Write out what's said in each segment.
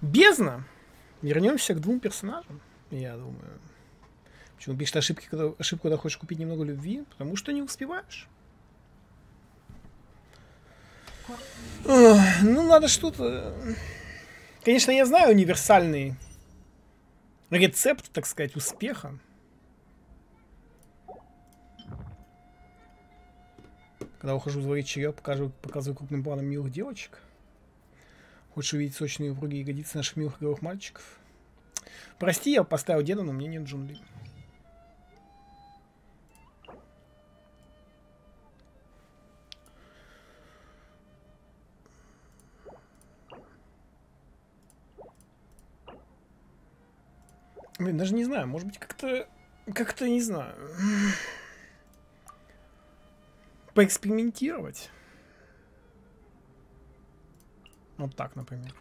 Бездна. Вернемся к двум персонажам, я думаю. Почему пишет ошибки, когда, ошибку, когда хочешь купить немного любви? Потому что не успеваешь. Ну, надо что-то... Конечно, я знаю универсальный рецепт, так сказать, успеха. Когда ухожу заварить чаек, показываю, показываю крупным планом милых девочек. Хочешь увидеть сочные упругие ягодицы наших милых игровых мальчиков? Прости, я поставил деда, но мне нет джунглей. Блин, даже не знаю, может быть, как-то... Как-то, не знаю... Поэкспериментировать. Вот так, например.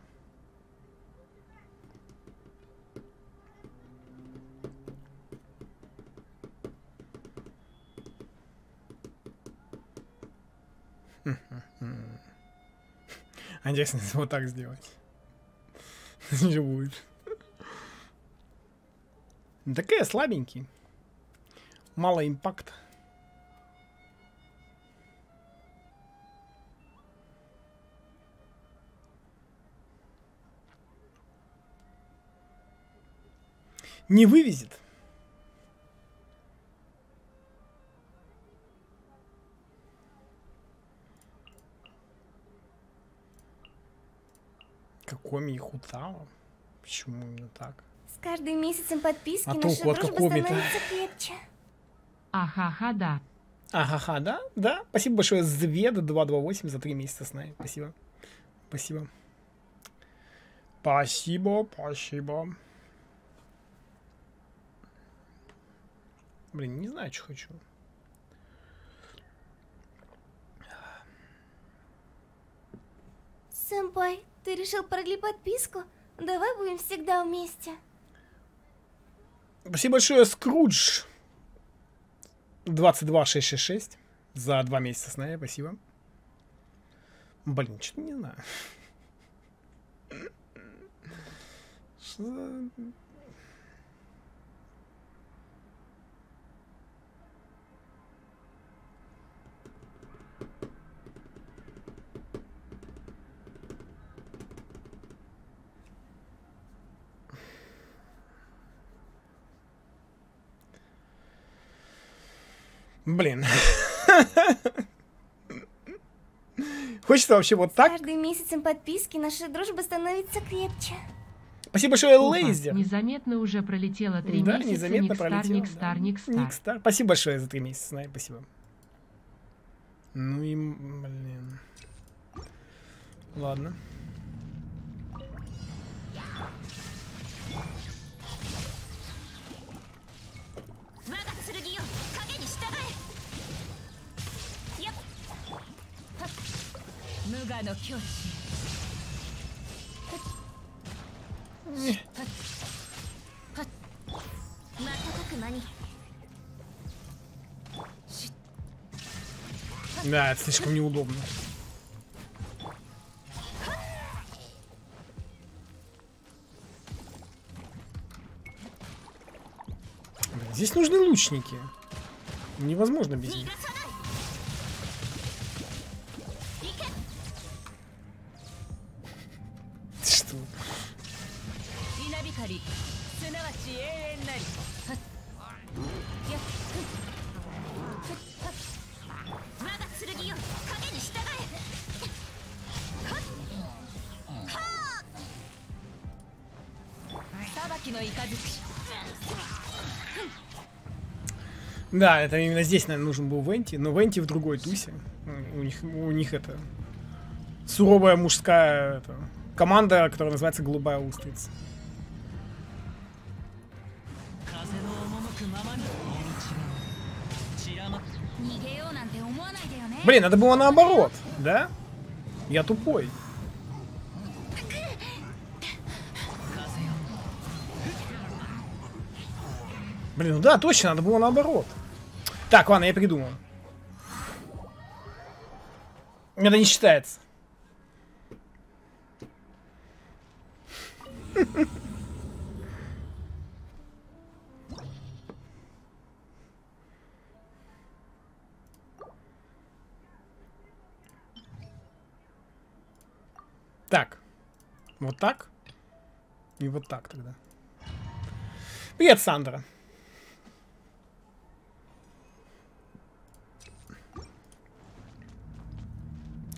Интересно, если вот так сделать. Что будет? Такая слабенький. Мало импакта. Не вывезет. Какоми и Хутао? Почему именно так? С каждым месяцем подписки А наша дружба становится крепче. Ахаха, да. Ага, да, да. Спасибо большое, Звед 228 за три месяца с нами. Спасибо. Спасибо. Спасибо, спасибо. Блин, не знаю, что хочу. Сэмпай, ты решил продлить подписку? Давай будем всегда вместе. Спасибо большое, Скрудж. 22666 за два месяца с нами, спасибо. Блин, что-то не знаю. Что за... Блин. Хочется вообще вот С так. каждым месяцем подписки наша дружба становится крепче. Спасибо большое, Лейзер. Незаметно уже пролетело три Да, месяца. незаметно Никстар, пролетело. Никстар, да. Никстар. Никстар. Спасибо большое за три месяца, Снай, спасибо. Ну и, блин. Ладно. Не. Да, это слишком неудобно. Здесь нужны лучники. Невозможно без них. Да, это именно здесь, наверное, нужен был Венти, но Венти в другой тусе. У них, у них это суровая мужская это, команда, которая называется «Голубая устрица». Блин, надо было наоборот, да? Я тупой. Блин, ну да, точно, надо было наоборот. Так, ладно, я придумал. Это не считается. Так. Вот так. И вот так тогда. Привет, Сандра.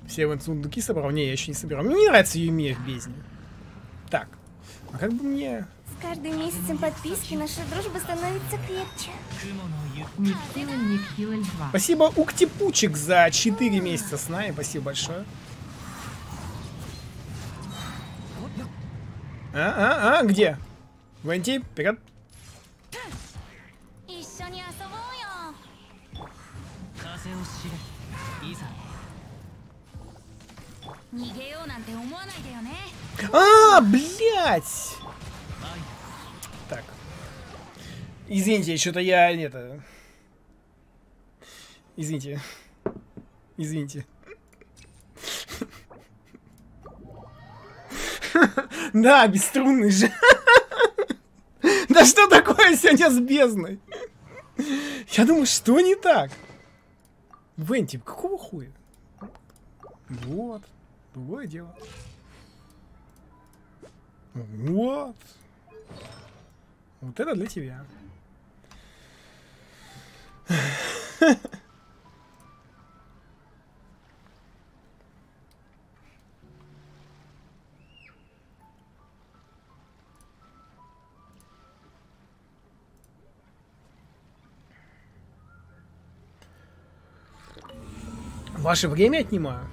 Все вон сундуки собрал? Не, я еще не собирал. Мне не нравится Юмия в бездне. Так. А как бы мне... С каждым месяцем подписки наша дружба становится крепче. Никхилаль, Никхилаль 2. Спасибо, Уктипучик, за 4 месяца сна. И спасибо большое. А, а, а, где? Венти, вперед. А, блядь! Так. Извините, что-то я это. Извините. Извините. Да, бесструнный же. Да что такое сегодня с бездной? Я думаю, что не так? Венти, какого хуя? Вот. Другое дело. Вот. Вот это для тебя. Ваше время отнимаю?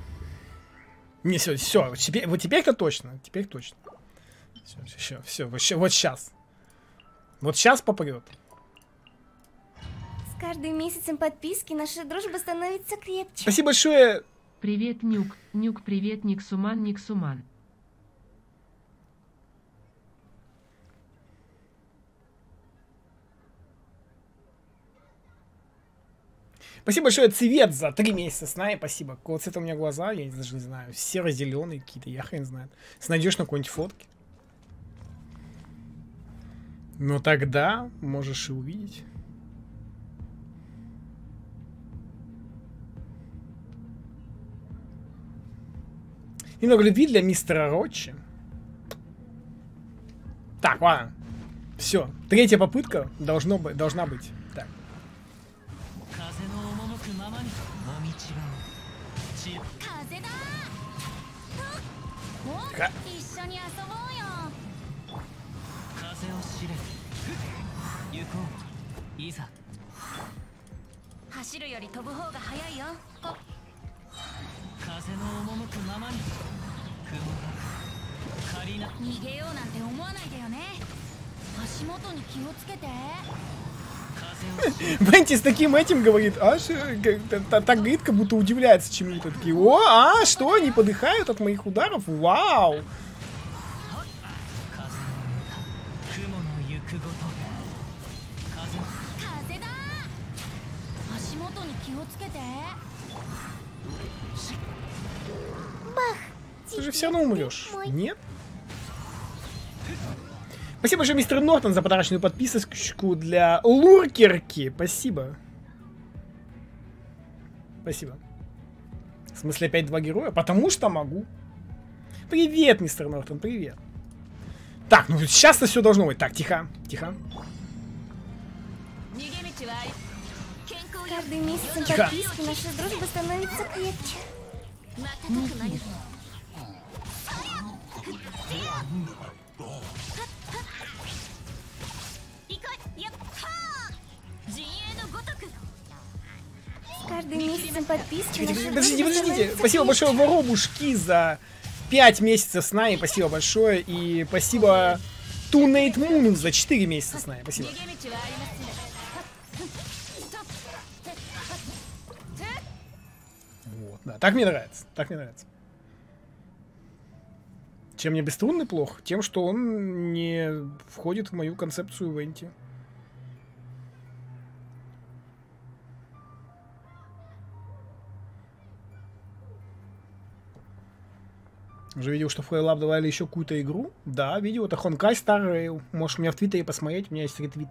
Не, все, все, теперь, вот теперь-то точно, теперь точно. Все, все, все, вот, вот сейчас. Вот сейчас попрет. С каждым месяцем подписки наша дружба становится крепче. Спасибо большое. Привет, Нюк. Нюк, привет, Никсуман, Никсуман. Спасибо большое, Цвет, за три месяца сна. И спасибо. Какого цвета у меня глаза, я даже не знаю. Серо-зеленые какие-то, я хрен знает. Найдешь на какой-нибудь фотке. Ну тогда можешь и увидеть. Немного любви для мистера Ротчи. Так, ладно. Все. Третья попытка должно должна быть. か。一緒に遊ぼうよ。風を知れ。行こう。いざ。走るより飛ぶ方が早いよ。こ。風の赴くままに。雲が。仮な。逃げようなんて思わないでよね。足元に気をつけて Бенти с таким этим говорит, аж э, так говорит, как будто удивляется чему-то. Такие, о, а, что, они подыхают от моих ударов? Вау! Ты же все равно умрешь, нет? Спасибо большое, мистер Нортон, за подарочную подписочку для луркерки. Спасибо. Спасибо. В смысле опять два героя? Потому что могу. Привет, мистер Нортон, привет. Так, ну сейчас-то все должно быть. Так, тихо, тихо. Каждый месяц тихо. подписки наша дружба становится крепче. Ну, Каждый месяц подписки Подождите, подождите, подождите. Спасибо большое воробушки за 5 месяцев с нами. Спасибо большое. И спасибо Тунейт Муну за 4 месяца с нами. Спасибо. Вот, да. Так мне нравится. Так мне нравится. Чем мне беструнный плох? Тем, что он не входит в мою концепцию Венти. Уже видел, что HoYoLAB давали еще какую-то игру. Да, видел, это Star Rail. Можешь у меня в Твиттере посмотреть, у меня есть ретвит.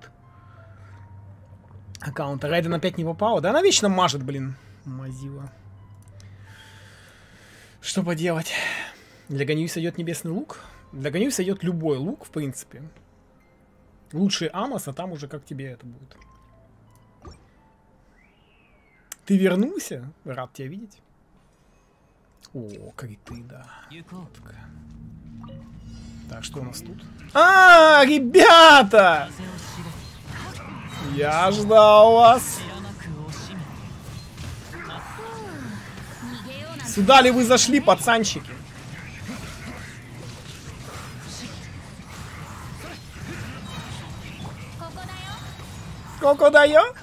Аккаунта. Райден опять не попала. Да она вечно мажет, блин. Мазила. Что поделать? Для Ганью сойдет небесный лук. Для Ганью сойдет любой лук, в принципе. Лучший Амос, а там уже как тебе это будет. Ты вернулся? Рад тебя видеть. О, криты, да. Метка. Так, что у нас тут? А, ребята! Я ждал вас. Сюда ли вы зашли, пацанчики? Коко дает?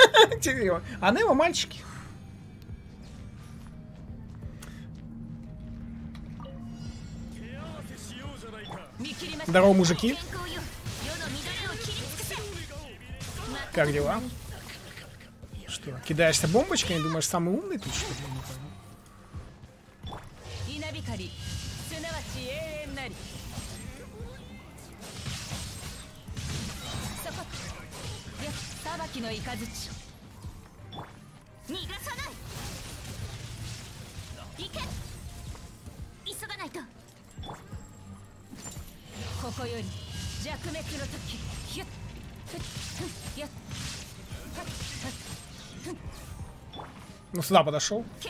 А ну Немо мальчики. Здорово, мужики. Как дела? Что, кидаешься бомбочками? Думаешь, самый умный тут, что ли? きの雷逃がさない行け急がないとここより弱滅の時ヒュッフッフッよっはっはっ Ну, сюда подошел.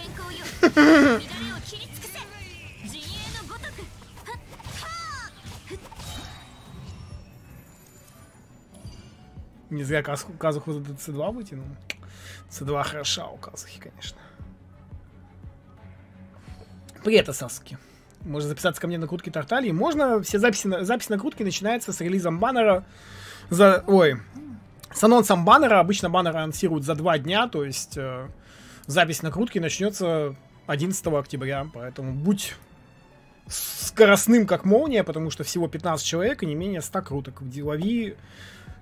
Не зря Каз- Казуху за C2 вытянул. C2 хороша у Казухи, конечно. Привет, Сасуки. Можно записаться ко мне на крутки Тарталии. Можно. Все записи, на- запись накрутки начинается с релизом баннера. За, ой, с анонсом баннера. Обычно баннер анонсируют за два дня, то есть э, запись накрутки начнется 11 октября. Поэтому будь скоростным, как молния, потому что всего 15 человек и не менее 100 круток. Лови,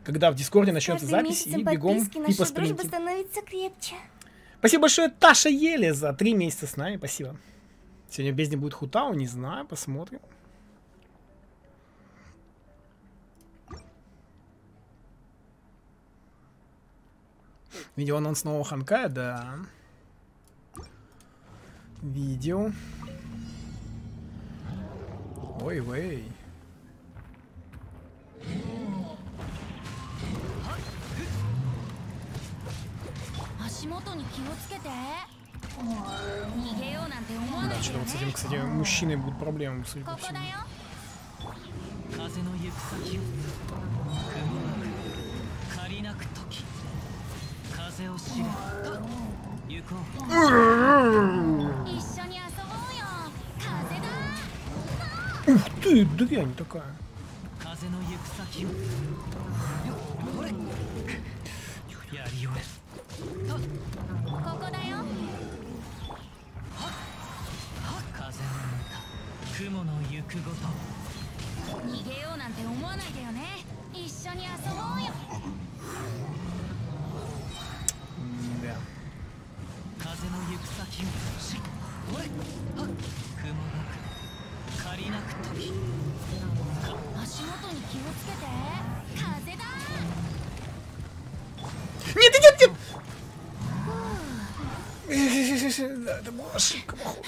когда в Дискорде начнется запись, и бегом и наша дружба становится крепче. Спасибо большое Таша Еле за три месяца с нами, спасибо. Сегодня в бездне будет Хутау, не знаю, посмотрим. Видео анонс нового Ханкая, да. Видео. Ой-вей. Да, что вот с этим, кстати, мужчиной будут проблемы, судя по всему. Ух ты, дрянь такая. 雲の行くごと逃げようなんて思わないでよね一緒に遊ぼうよ Да. 風の行く先をしほれはっ雲なく借りなく時足元に気をつけて風だ Нет, идет, нет! Да, это была ошибка, походу.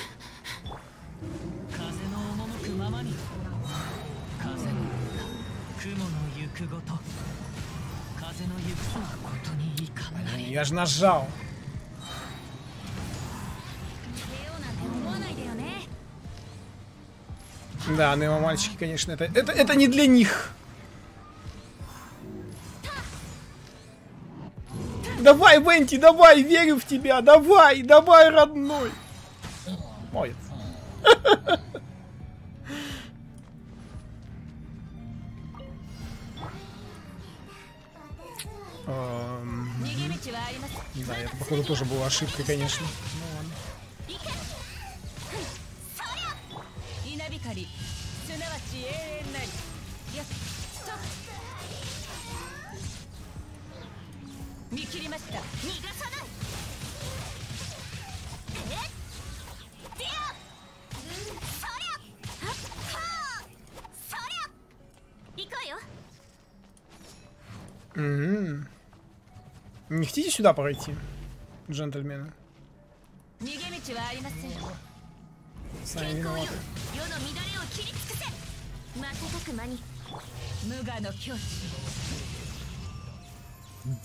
Я же нажал. Да, но ну его мальчики, конечно, это, это, это не для них. Давай, Венти, давай, верю в тебя, давай, давай, родной. Молодец. Да, это походу тоже была ошибка, конечно. Mm-hmm. Не хотите сюда пройти, джентльмены?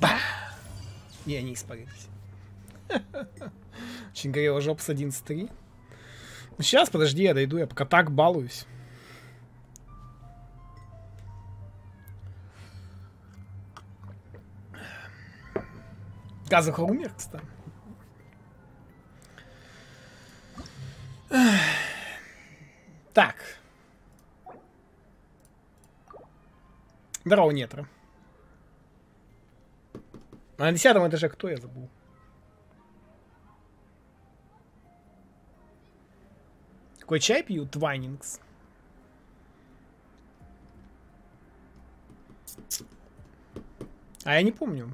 Ба! И они испарились. Очень горела жопа с 11.3. Ну, сейчас, подожди, я дойду, я пока так балуюсь. Казуха умер, кстати. Так. Здорово, нетра. На десятом этаже кто я забыл? Какой чай пьют? Твайнингс. А я не помню.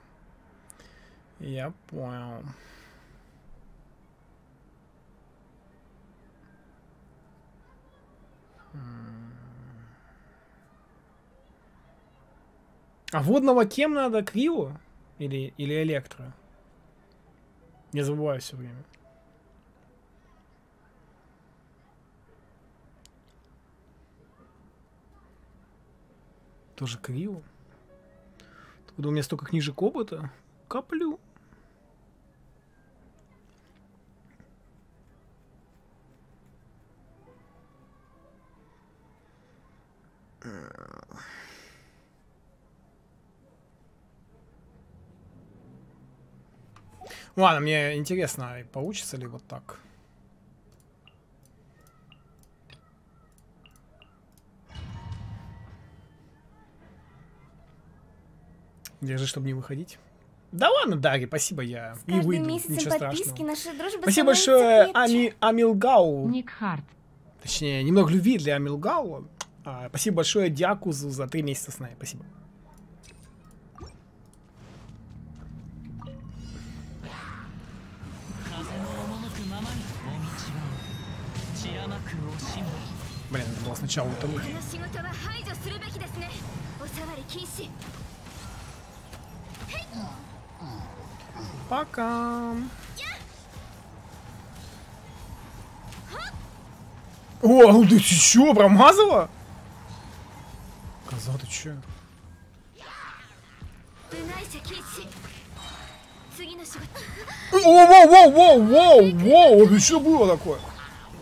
Я понял. М. А водного кем надо? Крио? Или, или электро? Не забываю все время. Тоже Крио? Откуда у меня столько книжек опыта? Коплю. Ладно, мне интересно, получится ли вот так. Держи, чтобы не выходить. Да ладно, Дарья, спасибо, я С и выйду, месяцем ничего подписки страшного. наша дружба Спасибо большое. Ами, Амилгау. Ник Харт. Точнее, немного любви для Амилгау. А, спасибо большое Дякузу за три месяца с нами. Спасибо. Блин, надо было сначала утонуть. Пока. О, ты чё, промазала? коза, ты чё? Воу, воу, воу, воу, воу, воу, ну что было такое?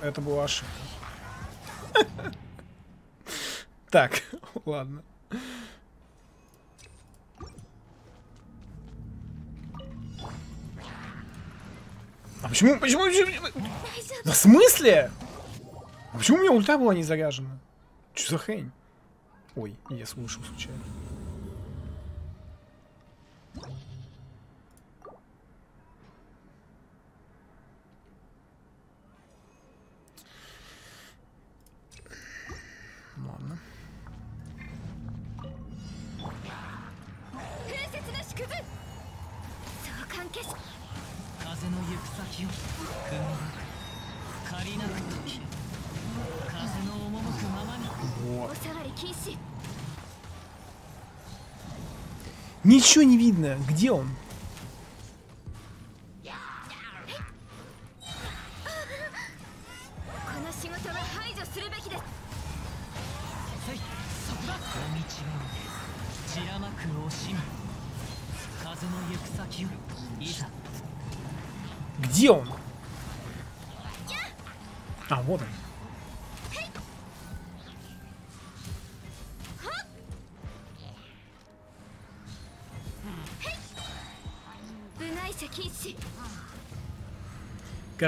Это была ошибка. Так, ладно. А почему, почему, почему, в смысле? А почему у меня ульта была не заряжена? Что за хрень? Ой, я слушал случайно. Ничего не видно. Где он?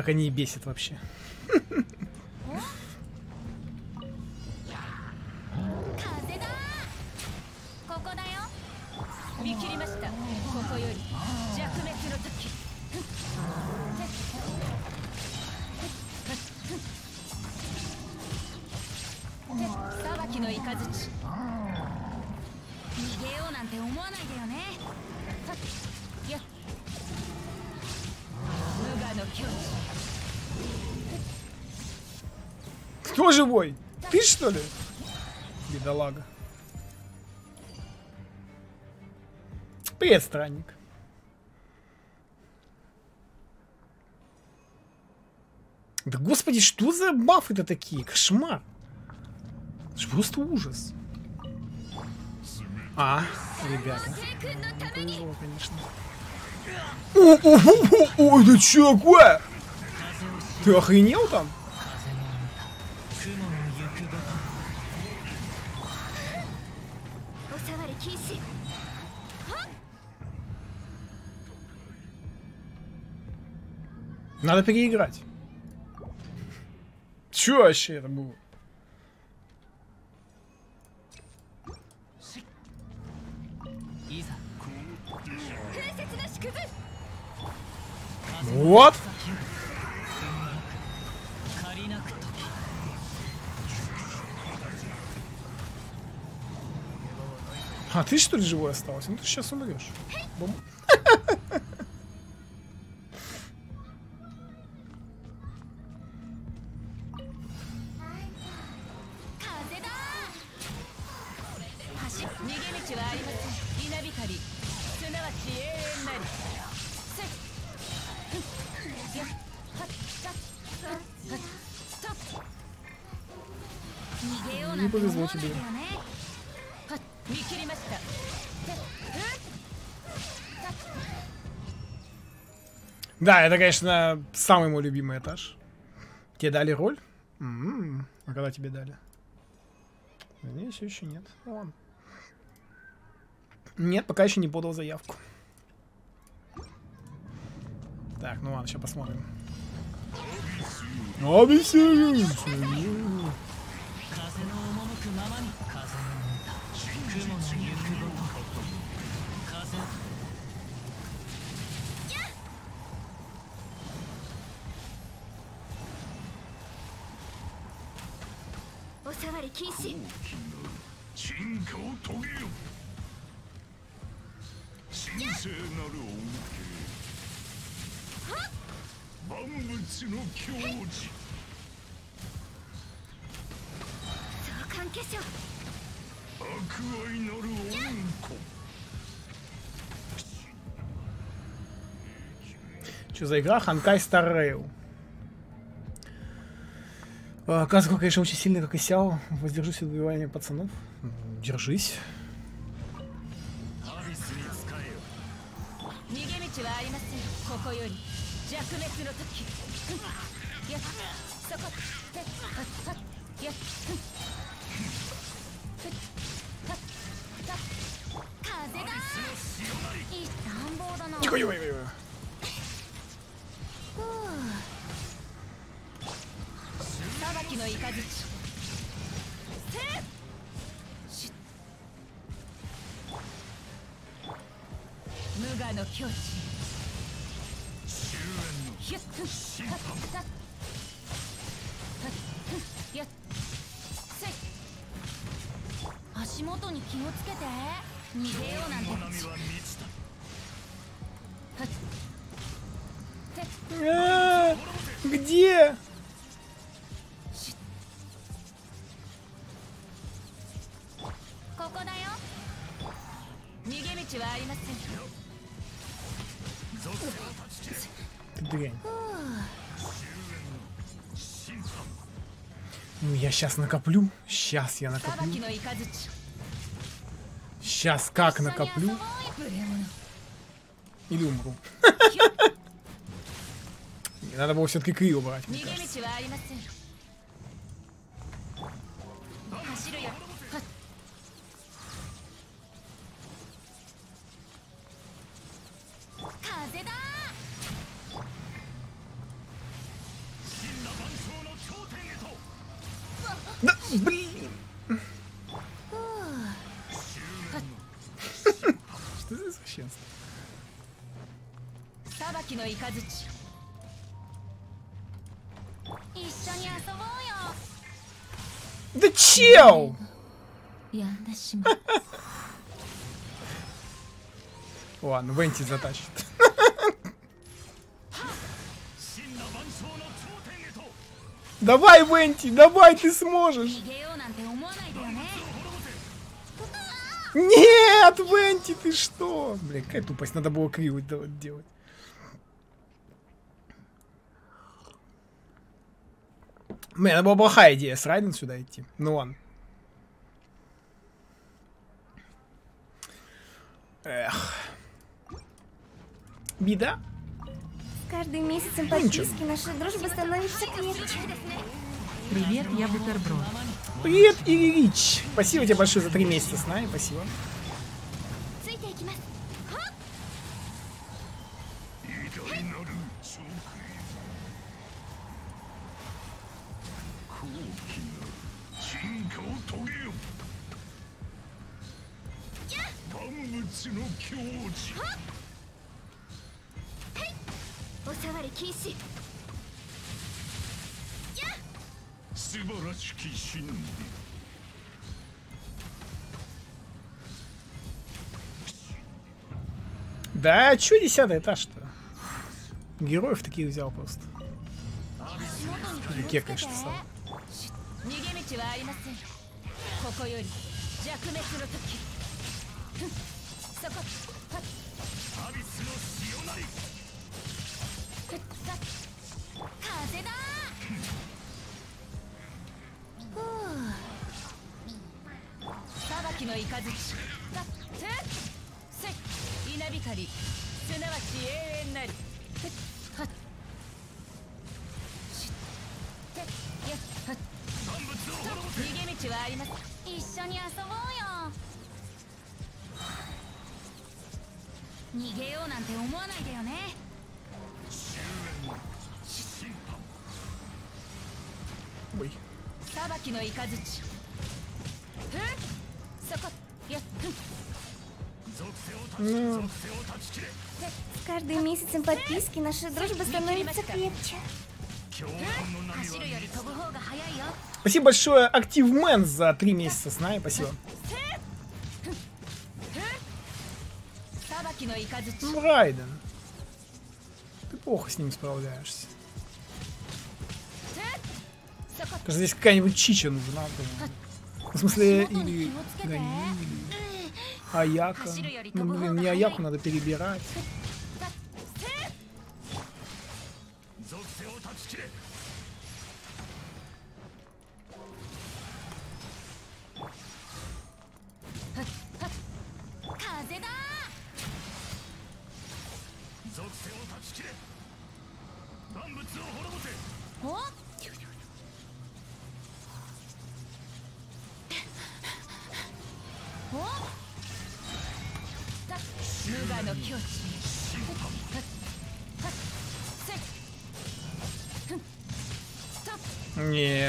Как они бесят вообще. Привет, странник. Да господи, что за бафы-то такие? Кошмар. Это просто ужас. А, ребята. Повезло, конечно. Ой, да что такое? Ты охренел там? Надо переиграть. Чё вообще это было? Вот! А ты что ли живой остался? Ну ты сейчас умрешь. Да, это, конечно, самый мой любимый этаж. Тебе дали роль? М, А когда тебе дали? Мне все еще нет. Ну ладно. Нет, пока еще не подал заявку. Так, ну ладно, сейчас посмотрим. Обещаю! 風禁止進化を遂げよ神聖なる恩恵万物の召喚化粧悪愛なる恩子 А, Казука, конечно, очень сильный, как и Сяо. Воздержусь от убивания пацанов. Держись. Тихо, тихо. きの雷せっし無我の境地終焉のひゅっふんはっはっはっふんやっせい足元に気をつけて逃げようなんて波は満ちたはってっ А, Где? ここだよ逃げ道はありません Ты дрянь. Ну, я сейчас накоплю. Сейчас я 裁 накоплю. きの雷 Сейчас как накоплю. 無礼者 Или умру. Не, Надо было все-таки Крию брать, мне 逃げ кажется. Да, блин! Что за извращенство? Сабаки но Иказучи. Да чел! Ладно, Венти затащит. Давай, Венти, давай, ты сможешь. Нет, Венти, ты что? Бля, какая тупость, надо было кривую делать. Блин, это была плохая идея с Райден сюда идти. Ну ладно. Эх. Беда. Каждым месяцем подписки наша дружба становится крепче. Привет, я бутерброд. Привет, Ирич. Спасибо тебе большое за три месяца с нами, спасибо. Да чё десятый этаж-то? Героев таких взял просто. Юке, конечно, сам. Казе да! 時の雷がってせい稲光すなわち永遠なりはっしってやっはっ逃げ道はあります一緒に遊ぼうよ逃げようなんて思わないでよね.裁きの雷 Ну... С каждым месяцем подписки наша дружба становится крепче. Спасибо большое, Активмен, за три месяца с нами, спасибо. Ну, Райден. Ты плохо с ним справляешься. Кажется, здесь какая-нибудь чича нужна. В смысле, или... Да, или... Аяка. Ну, блин, мне Аяку надо перебирать.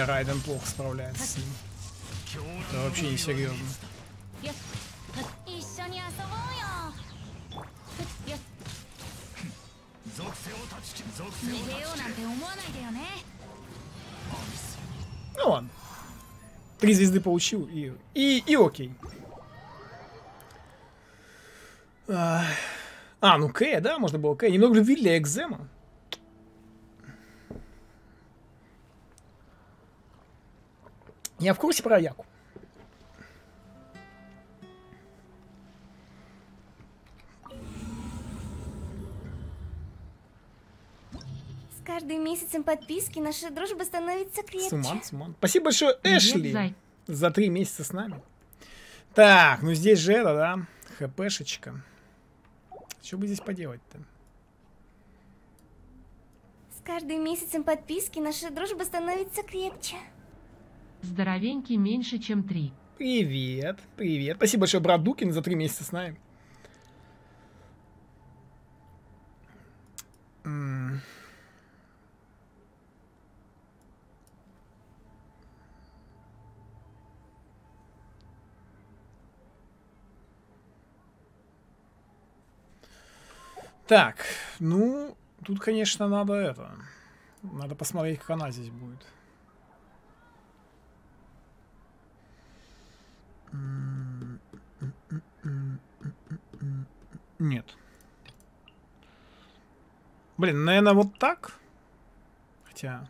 Райден плохо справляется с ним. Это вообще не серьезно. Ну ладно. Три звезды получил и, и, и окей. А, а, ну К, да, можно было К, Немного любви для экзема. Я в курсе про Яку. С каждым месяцем подписки наша дружба становится крепче. Суман, Суман. Спасибо большое, Привет, Эшли, зай. за три месяца с нами. Так, ну здесь же это, да, хпшечка. Что бы здесь поделать-то? С каждым месяцем подписки наша дружба становится крепче. Здоровенький меньше, чем три. Привет, привет. Спасибо большое, брат Дукин, за три месяца с нами. Так, ну, тут, конечно, надо это. Надо посмотреть, как она здесь будет. М, м, м, м, м, м, м. Нет. Блин, наверное, вот так. Хотя...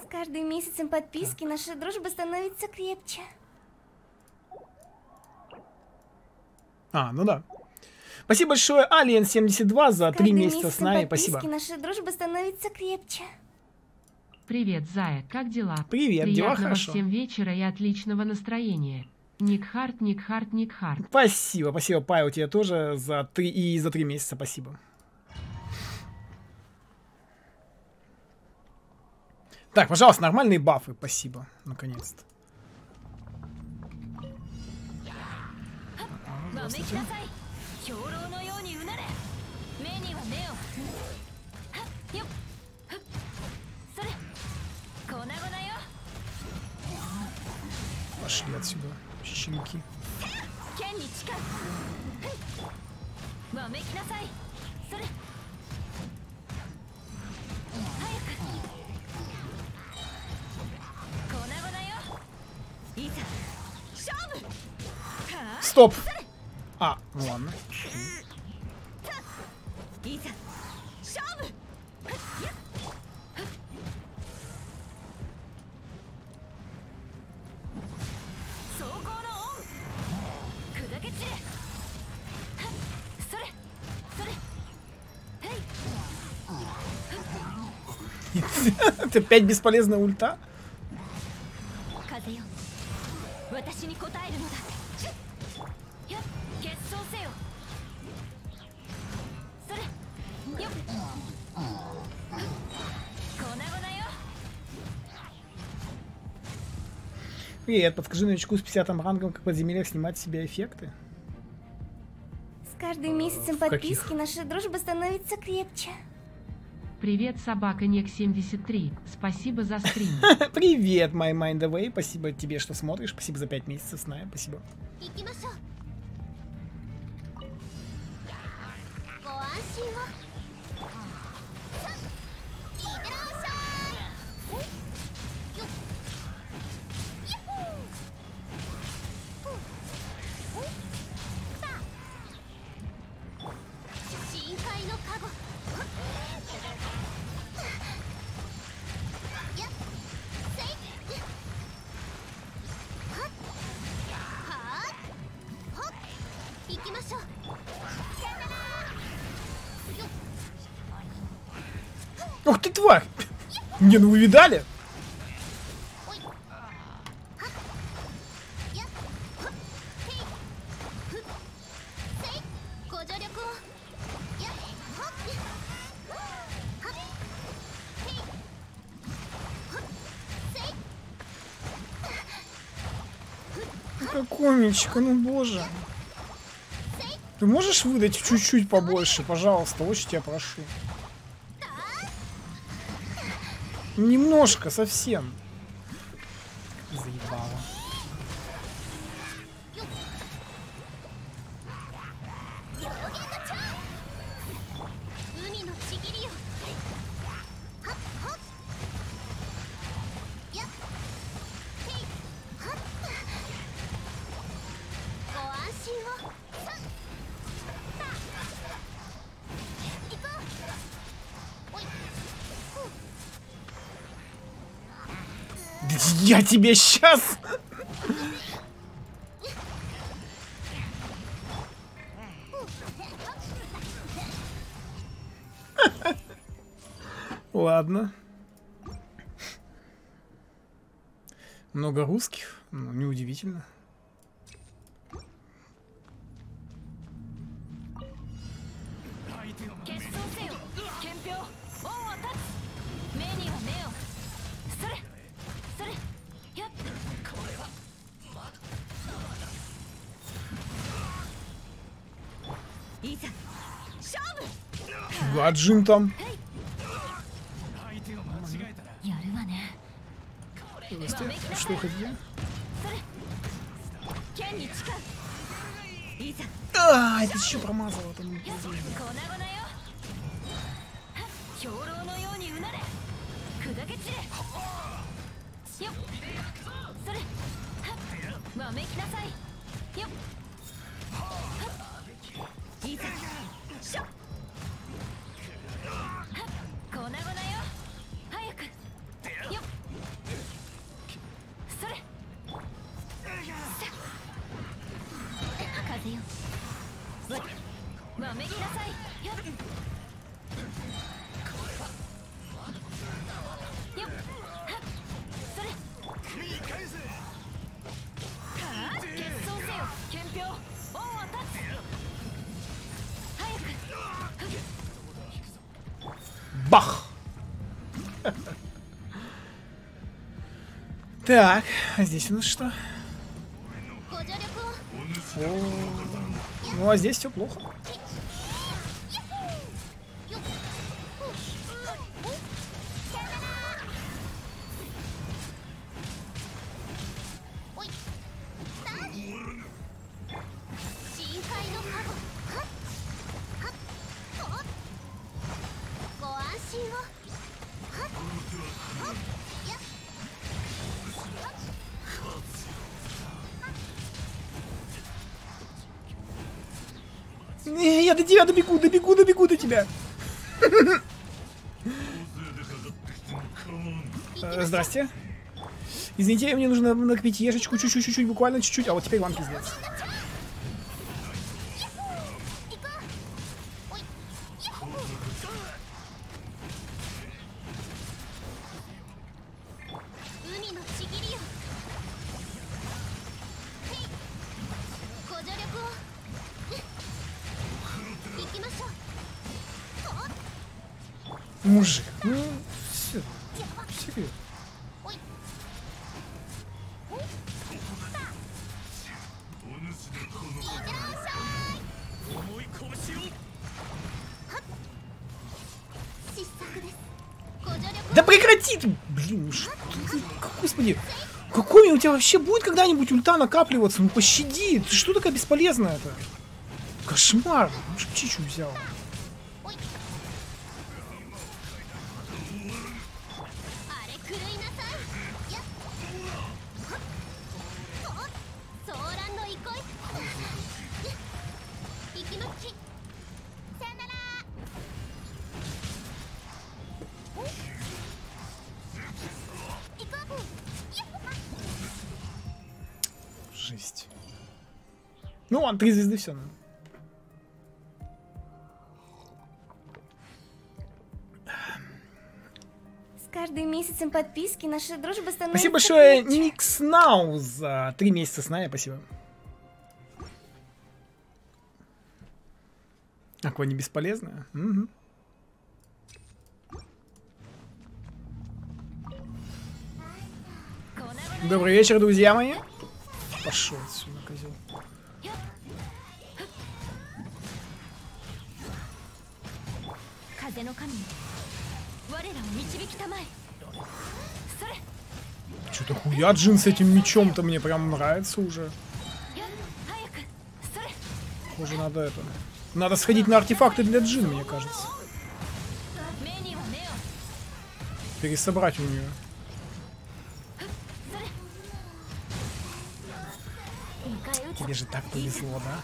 С каждым месяцем подписки наша дружба становится крепче. А, ну да. Спасибо большое, Alien72, за три месяца с нами. Спасибо. наша дружба становится крепче. Привет, Зая, как дела? Привет, дела Приятного хорошо. всем вечера и отличного настроения. Ник Харт, Ник Харт, Ник Харт. Спасибо, спасибо, Павел, тебе тоже за три и за три месяца спасибо. Так, пожалуйста, нормальные бафы, спасибо, наконец-то. わめきなさい兵糧のようにうなれ目には目をはっよっふっそれ粉々よ Пошли отсюда, щенки. 剣に近いふんわめきなさいそれ早く粉々よいざ勝負は Стоп! А, ну ладно. Это пять бесполезная ульта? Привет, подскажи новичку с 50 рангом, как подземельях снимать себе эффекты. С каждым а, месяцем подписки наша дружба становится крепче. Привет, собака Ник 73. Спасибо за стрим. Привет, my mind away. Спасибо тебе, что смотришь. Спасибо за 5 месяцев с нами. Спасибо. Не, ну вы видали? Комичка, ну боже. Ты можешь выдать чуть-чуть побольше, пожалуйста, очень тебя прошу. Немножко, совсем. Я тебе сейчас... Ладно. Много русских, ну, неудивительно. А Джин там? Что хотите? А, это еще про Так, а здесь у нас что? О, ну а здесь все плохо. Здрасте. Извините, мне нужно накопить ешечку чуть-чуть, чуть-чуть, буквально чуть-чуть. А вот теперь вам пиздец. Тебя вообще будет когда-нибудь ульта накапливаться? Ну пощади, ты что такая бесполезная-то? Кошмар, птичью взял? Ладно, три звезды все. С каждым месяцем подписки наша дружба становится... Спасибо большое. Никс Нау, за три месяца с нами, спасибо. Какое не бесполезное. Мгм. Добрый вечер, друзья мои. Пошел отсюда, козел. 風の神我らを導きたまえそれ Что-то хуя Джин с этим мечом-то мне прям нравится уже. や早くそれ Уже надо это. Надо сходить на артефакты для Джин, мне кажется. 目には目を Пересобрать у нее. それ迎え撃つ Тебе же так повезло, да?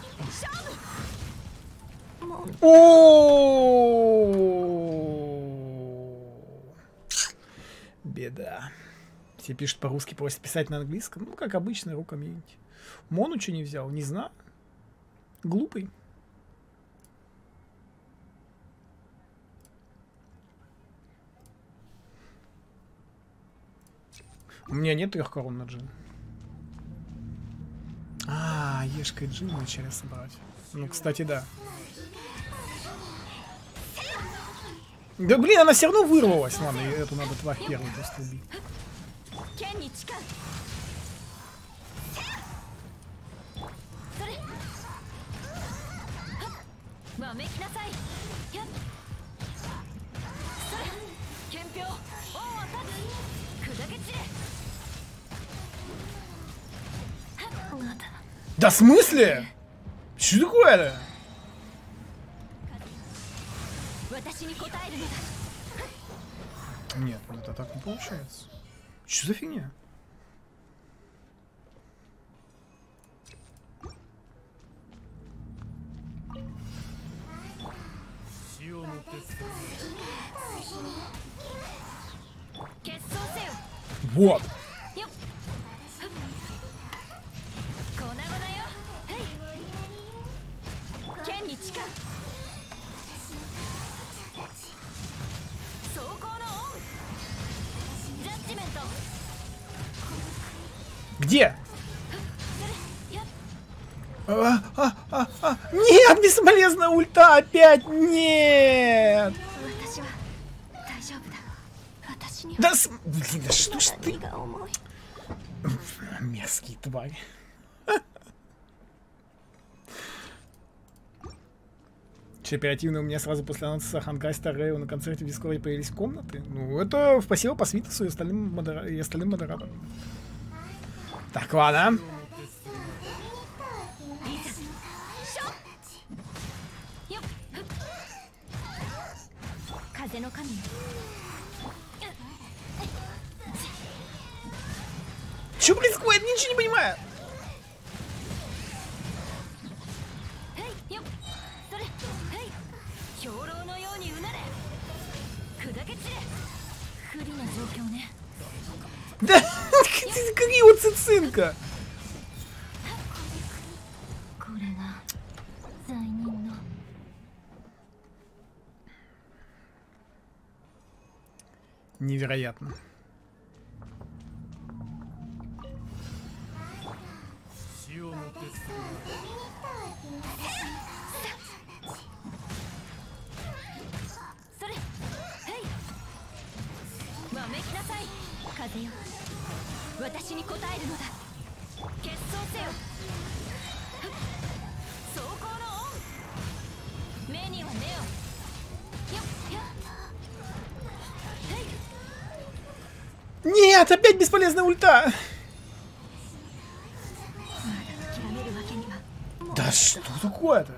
О! Беда. Все пишут по-русски, просят писать на английском. Ну, как обычно, рукомьюнити. Мону что не взял? Не знаю. Глупый. У меня нет трех корон на джин. А, ешка и джин вначале собрать. Ну, кстати, да. Да блин, она все равно вырвалась. Ладно, эту надо тварь первую просто убить. Да в смысле? Что такое-то? Нет, ну это так не получается. Что за фигня? Вот. Где? А, а, а, а. Нет, бесполезная ульта опять! Нет! Да, с... блин, да что ж ты? Мерзкие твари. Че, оперативно у меня сразу после анонса Хангайста Рэйо на концерте в Дискорде появились комнаты? Ну, это спасибо по свитусу и остальным, модера... и остальным модераторам. Zakładam. Чё, блин, Сквайд, ничего не понимаю. Да, какие вот цицинка! Невероятно. 私に応えるのだ決闘せよふっ走行のオン目には目をよっよっはい Нет, опять бесполезная ульта. 諦めるわけには Да что такое-то?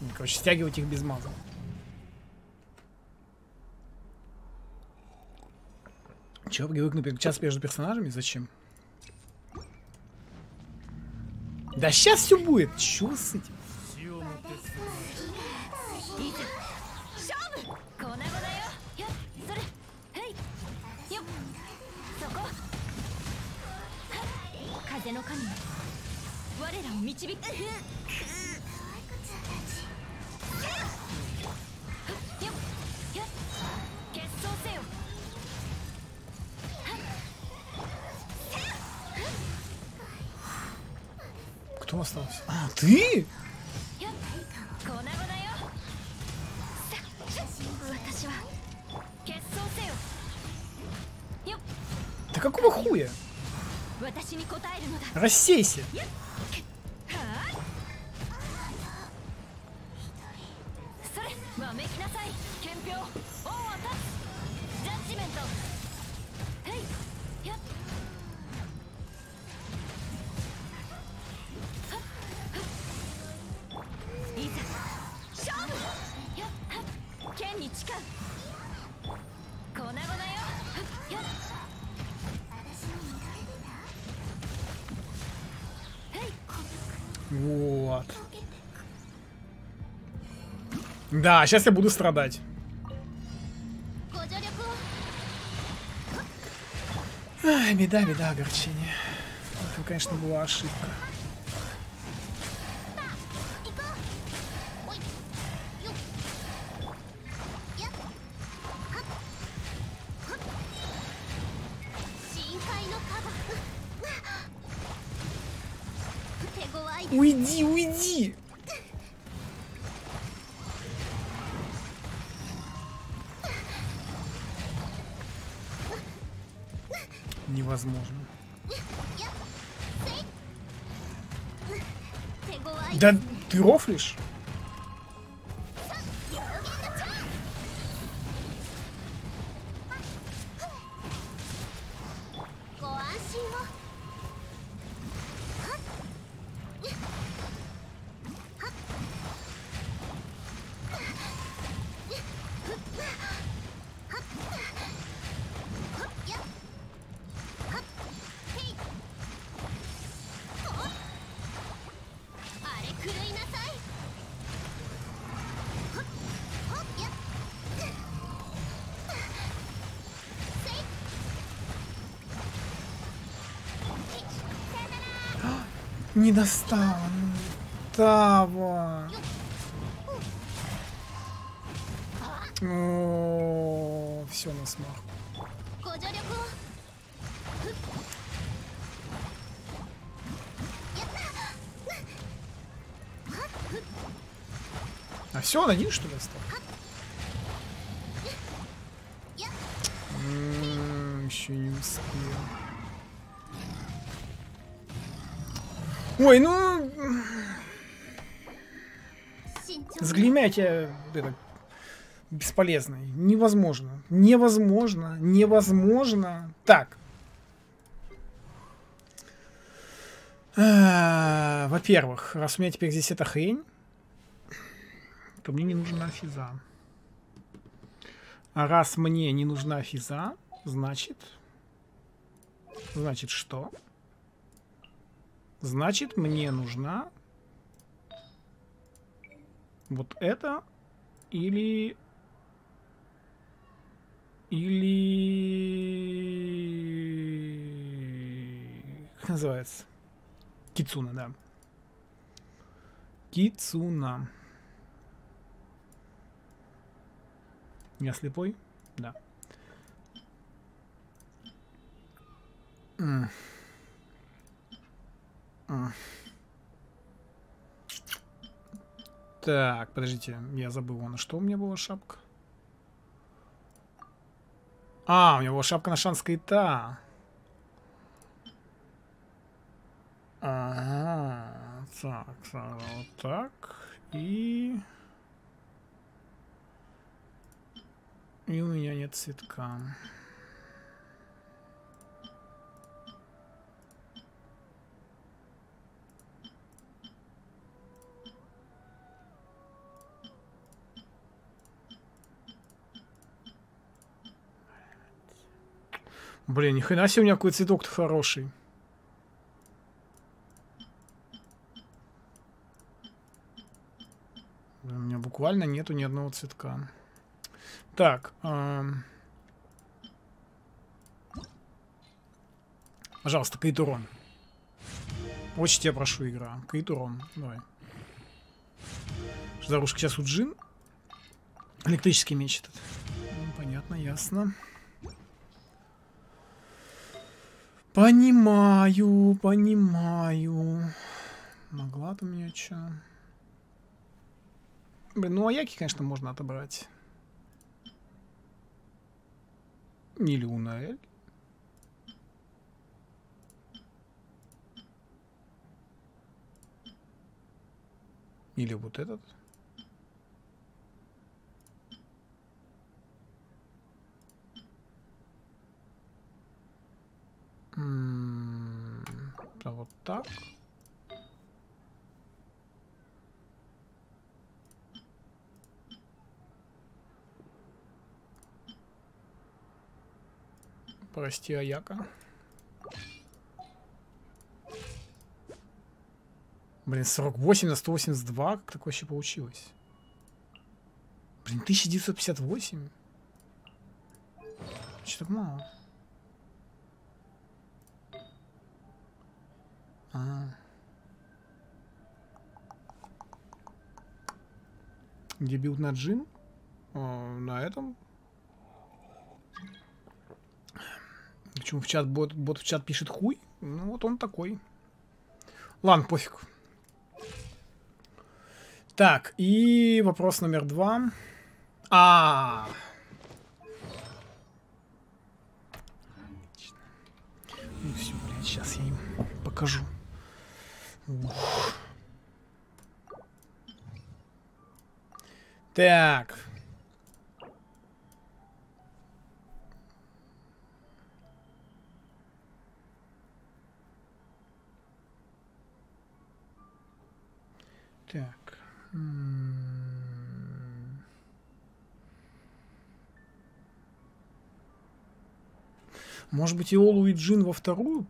Ну, Короче, стягивать их без маза. Чего привык на перечас между персонажами? Зачем? Да сейчас все будет. Этим? Максим остался. А, ты? Да какого хуя? Рассейся! Вот. Да, сейчас я буду страдать. Ах, беда, беда, огорчение. Это, конечно, была ошибка. Уйди, уйди! Невозможно. Да ты рофлишь? Не достала. Того. О, все на смарку. А все, он один что ли остался? Еще не успел. Ой, ну 慎重 заглемять это бесполезно. Невозможно. Невозможно. Невозможно. Так. А, Во-первых, раз у меня теперь здесь эта хрень, то мне не нужна физа. А раз мне не нужна физа, значит... Значит что? Значит, мне нужна вот это или... Или... Как называется? Кицуна, да. Кицуна. Я слепой? Да. М. Так, подождите, я забыл, на что у меня была шапка? А, у него шапка на шанскайта. Ага, так, так, вот так. И... И у меня нет цветка. Блин, ни хрена себе у меня какой цветок-то хороший. У меня буквально нету ни одного цветка. Так. эм. Пожалуйста, Кайтурон. Очень тебя прошу, игра. Кайтурон, давай. Зарушка сейчас у Джин. Электрический меч этот. Ну, понятно, ясно. Понимаю, понимаю. Могла у меня что? Блин, ну Аяки, конечно, можно отобрать. Или Унаэль. Или вот этот. М, вот так. Прости, Аяка. Блин, 48 на 182? Как так вообще получилось? Блин, 1958? Что так мало? А. Билд на джин? А, на этом. Почему в чат бот, бот в чат пишет хуй? Ну вот он такой. Ладно, пофиг. Так, и вопрос номер два. А. Ну все, блядь, сейчас я им покажу. Так. Так. Может быть, Иолу и Джин во вторую?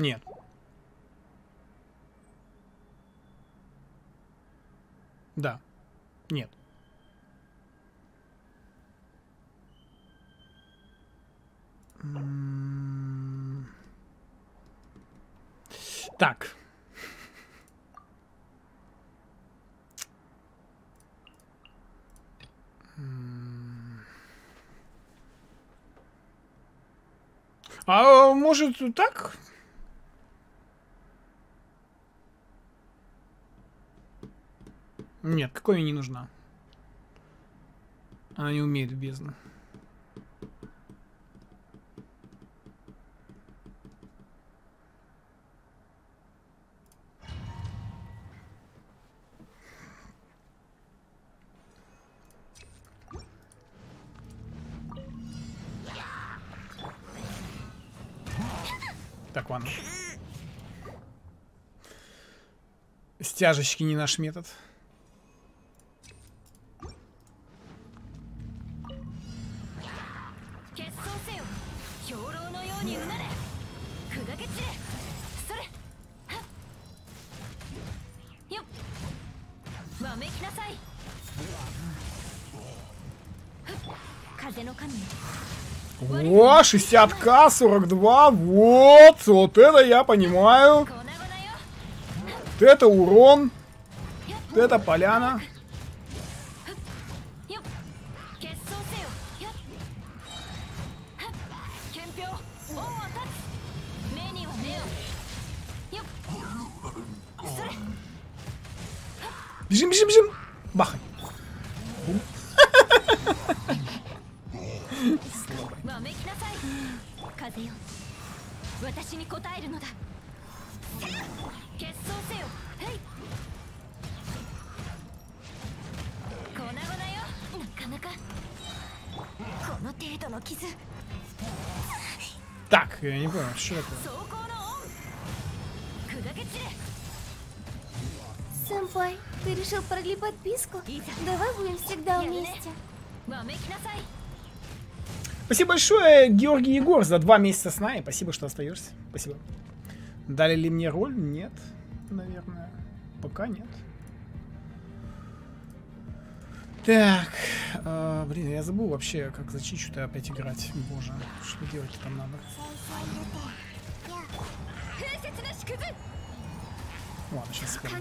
Нет. Да. Нет. Так. А может так? Нет, какой ей не нужна. Она не умеет в бездну. Так, ладно. Стяжечки не наш метод. 42, 60к, 42. Вот, вот это я понимаю. Вот это урон. Вот это поляна. Бежим, бежим, бежим! Бахай! わめきなさい風よ私に応えるのだ決闘せよはい粉々よなかなかこの程度の傷 Так, я не понял, что такое. 走行の恩砕け散れ Сэмпай, ты решил продлить подписку? Иза. Давай будем всегда Я не. вместе. わめきなさい Спасибо большое, Георгий Егор, за два месяца сна. И спасибо, что остаешься. Спасибо. Дали ли мне роль? Нет, наверное. Пока нет. Так, э, блин, я забыл вообще, как за Чичу-то опять играть. Боже, что делать там надо? Ладно, сейчас вспомню.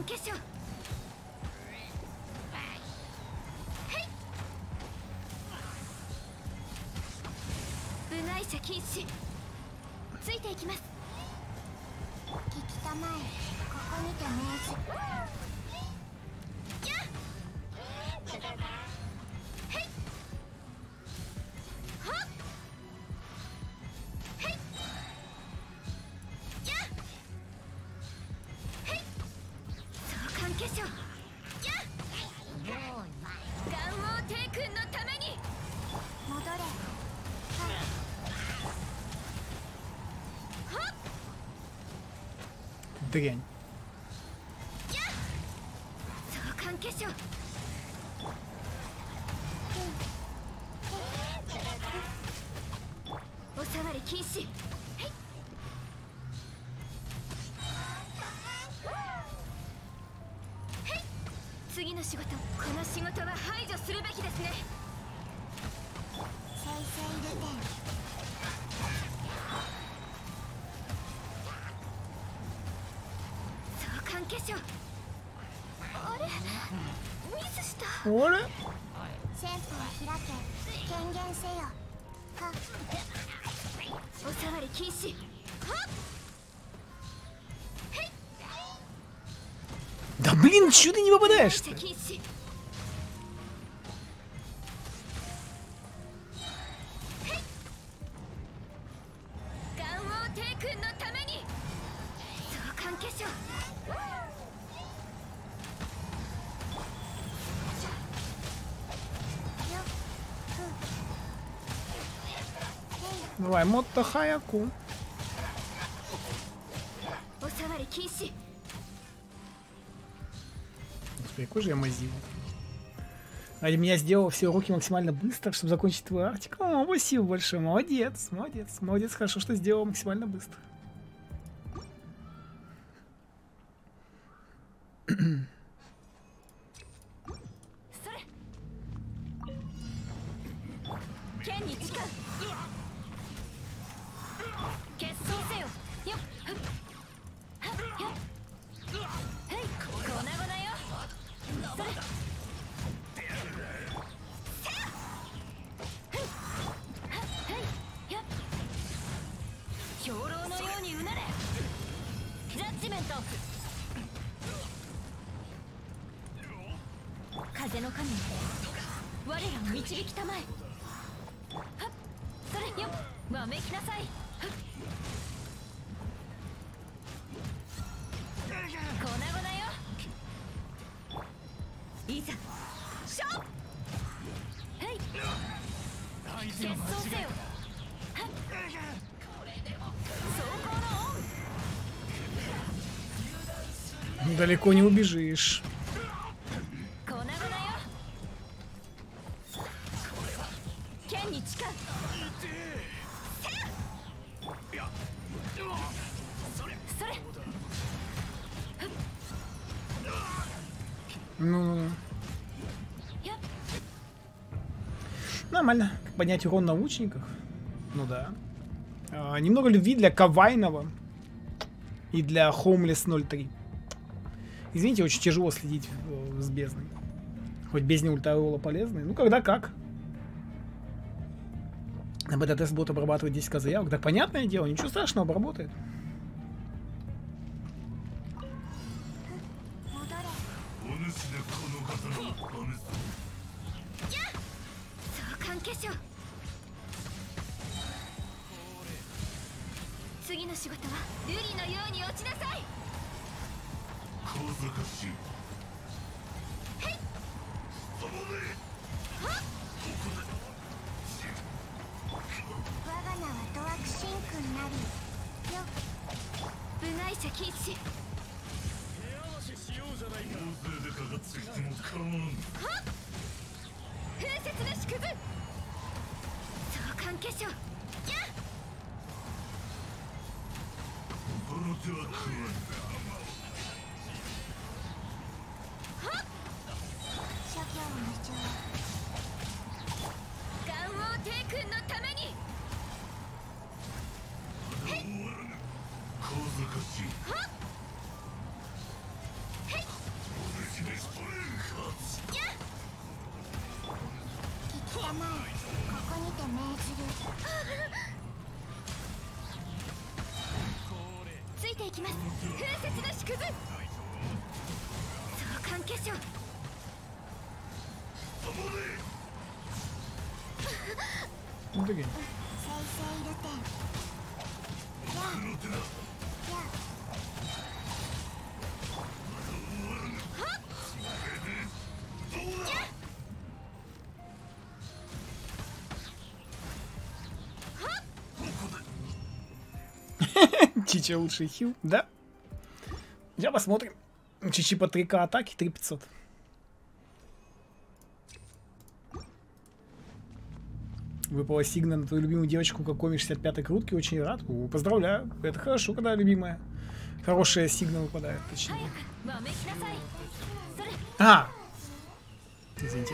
関係者禁止ついていきます。聞きたまえここにて明示総 Дрянь. スした Оля? 戦法開け権限せよはお触り禁止 Да блин, чё ты не 部 Давай, Мотто Хаяку. お触り禁止 Господи, какой же я мазил. Ради меня сделал все уроки максимально быстро, чтобы закончить твой артик. О, спасибо большое. Молодец, молодец, молодец. Хорошо, что сделал максимально быстро. далеко не убежишь. Ну. ну, ну. Нормально. Поднять урон на лучниках. Ну да. А, немного любви для Кавайного и для Homeless 03. Извините, очень тяжело следить с бездной. Хоть бездне ультарола полезный. Ну, когда как. На бета-тест будут обрабатывать 10 заявок. Да понятное дело, ничего страшного, обработает. 決勝この時に Чича лучший хил, да? Я посмотрим. Чичи по 3К атаки, 3500. Выпала сигна на твою любимую девочку Какоми 65-й крутки, очень рад. О, поздравляю, это хорошо, когда любимая. Хорошая сигна выпадает, точнее. А! Извините.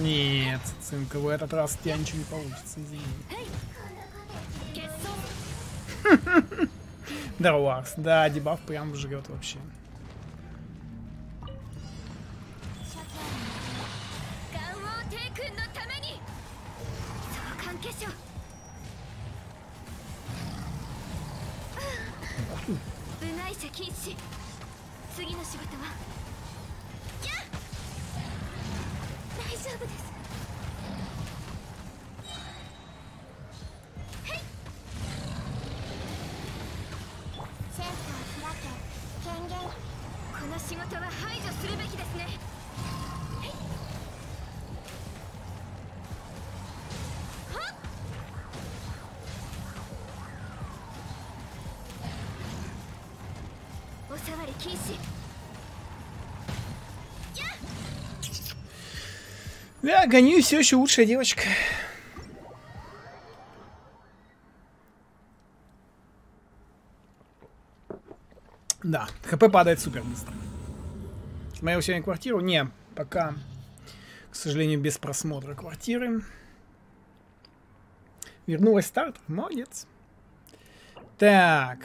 Нет, Цинка, в этот раз у тебя ничего не получится, извини. Да, Ларс, да, дебаф прям жрет вообще. Ух ты. Угу. 丈夫です。Гоню все еще лучшая девочка. Да, ХП падает супер быстро. Смотрел сегодня квартиру? Не, пока, к сожалению, без просмотра квартиры. Вернулась старт? Молодец. Так.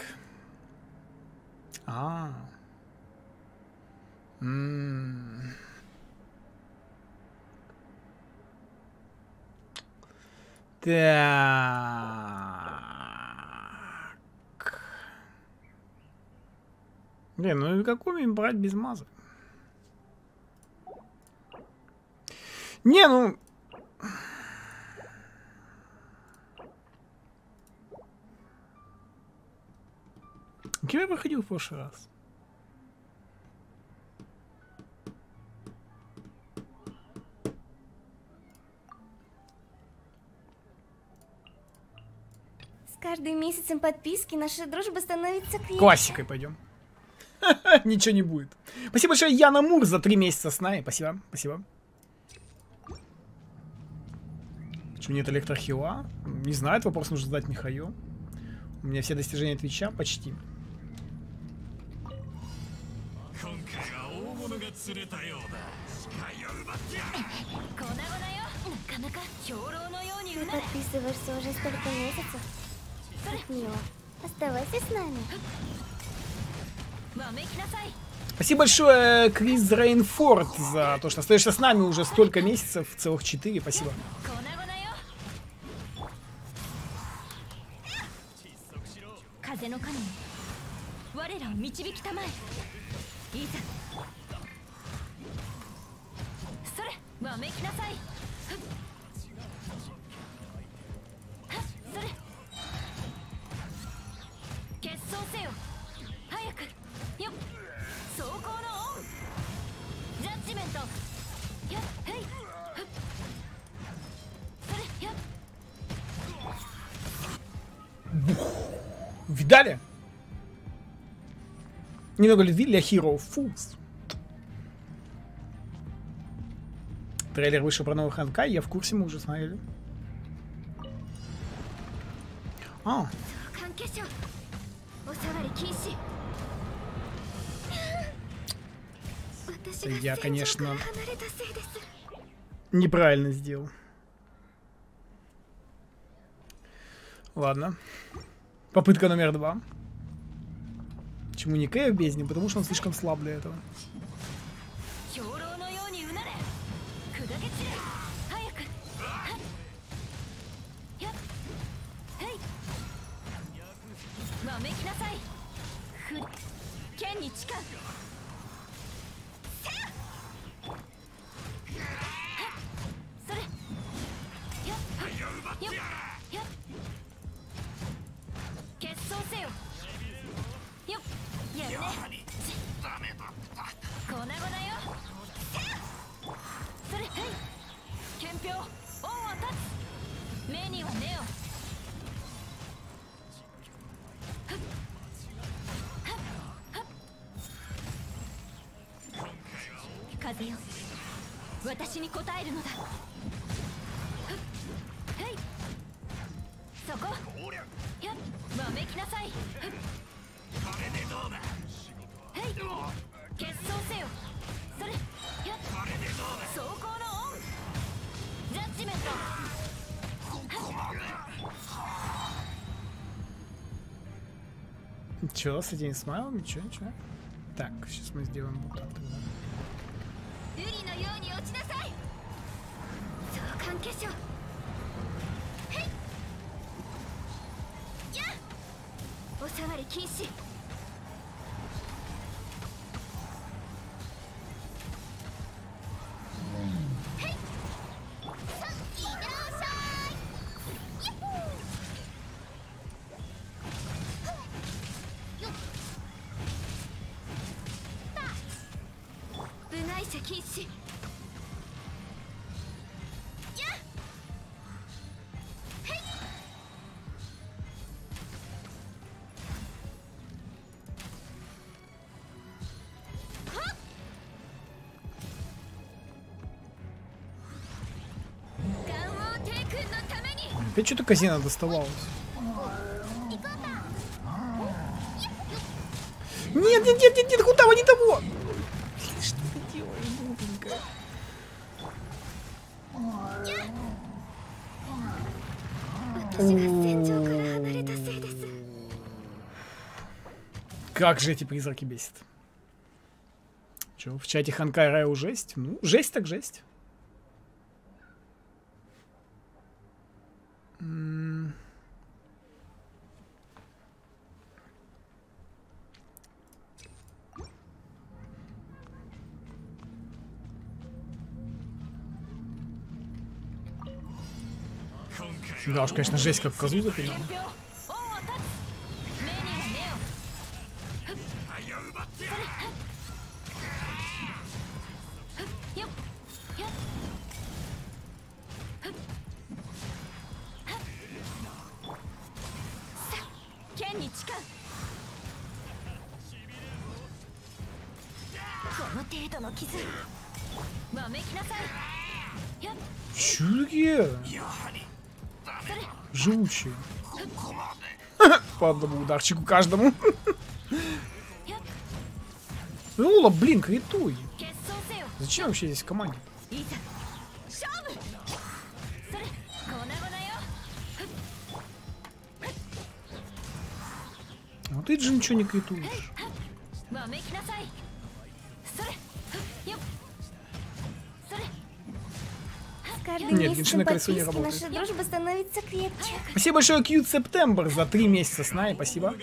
А. М. Так. Блин, ну и какой им брать без маза? Не, ну... Кем я проходил в прошлый раз? каждым месяцем подписки наша дружба становится крепче. Классикой пойдем. Ничего не будет. Спасибо большое, Яна Мур, за три месяца с нами. Спасибо, спасибо. Почему нет электрохила? Не знаю, этот вопрос нужно задать Михаю. У меня все достижения Твича почти. Ты подписываешься уже столько месяцев. Оставайся с нами. Спасибо большое, Крис Рейнфорд, за то, что остаешься с нами уже столько месяцев, целых четыре, спасибо. Субтитры 々よ風の神よ我らを導きたまえいざそれわめきなさいふっはっそれ結晶せよ早くよっ走行のオンジャッジメントよっへいふっそれよっ Видали? Немного любви для Hero Fools. Трейлер вышел про новый Ханкай, я в курсе, мы уже смотрели. А, Я, конечно, неправильно сделал. Ладно. Попытка номер два. Почему не Кэй в бездне? Потому что он слишком слаб для этого. 剣に誓う Че, с этими смайлами? Че, че? Так, сейчас мы сделаем вот так тогда. Осавари 禁止 что ты казино доставалось? Нет, нет, нет, нет, нет, куда вы не того? Что ты делаешь, глупенькая? Как же эти призраки бесит. Че, в чате Ханкай Раю жесть? Ну, жесть так жесть. Да уж, конечно, жесть, как в козу запилили. одному ударчику каждому. Ну, Лола, блин, критуй. Зачем вообще здесь команде? Ну ты же ничего не критуешь. Геншина колесо не работает. Наша дружба становится крепче. Спасибо большое, Cute September, за три месяца сна и спасибо.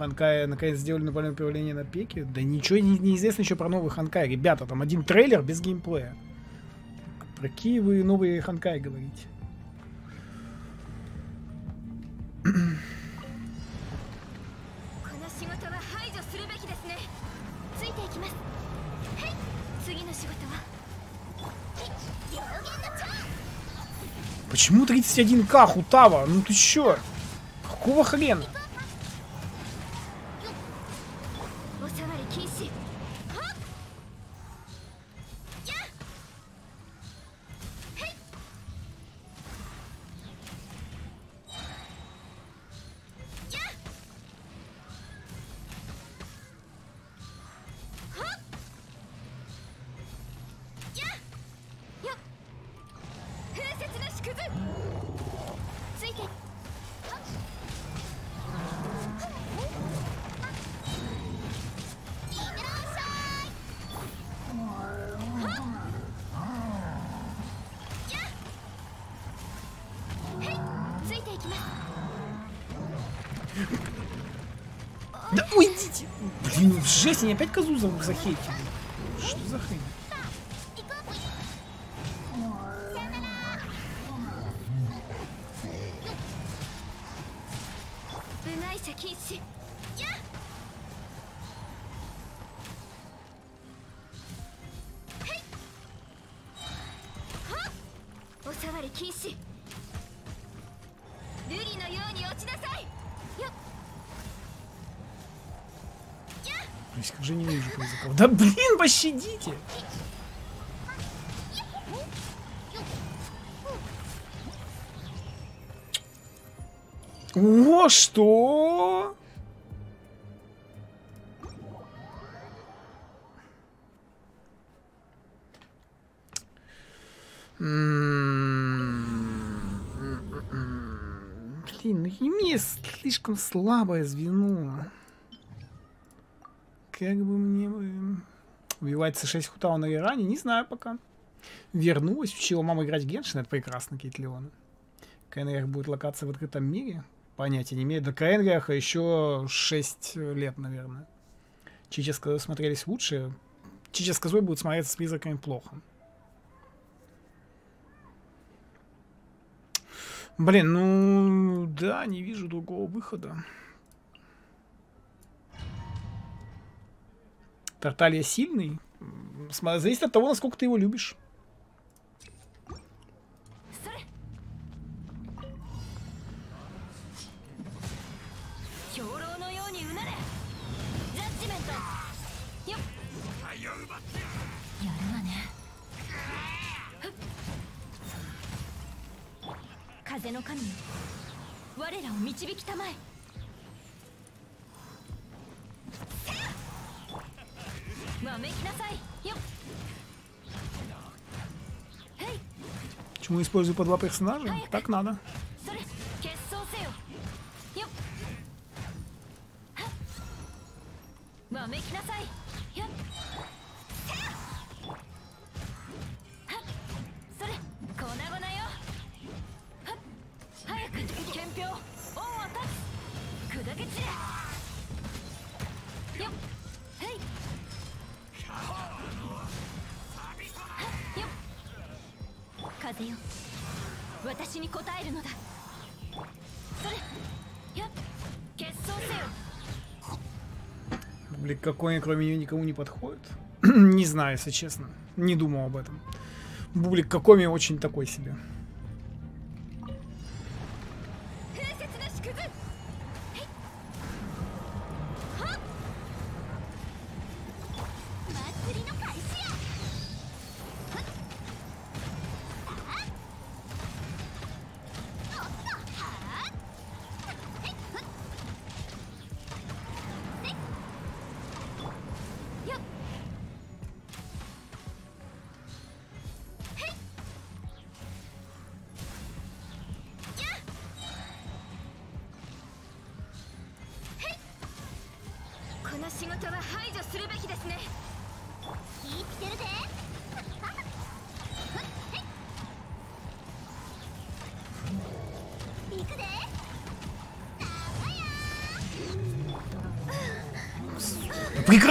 Ханкая наконец сделали наполеон появление на пике. Да ничего не, неизвестно еще про новый Ханкай. Ребята, там один трейлер без геймплея. Про какие вы новые Ханкай говорите? Почему 31к, Хутава? Ну ты чё? Какого хрена? жесть, они опять козу за захейтили. Да блин, пощадите! О, что? Блин, ну химия слишком слабое звено. Как бы развивает с 6 Хутау на Иране, не знаю пока. Вернулась, учила мама играть в Геншин, это прекрасно, Кейт Леона. КНР будет локация в открытом мире? Понятия не имею. До КНР еще 6 лет, наверное. Чича с смотрелись лучше. Чича с будет смотреться с призраками плохо. Блин, ну да, не вижу другого выхода. Тарталья сильный, зависит от того, насколько ты его любишь. 風の神よ我らを導きたまえ Почему использую по два персонажа? Так надо. никакой, кроме нее, никому не подходит? не знаю, если честно. Не думал об этом. Бублик Какоми очень такой себе.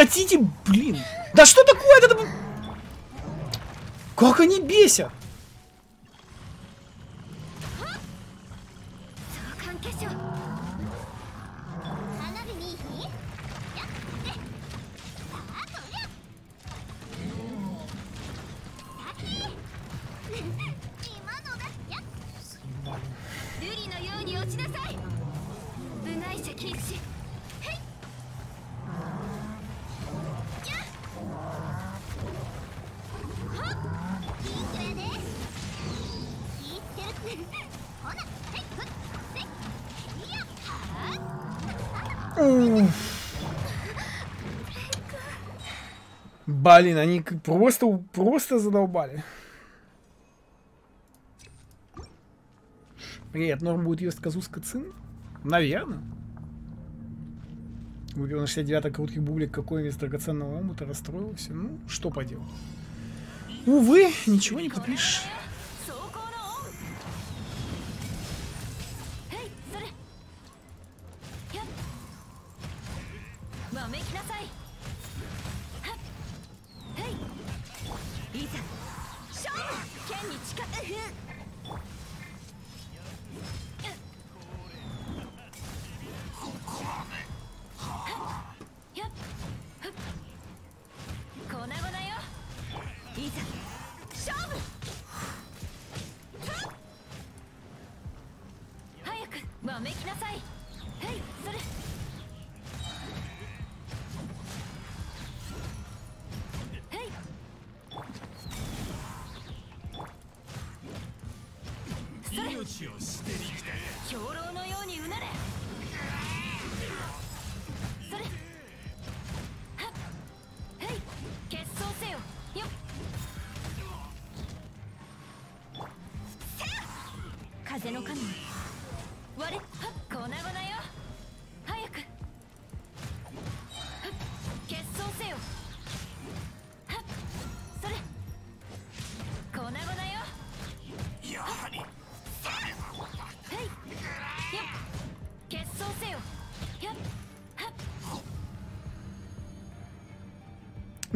хотите, блин? Да что такое это? Как они бесят? блин, они просто, просто задолбали. Привет, Норм будет ест козу с кацин? Наверное. Выбил на 69 круткий бублик, какой вес драгоценного омута расстроился. Ну, что поделать. Увы, ничего не попишешь.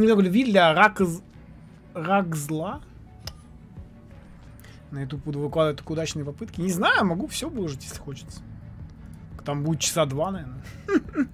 Немного любви для рака... з- Рак зла. На YouTube буду выкладывать только удачные попытки. Не знаю, могу все выложить, если хочется. Там будет часа два, наверное.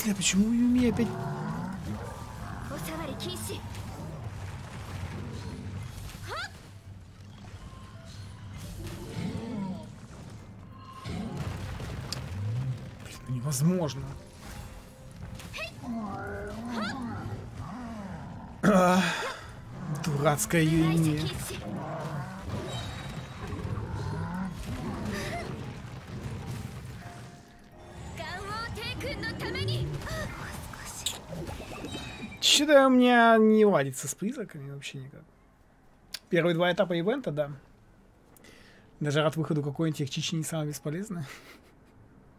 смысле? Почему Юми опять... Блин, ну невозможно. Дурацкая Юми. Что-то у меня не ладится с призраками вообще никак. Первые два этапа ивента, да. Даже рад выходу какой-нибудь их Чичи не самое бесполезное.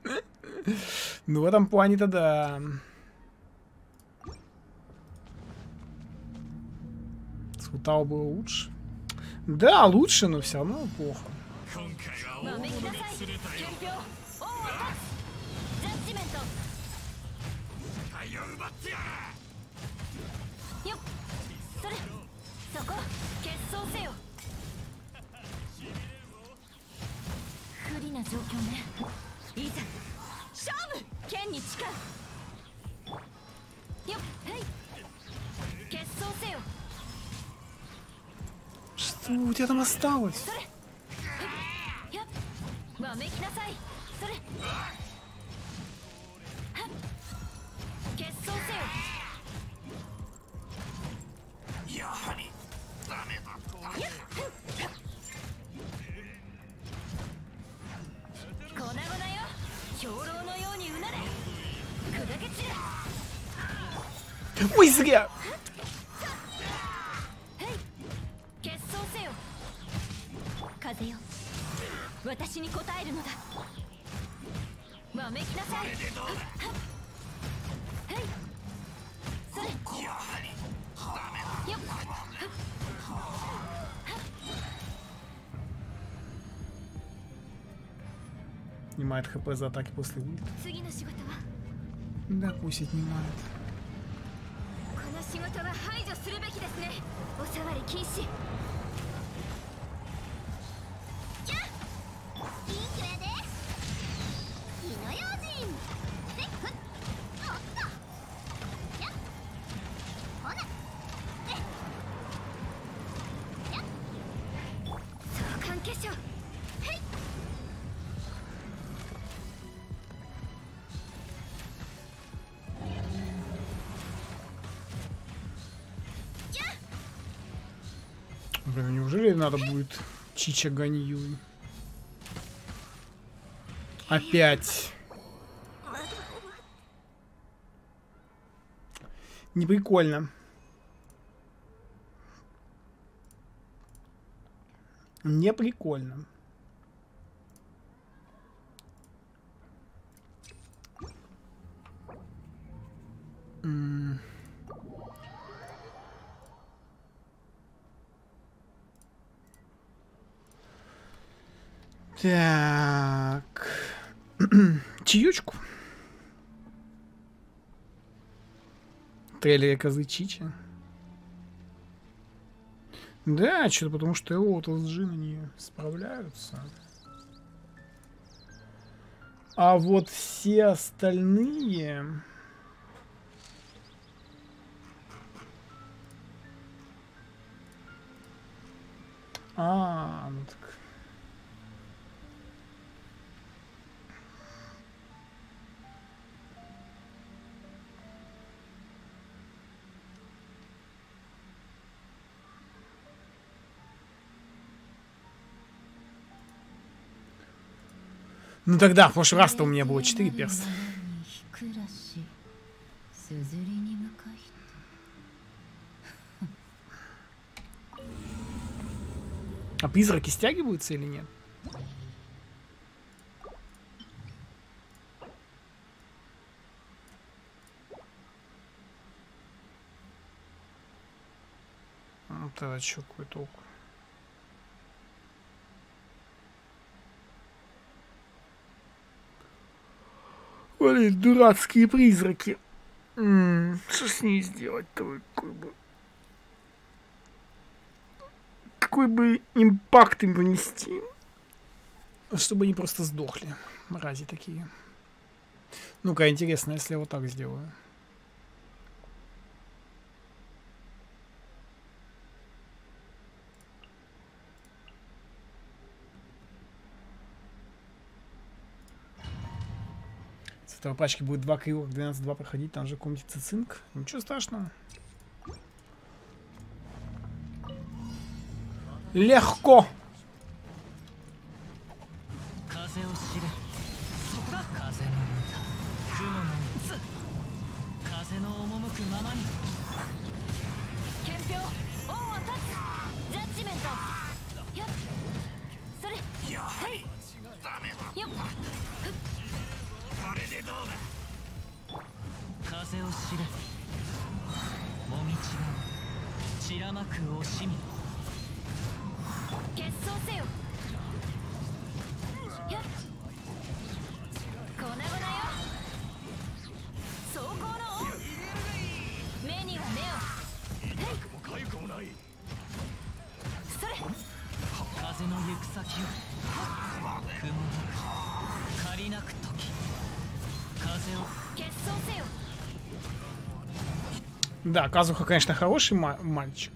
Ну, в этом плане-то да. С Хутао было лучше. Да, лучше, но все равно плохо. よ憲兵王を立つジャッジメント機体を奪ってやるよっそれそこ決闘せよ不利な状況ねいざ勝負剣に誓うよっへい決闘せよ Что у тебя там осталось? それやっわめきなさいそれはっ決闘せよ Ой, зря! 決闘せよ風よ私に応えるのだわめきなさいはいそれやはりよっ Снимает хп за атаки после ульта. 次の仕事は Да, пусть отнимает. この仕事は排除するべきですね。おさわり禁止。Надо будет Чича Ганьюй? Опять. Не прикольно. Не прикольно. М. Так. Чаечку. Телия козы Чича. Да, что-то потому что Эото с Джин не справляются. А вот все остальные... А, ну так Ну тогда, в прошлый раз-то у меня было 4 перста. А призраки стягиваются или нет? Ну, Это что, какой толк? Блин, дурацкие призраки. Что с ней сделать-то? Какой бы... Какой бы импакт им внести? Чтобы они просто сдохли. Мрази такие. Ну-ка, интересно, если я вот так сделаю. второй пачке будет 2 кривок, 12-2 проходить, там же какой-нибудь. Ничего страшного. Легко! 知らず。もみちが散らまく惜しみ。決闘せよやっ Да, Казуха, конечно, хороший мальчик.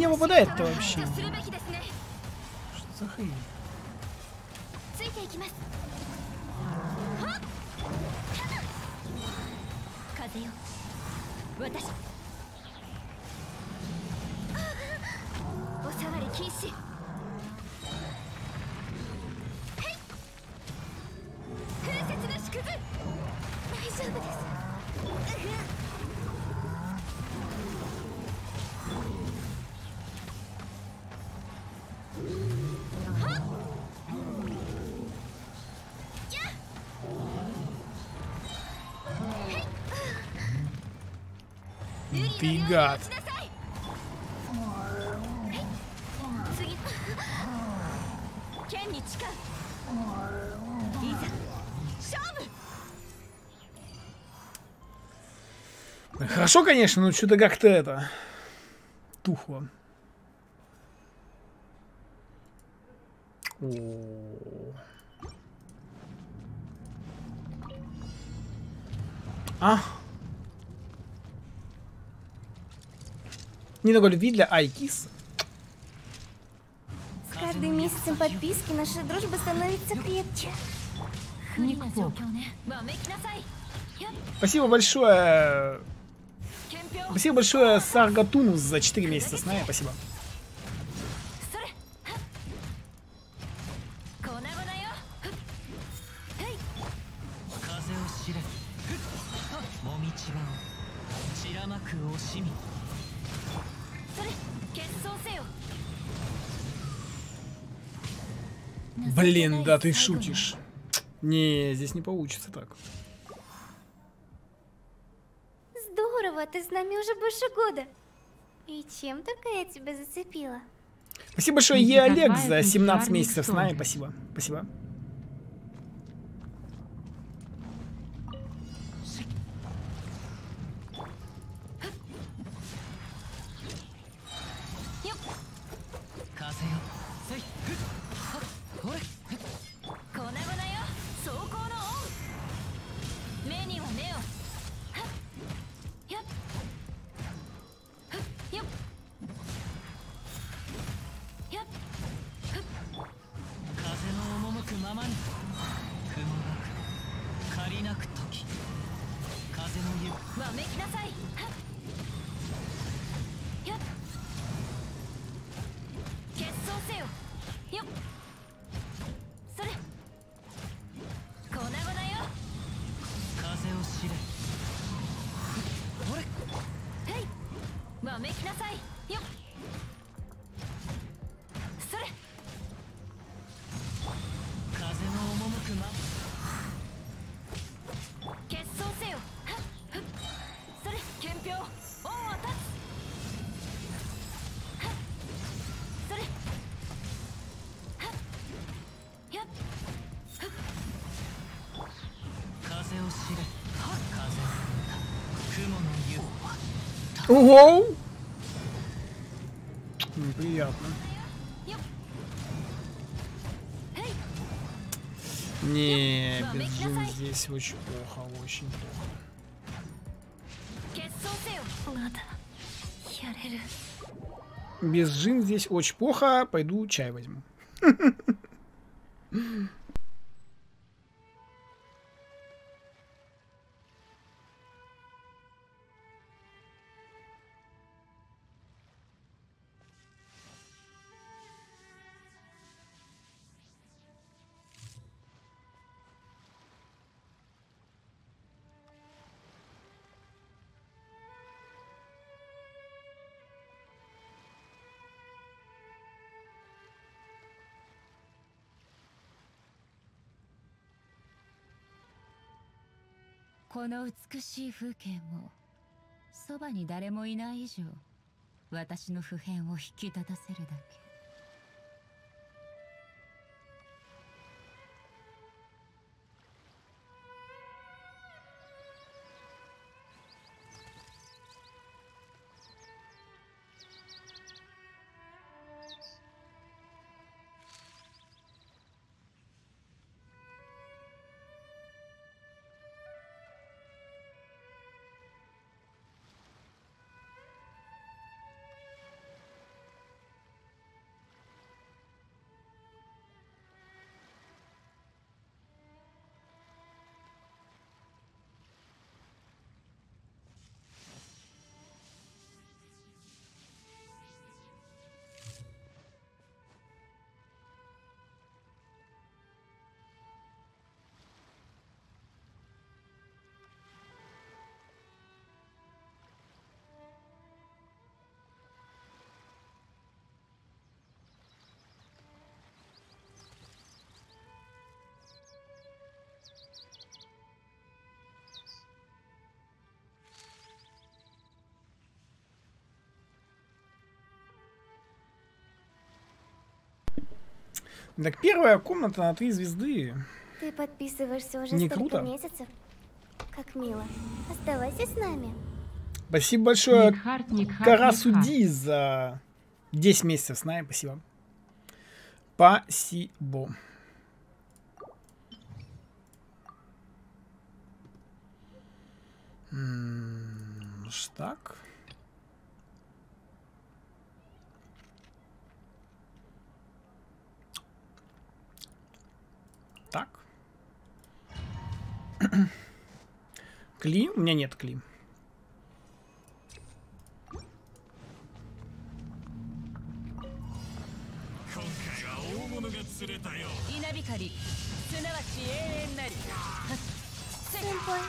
меня выпадает-то вообще? Что за хрень? Thank you. Ты гад. Хорошо, конечно, но что-то как-то это... Тухло. О -о -о. А? Не на любви для Айкис. С каждым месяцем подписки наша дружба становится крепче. Спасибо большое. Спасибо большое Саргатунус за 4 месяца с нами. Спасибо. Блин, да ты шутишь. Не, здесь не получится так. Здорово, ты с нами уже больше года. И чем только я тебя зацепила? Спасибо большое, Е Олег, за ты 17 шарник месяцев с нами. Спасибо. Спасибо. Воу! Неприятно. Не, бензин здесь очень плохо, очень плохо. Без жин здесь очень плохо, пойду чай возьму. この美しい風景もそばに誰もいない以上私の普遍を引き立たせるだけ」Так первая комната на три звезды. Ты подписываешься уже Не столько круто? месяцев. Как мило. Оставайся с нами. Спасибо большое Никхарт, Никхарт. Карасуди за 10 месяцев с нами. Спасибо. Спасибо. М, Так. Так. Кли? У меня нет кли. Сэмпай.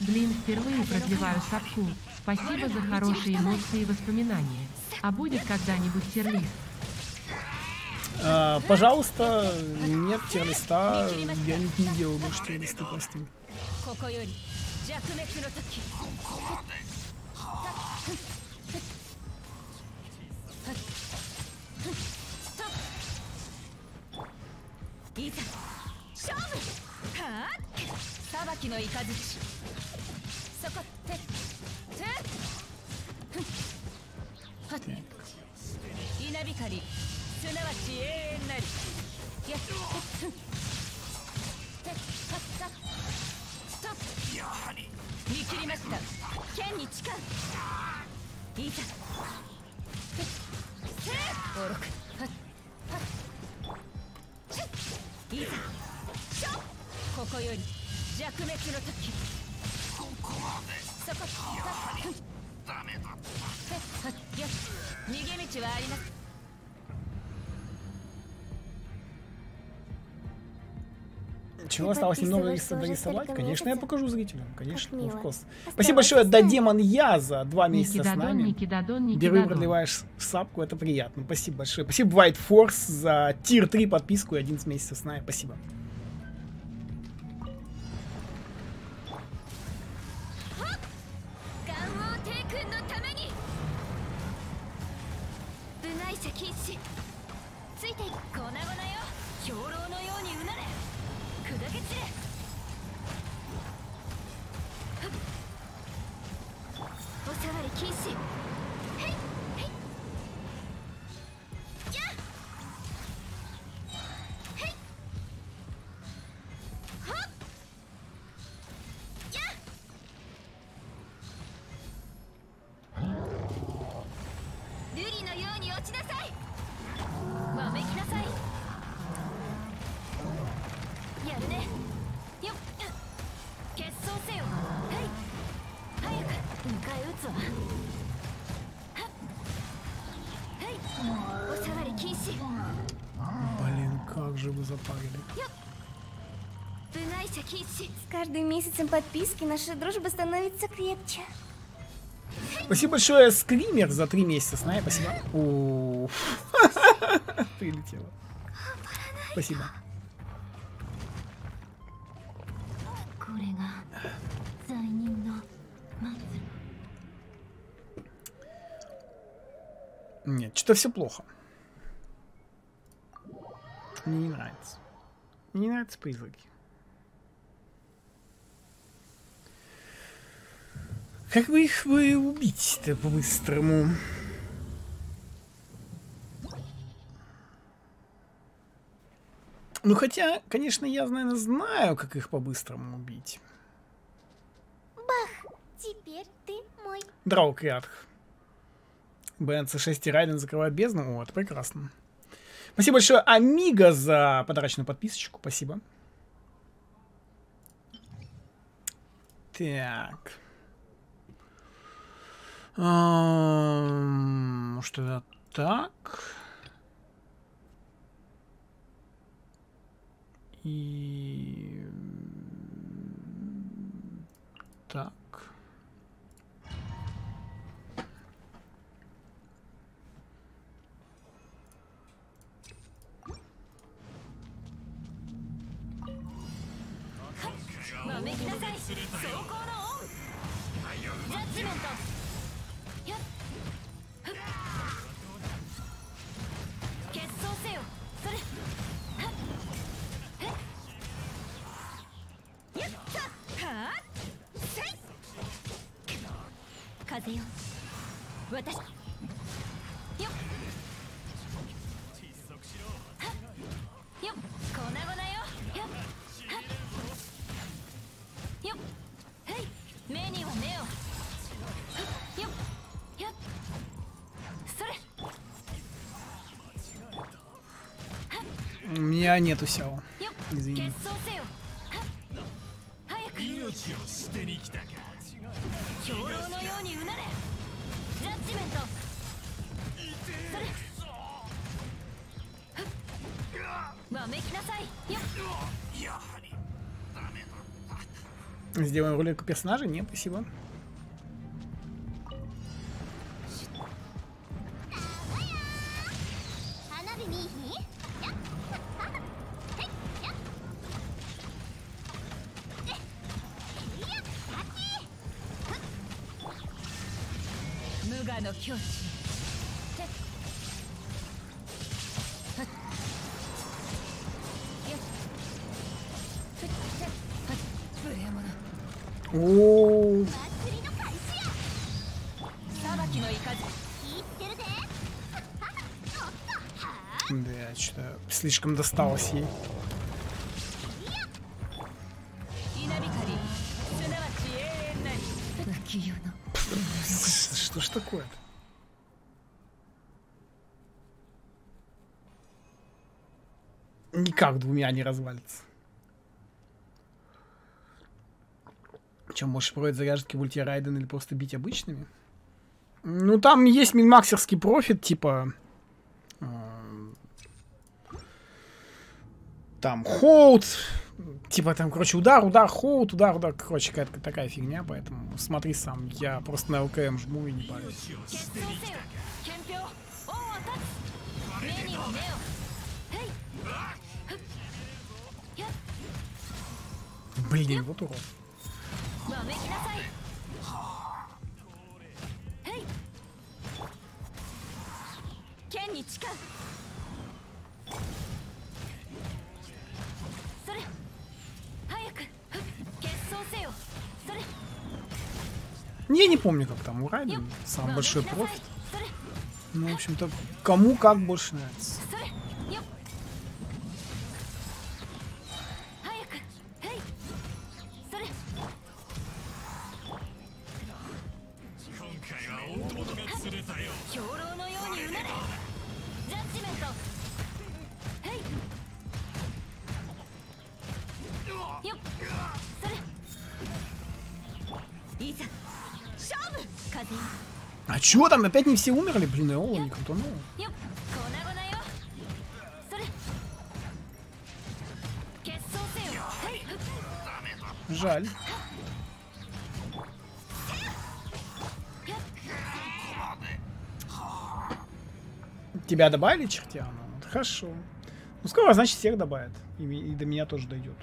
Блин, впервые продлеваю сапку. Спасибо за хорошие эмоции и воспоминания. А будет когда-нибудь терлист? А, пожалуйста, нет тирлиста. Я не, не делал больше тирлисты, прости. こすなわち永遠なりやっやはり。見切りました剣に誓ういざ愚かいざここより弱滅の時ここはねそこやはりダメだ逃げ道はあります Чего осталось немного дорисовать? Конечно, я покажу зрителям. Конечно, course. Осталось Спасибо большое, да оставить. демон я за два месяца с нами. Герой Никидадон. продлеваешь сапку, это приятно. Спасибо большое. Спасибо White Force за тир 3 подписку и 11 месяцев с нами. Спасибо. месяцем подписки наша дружба становится крепче. Спасибо большое, Скример, за три месяца. Снай, спасибо. О, прилетело. Спасибо. Нет, что-то все плохо. Мне не нравится. Мне не нравятся призраки. Как бы их бы убить-то по-быстрому? Ну хотя, конечно, я, наверное, знаю, как их по-быстрому убить. Теперь ты мой. Драук Риадх. БНЦ6 и Райден закрывает бездну. Вот, прекрасно. Спасибо большое, Амиго, за подарочную подписочку. Спасибо. Так. Может, это так? И... Так. 風よ私よっはっよっ粉々よやっはっよっはい目には目をふっよっやっそれ У меня нету сяо. よっ Извини. 決闘せよはっ早く命を捨てに来たか 兵糧のようにうなれジャッジメントそれふっわめきなさいよっやはりダメだ Сделаем ролик персонажа? Нет, спасибо. слишком досталось ей. Что ж такое-то? Никак двумя не развалится. Чем можешь проводить заряжки в ульте Райден или просто бить обычными? Ну, там есть минмаксерский профит, типа... там холд, типа там, короче, удар, удар, холд, удар, удар, короче, какая-то такая фигня, поэтому смотри сам, я просто на ЛКМ жму и не парюсь. Блин, вот урод. Кен не помню, как там у Райден. Самый большой профит. Ну, в общем-то, кому как больше нравится. Чего там? Опять не все умерли? Блин, Эола не крутанула. Жаль. Тебя добавили чертяну? Хорошо. Ну скоро, значит, всех добавят. И, и до меня тоже дойдет.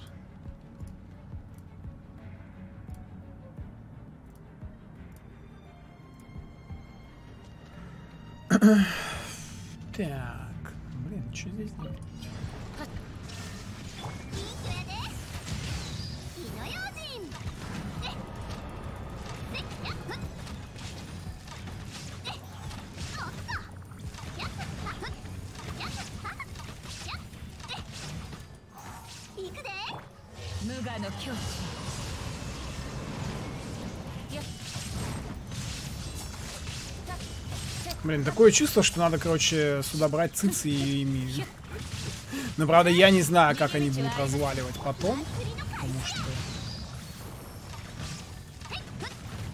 Uh-huh. Блин, такое чувство, что надо, короче, сюда брать цицы и ими. Но, правда, я не знаю, как они будут разваливать потом. Потому что...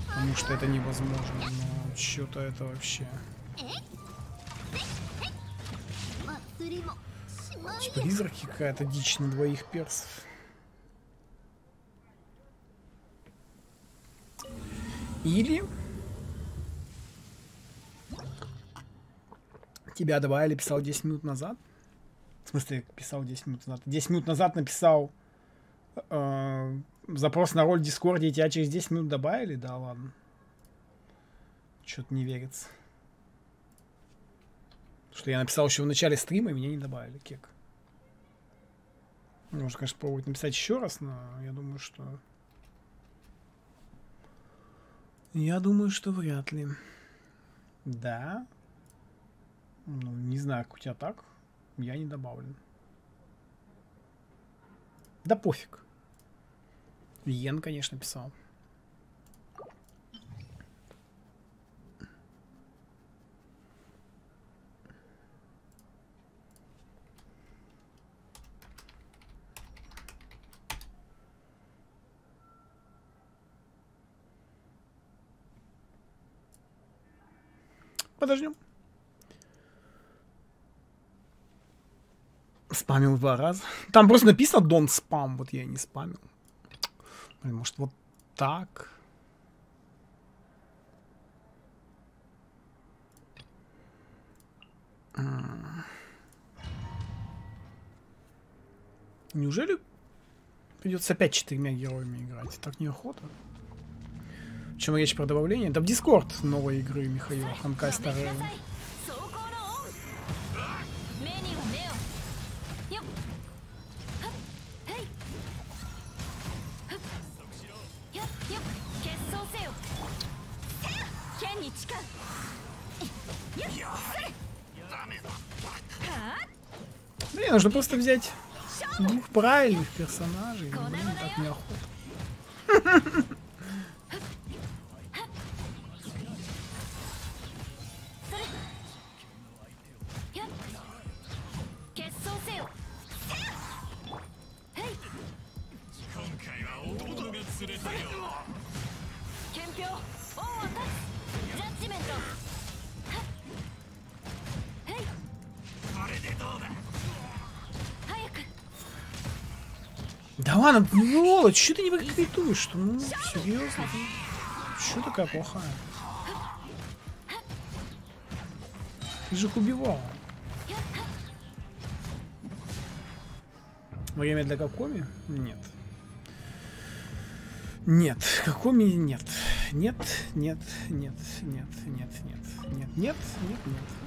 Потому что это невозможно. Но что-то это вообще... Типа, призраки какая-то дичь на двоих персов. Или... Тебя добавили, писал 10 минут назад. В смысле, писал 10 минут назад. 10 минут назад написал э, запрос на роль в Дискорде, и тебя через 10 минут добавили? Да ладно. Что-то не верится. Что я написал еще в начале стрима, и меня не добавили. Кек. Можно, конечно, попробовать написать еще раз, но я думаю, что... Я думаю, что вряд ли. Да. Ну, не знаю, как у тебя так. Я не добавлен. Да пофиг. Йен, конечно, писал. Подождем. Спамил два раза. Там просто написано don't spam, вот я и не спамил. Блин, может вот так? Неужели придется опять четырьмя героями играть? Так неохота. Чем речь про добавление? Да в Дискорд новой игры Михаила Ханкай 止 Блин, нужно просто взять двух правильных персонажей. Ну, блин, так неохота. Да ладно, Володь, что ты не рекомендуешь? Что, ну, серьезно? Что такая плохая? Ты же их убивал. Время для Какоми? Нет. Нет, Какоми нет. Нет, нет, нет, нет, нет, нет, нет, нет, нет, нет.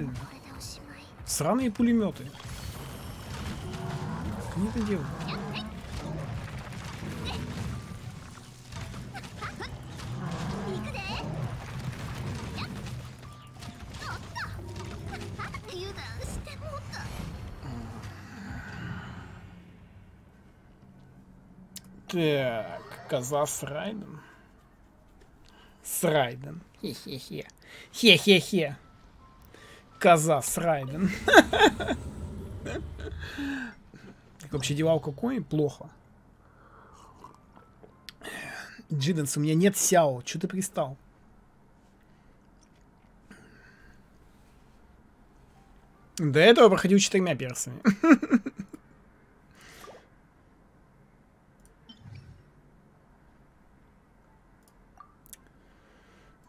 нереально. Сраные пулеметы. Не это дело. Так, коза с Райдом. С Райдом. Хе-хе-хе. Хе-хе-хе. Коза с. Как вообще дела у какой? Плохо. Джиденс, у меня нет сяо. Че ты пристал? До этого проходил четырьмя персами.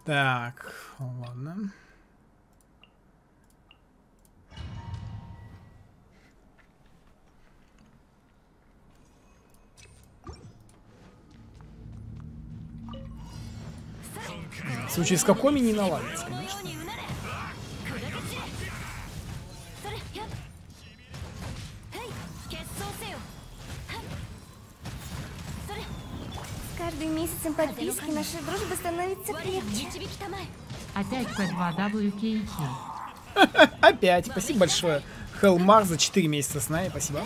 Так, ладно. В случае с Какоми не наладится, конечно. С каждым месяцем подписки наша дружба становится крепче. Опять по 2 WKQ. Опять. Спасибо большое. Хелмар за 4 месяца с нами. Спасибо.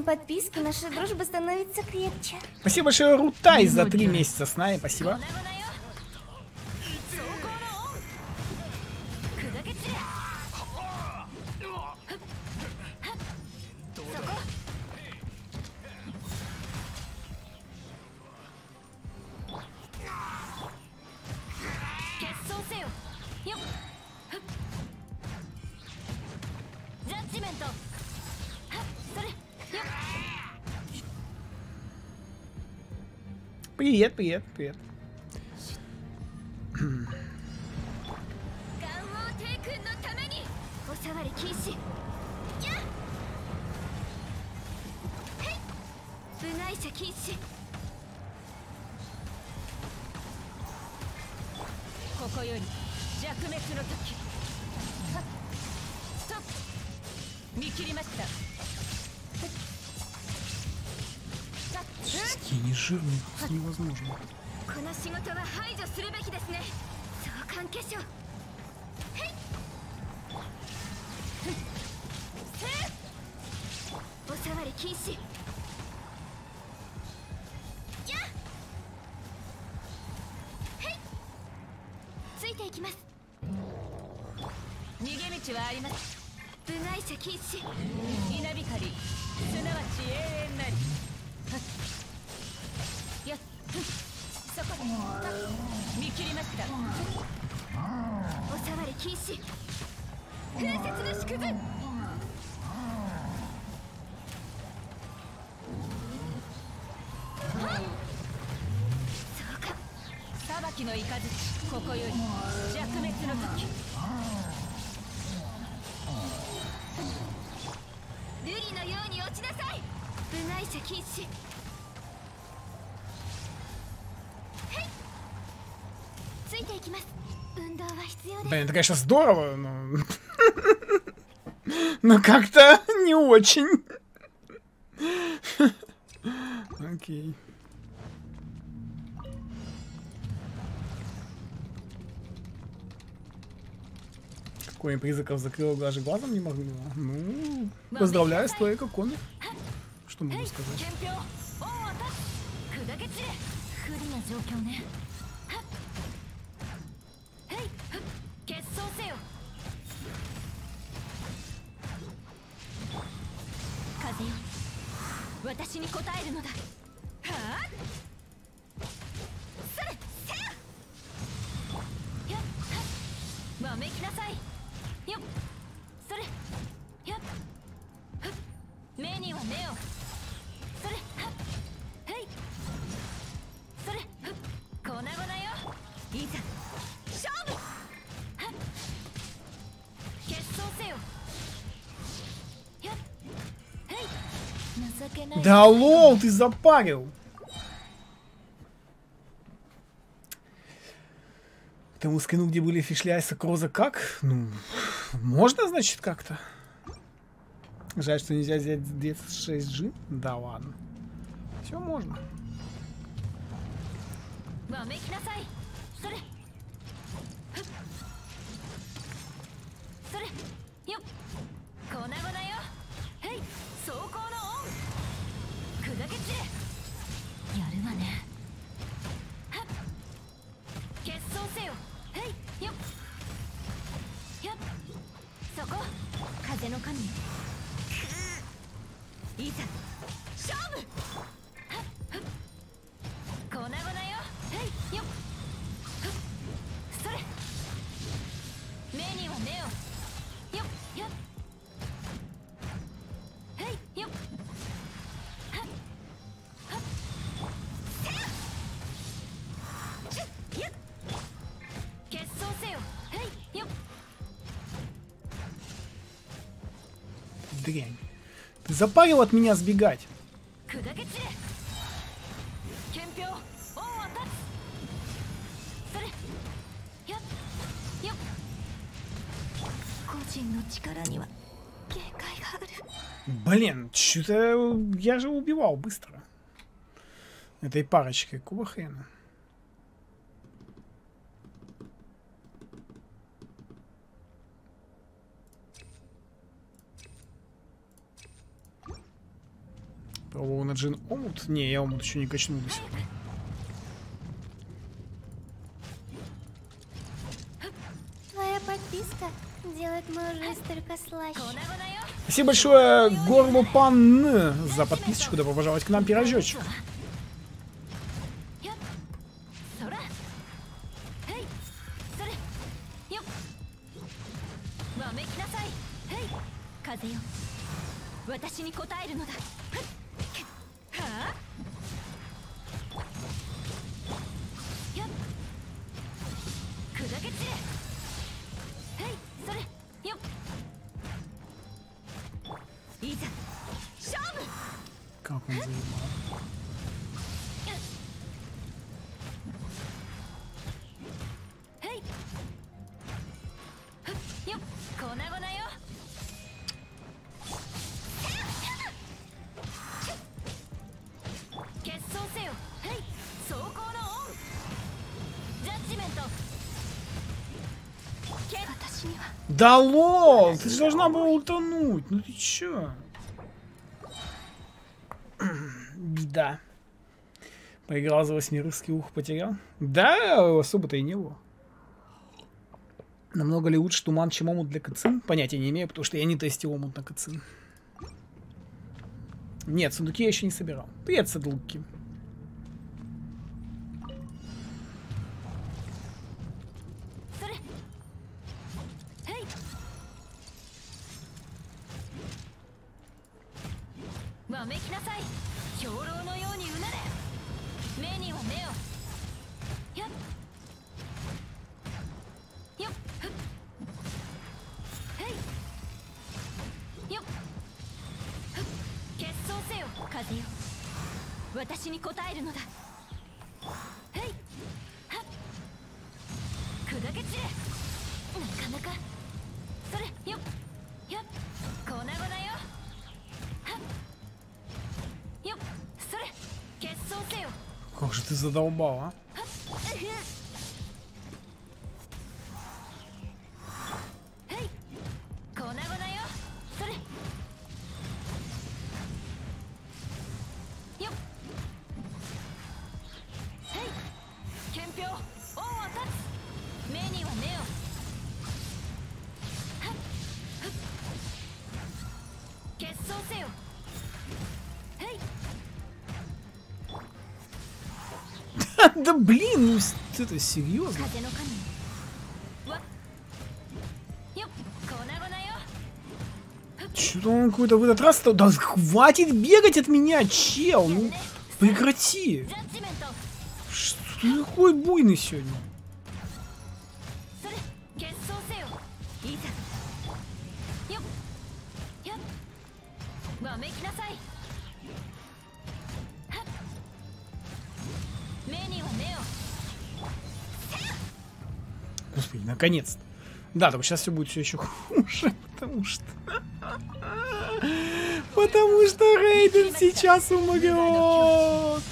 Месяцем подписки наша дружба становится крепче. Спасибо большое, Рутай, за 3 месяца с нами, спасибо. Привет, привет, привет. невозможно. この仕事は排除するべきですね相関化粧 Это, конечно, здорово, но... Но как-то не очень. Окей. Какой призраков закрыл даже глазом не могу. Ну, поздравляю с твоей коми. Что могу сказать? 私に答えるのだ。はあ？それせや。っはっ。わめきなさい。よっ。それ。やっ。目には目を。Да лол, ты запарил. Тому скину, где были фишляйса Кроза как? Ну, можно, значит, как-то. Жаль, что нельзя взять 26G. Да ладно. Все можно. わめきなさいそれふっそれよっ粉々よへい走行のオン砕け散れ やるわね。はっ。結束せよ。へい。よっ。よっ。そこ。風の神。いざ。勝負。粉々よ。へい。よっ。それ。目には目を。запарил от меня сбегать. Блин, что-то я же убивал быстро. Этой парочкой, куба хрена. Пробовал на джин омут? Не, я омут еще не качнул до сих пор. Твоя подписка делает мою жизнь только слаще. 粉々よ Спасибо большое Горлу Пан за подписочку. Добро пожаловать к нам, пирожочек. Да лол, ты же должна была утонуть. Ну ты чё? Беда. Поиграл за восьмерых, скиллух потерял. Да, особо-то и не было. Намного ли лучше туман, чем омут для кацин? Понятия не имею, потому что я не тестил омут на кацин. Нет, сундуки я еще не собирал. Привет, седлуки. Как же ты задолбал, а? Да блин, ну это серьезно. Что он какой-то в этот раз... -то... Да хватит бегать от меня, чел! Ну, прекрати! Что такой буйный сегодня? наконец-то. Да, только сейчас все будет все еще хуже, потому что... Потому что Рейден сейчас умрет.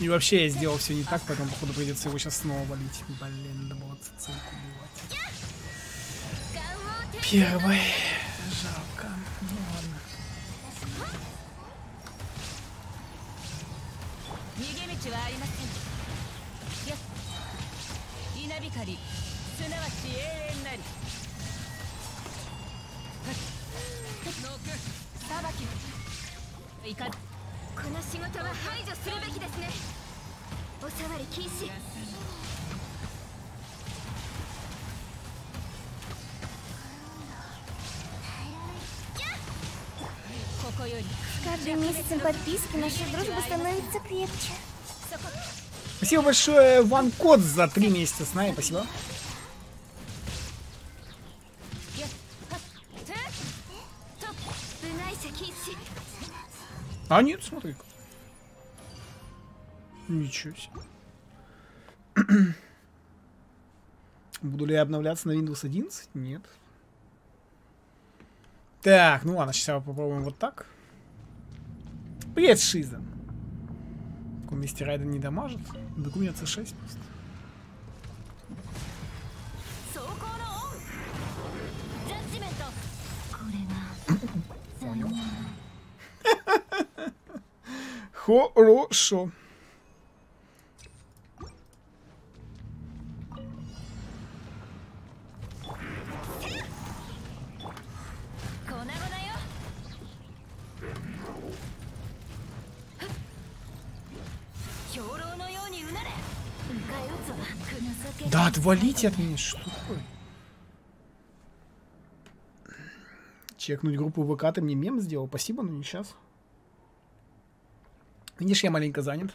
И вообще я сделал все не так, поэтому походу придется его сейчас снова валить. Блин, надо было цицинку убивать. Первый. И наша дружба становится крепче. Спасибо большое, Ван Кот, за три месяца с нами. Спасибо. А нет, смотри. Ничего себе. Буду ли я обновляться на Windows 11? Нет. Так, ну ладно, сейчас попробуем вот так. Привет, Шиза. Такой вместе Райден не дамажит. Документ С6 просто. Хорошо. Отвалите от меня, что такое? Чекнуть группу ВК, ты мне мем сделал. Спасибо, но не сейчас. Видишь, я маленько занят.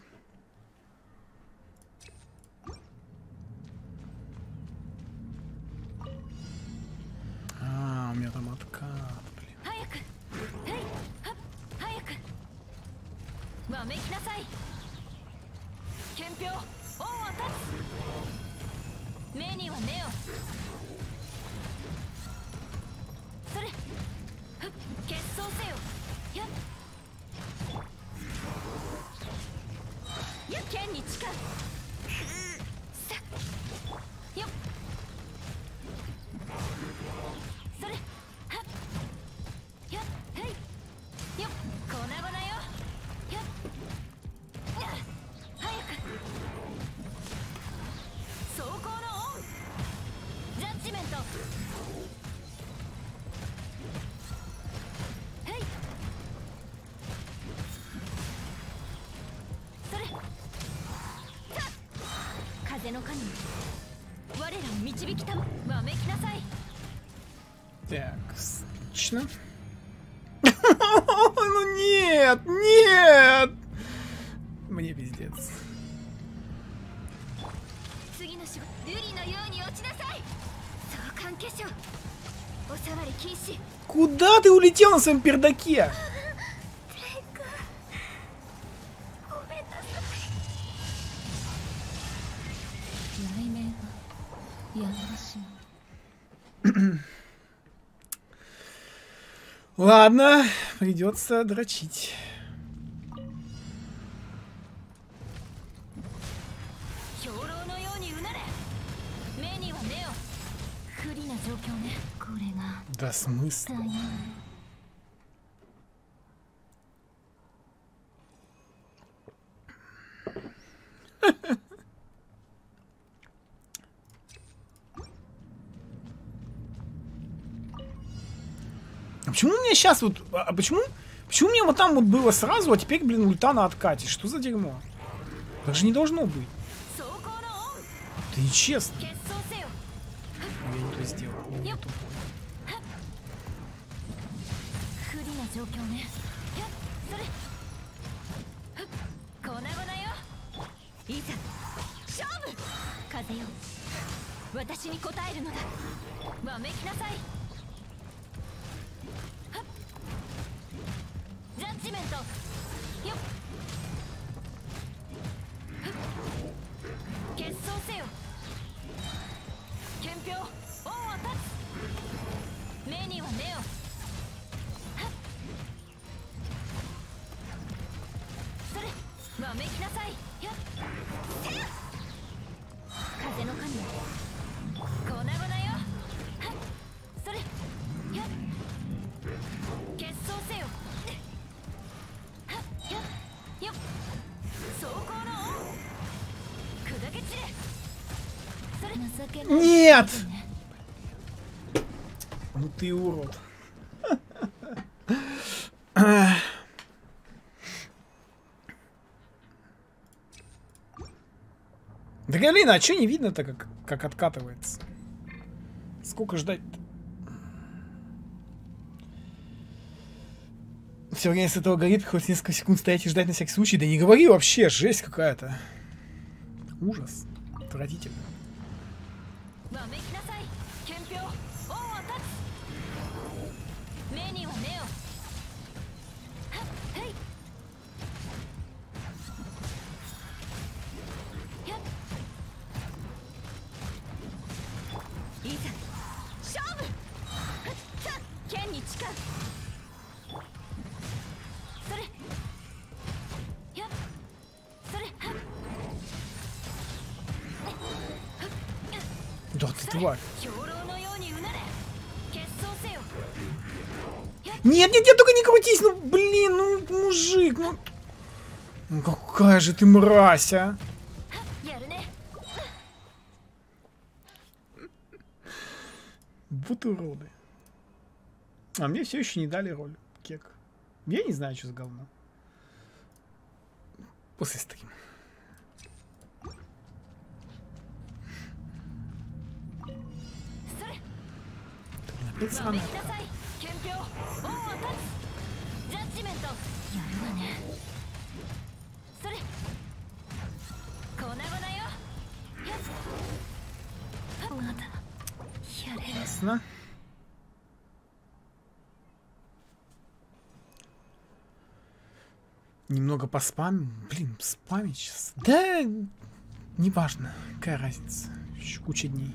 風の神我らを導きたまめきなさい Так, отлично. ну нет, нет! Мне пиздец. Куда ты улетел на своем пердаке? Ладно, придется дрочить. Да смысл? сейчас вот... А, а почему? Почему мне вот там вот было сразу, а теперь, блин, ульта на откате? Что за дерьмо? Так же не должно быть. Это нечестно. Я не то сделал. Не Галина, ну, а что не видно-то, как, как откатывается? Сколько ждать-то? Все время с этого горит, хоть несколько секунд стоять и ждать на всякий случай. Да не говори вообще, жесть какая-то. Ужас. Отвратительно. Какая же ты мразь, а? Вот уроды. А мне все еще не дали роль. Кек. Я не знаю, что за говно. После стрима. Блин, опять поспам... Блин, спамить сейчас. Да, неважно. Какая разница. Еще куча дней.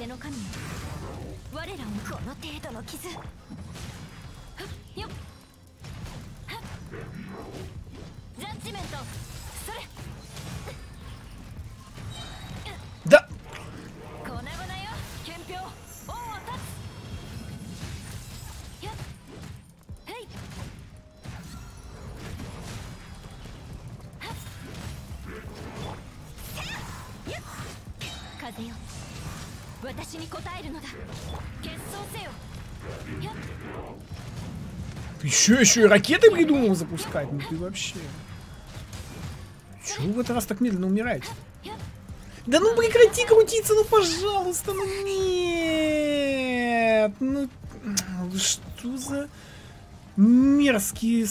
風の神我らもこの程度の傷 Ты еще, еще и ракеты придумал запускать? Ну ты вообще. Ну, Чего вы это раз так медленно умираете? Да ну прекрати крутиться, ну пожалуйста, ну нет. Ну что за мерзкие...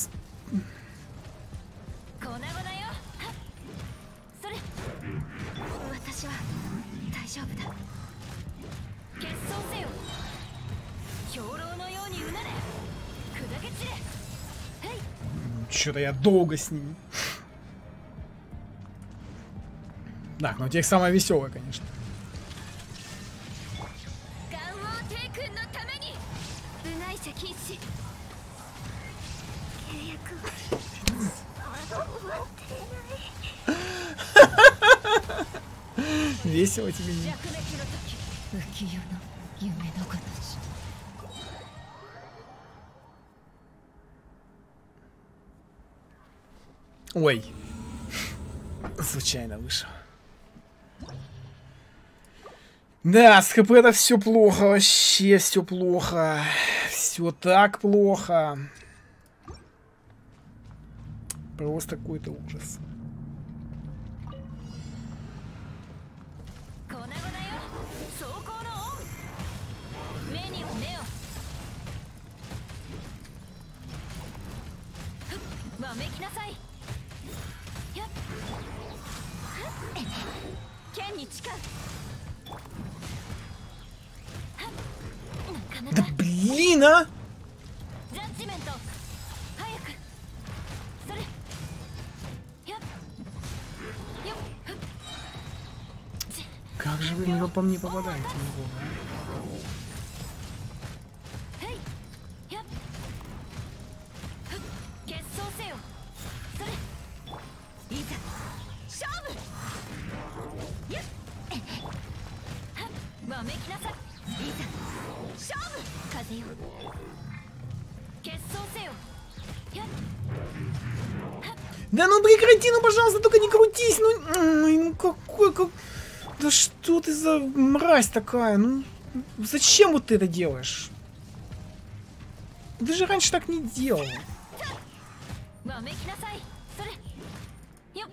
Что-то я долго с ним. Так, ну у тех самое веселое, конечно. Весело тебе не. Ой. Случайно вышел. Да, с хп это все плохо, вообще все плохо. Все так плохо. Просто какой-то ужас. Блин, а! Как же, блин, вы по мне попадаете? 勝負風よ決闘せよやっ Да ну прекрати, ну пожалуйста, только не крутись, ну, ой, ну какой, как... Да что ты за мразь такая, ну, зачем вот ты это делаешь? Ты же раньше так не делал. わめきなさいそれよっ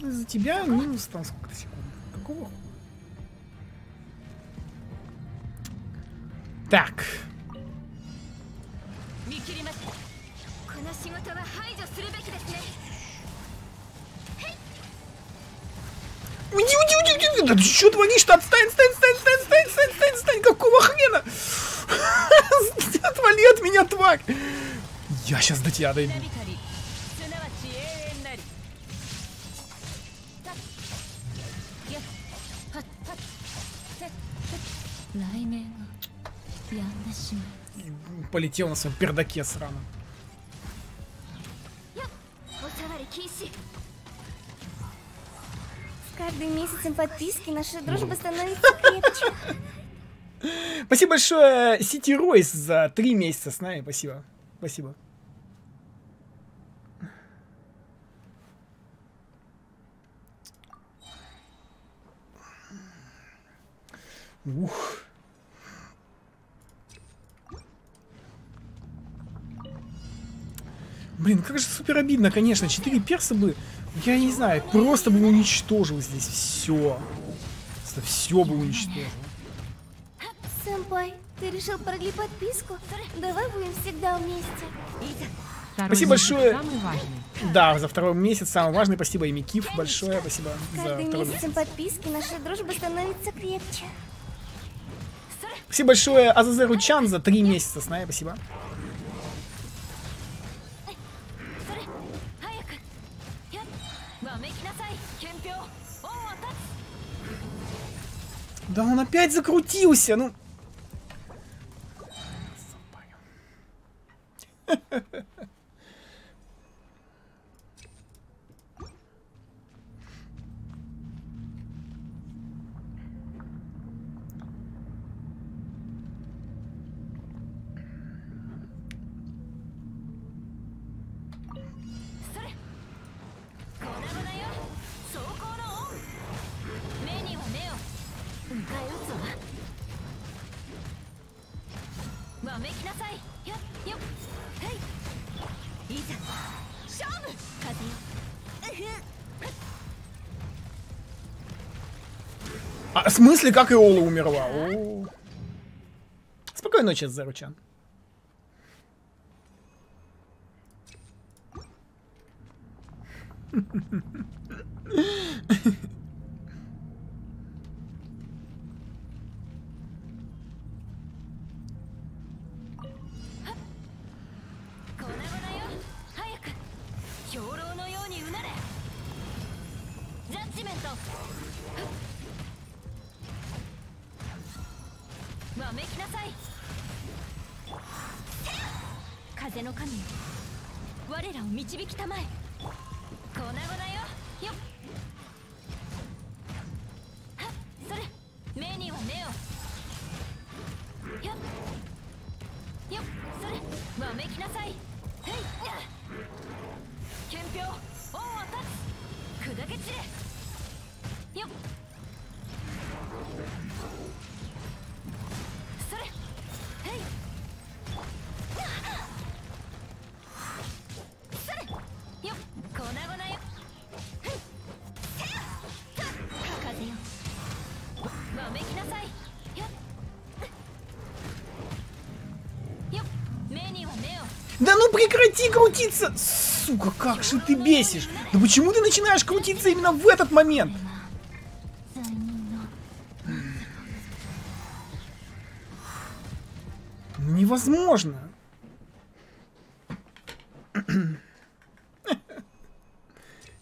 Ну, из-за тебя минус там сколько секунд. Какого? Так. Уйди, уйди, уйди, уйди, да ты что творишь-то? Отстань, отстань, отстань, отстань, отстань, отстань, отстань, отстань, какого хрена? Отвали от меня, тварь! Я сейчас до тебя дойду. Наймень. Полетел на своем пердаке сраном. С каждым месяцем подписки наша дружба ну. становится крепче. Спасибо большое, Сити Ройс, за три месяца с нами. Спасибо. Спасибо. Ух. Блин, как же супер обидно, конечно. Четыре перса бы, я не знаю, просто бы уничтожил здесь все. Все бы уничтожил. Сэмпай, ты решил продлить подписку? Давай будем всегда вместе. Второй Спасибо месяц большое. Самый важный. Да, за второй месяц самый важный. Спасибо, Ими Киф, большое спасибо С за второй месяцем месяц. подписки наша дружба становится крепче. Спасибо большое Азазеру Чан за три месяца с нами, спасибо. Да он опять закрутился, ну. смысле, как Иола умерла? О. Спокойной ночи, Азазеру Чан. わの神よ。我らを導きたまえ。粉々よ。よっ。はっ。それ。目には目をよっ。よっ。それ。わめきなさい。へい。や憲兵恩を断つ砕け散れ。よっ。крутиться! Сука, как же ты бесишь! Да почему ты начинаешь крутиться именно в этот момент? Ну, невозможно!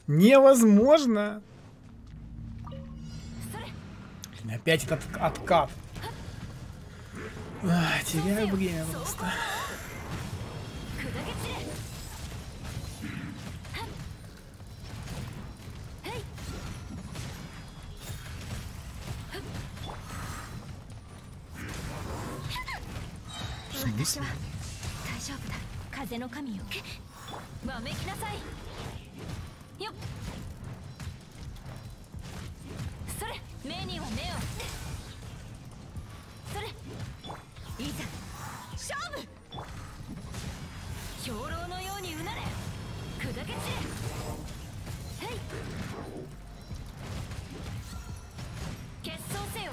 Невозможно! Опять этот откат. А, теряю время просто. 私は大丈夫だ風の神よわめきなさいよっそれ目には目をそれいざ勝負兵糧のようにうなれ砕け散れへい決闘せよ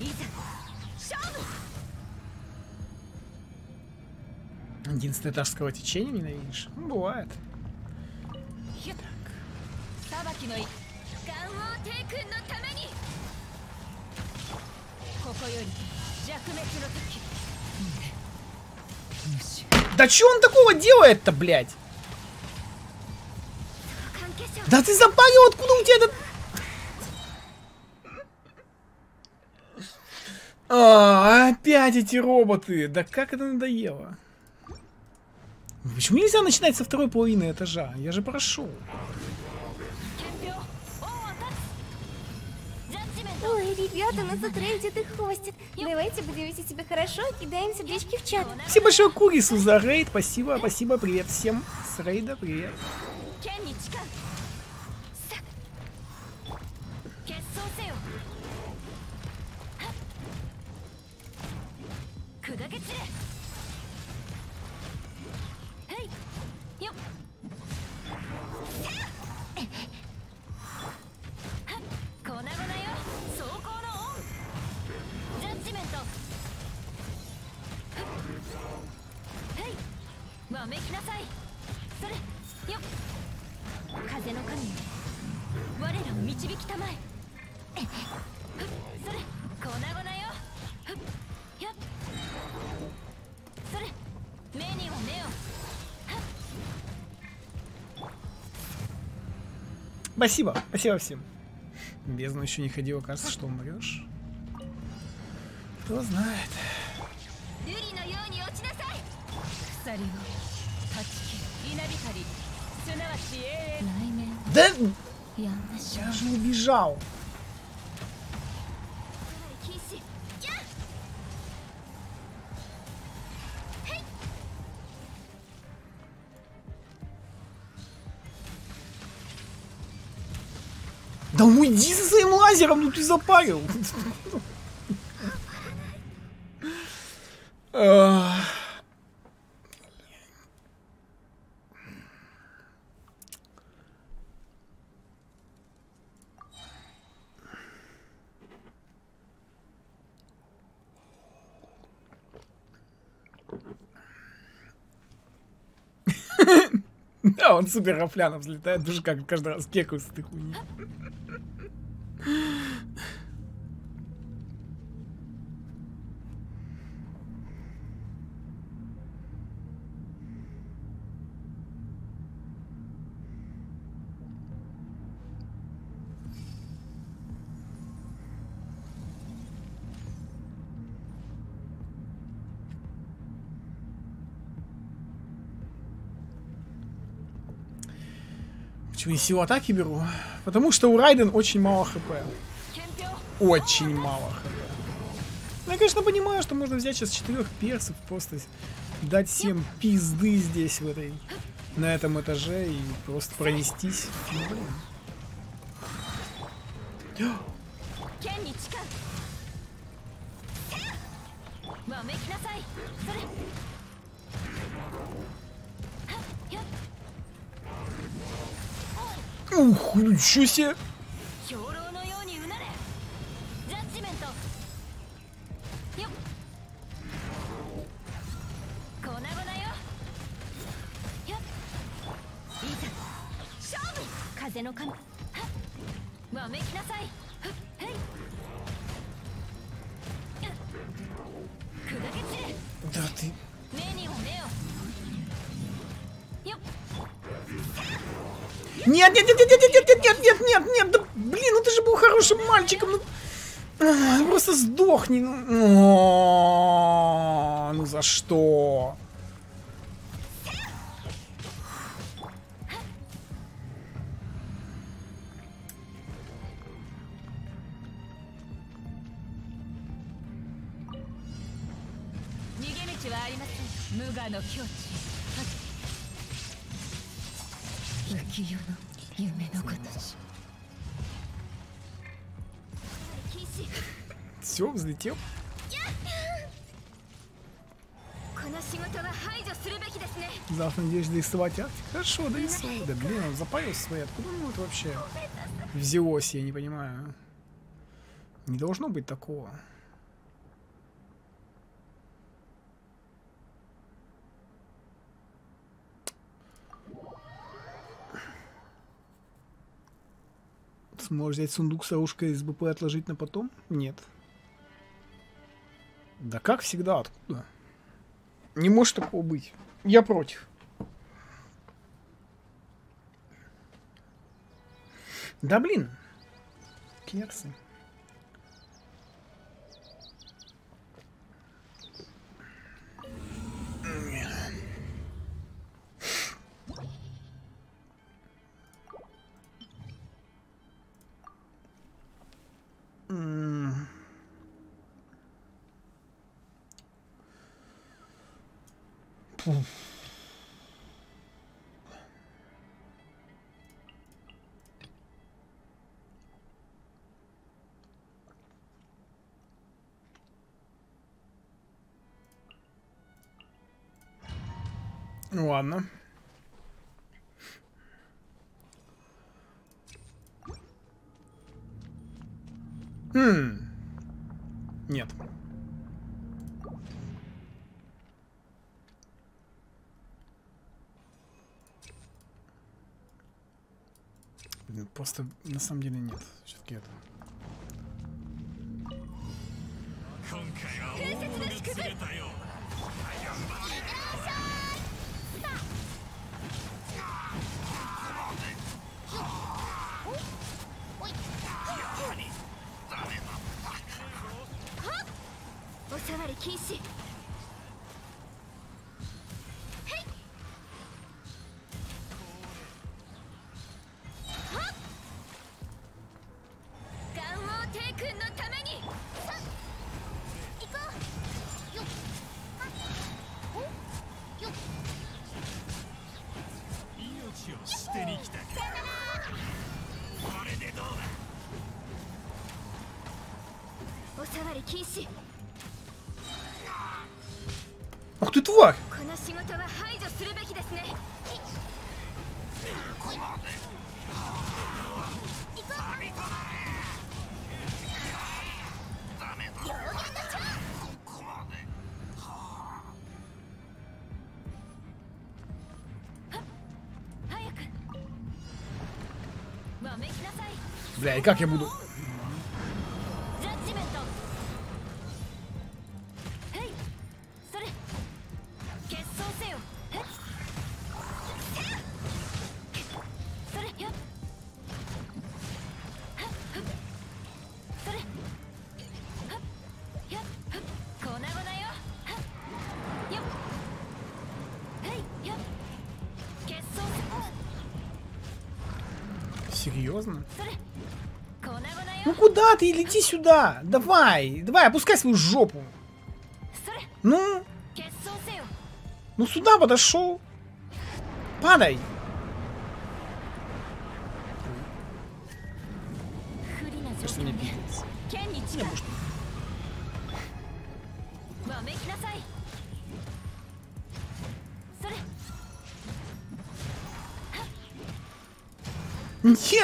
いざ Единственный этаж с течения ненавидишь? Ну, бывает. Да что он такого делает-то, блядь? Да ты запалил, откуда у тебя этот А, опять эти роботы! Да как это надоело! Почему нельзя начинать со второй половины этажа? Я же прошел! Ой, ребята, ну нас отрейдит и хвостит. Давайте будем вести себя хорошо и кидаем сердечки в чат. Спасибо большое Курису за рейд. Спасибо, спасибо, привет всем. С рейда привет. Спасибо, спасибо всем. Бездна еще не ходила, кажется, что умрешь. Кто знает. Да... Я же убежал. Да уйди со своим лазером, ну ты запарил. Ах. Да, он супер рафляно взлетает, даже как каждый раз кекаю с этой хуйни. Почему я силу атаки беру? Потому что у Райден очень мало хп. Очень мало хп. Ну, я, конечно, понимаю, что можно взять сейчас четырех персов, просто дать всем пизды здесь, в этой, на этом этаже, и просто пронестись. Ну, блин. Ух, ну ничего себе! 兵 Нет, нет, нет, нет, нет, нет, нет, нет, нет, нет, нет, да блин, ну ты же был хорошим мальчиком, ну... А, Просто сдохни, ну... Ну за что?「ですね Завтра надеюсь дорисовать Арктик. Хорошо, дорисовал. Да блин, он запарился свои. Откуда ему это вообще взялось, я не понимаю. Не должно быть такого. Сможешь взять сундук с оружкой из БП и отложить на потом? Нет. Да как всегда, откуда? Не может такого быть. Я против. Да блин. Кексы. М. Ну ладно. Хм. Нет. просто на самом деле нет. Все-таки это. Ой! Ах ты тварь! Бля, и как я буду... ты лети сюда. Давай, давай, опускай свою жопу. Ну? Ну сюда подошел. Падай. Что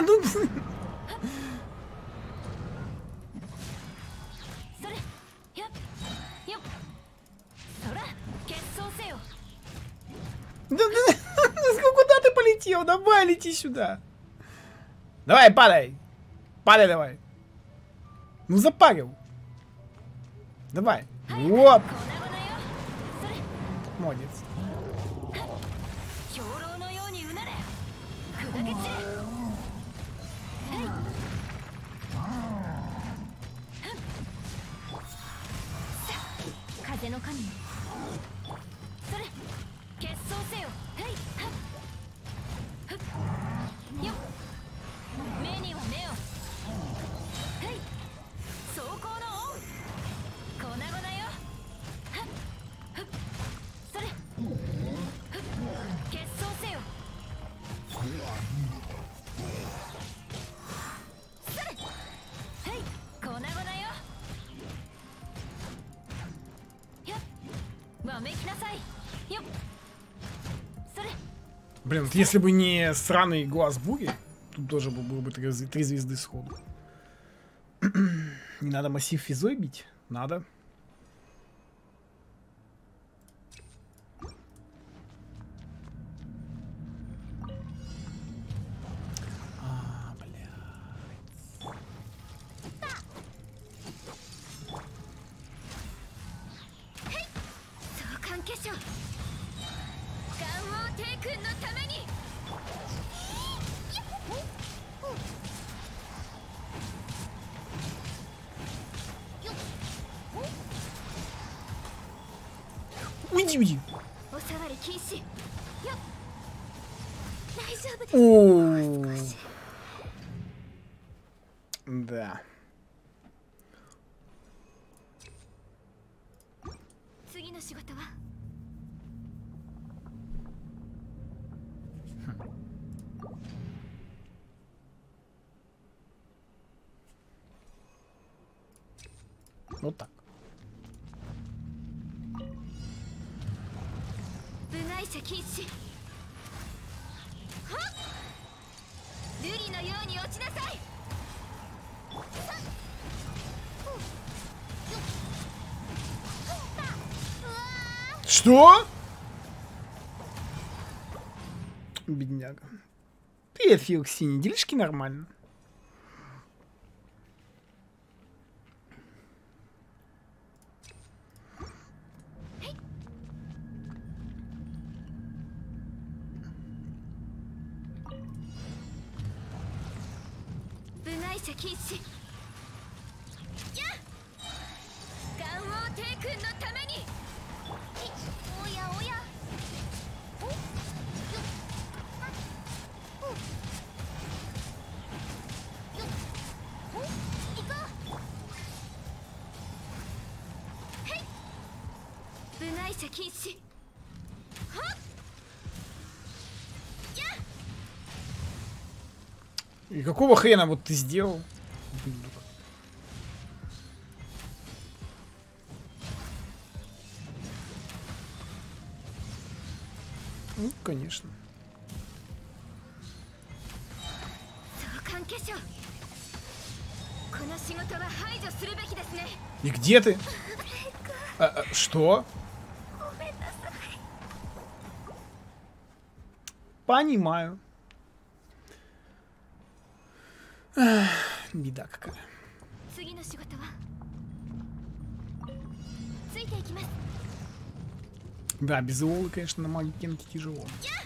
ну... сюда. Давай, падай. Падай давай. Ну запарил. Давай. Вот. Молодец. Блин, вот если бы не сраный глаз буги, тут тоже было бы три звезды сходу. Не надо массив физой бить? Надо. Что? Бедняга. Привет, Филксини. Делишки нормально? Какого хрена вот ты сделал? Ну, конечно. И где ты? А, а, что? Понимаю. Беда какая. 次の仕事はついていきます Да, без Иолы, конечно, на магикенке тяжело. 瑠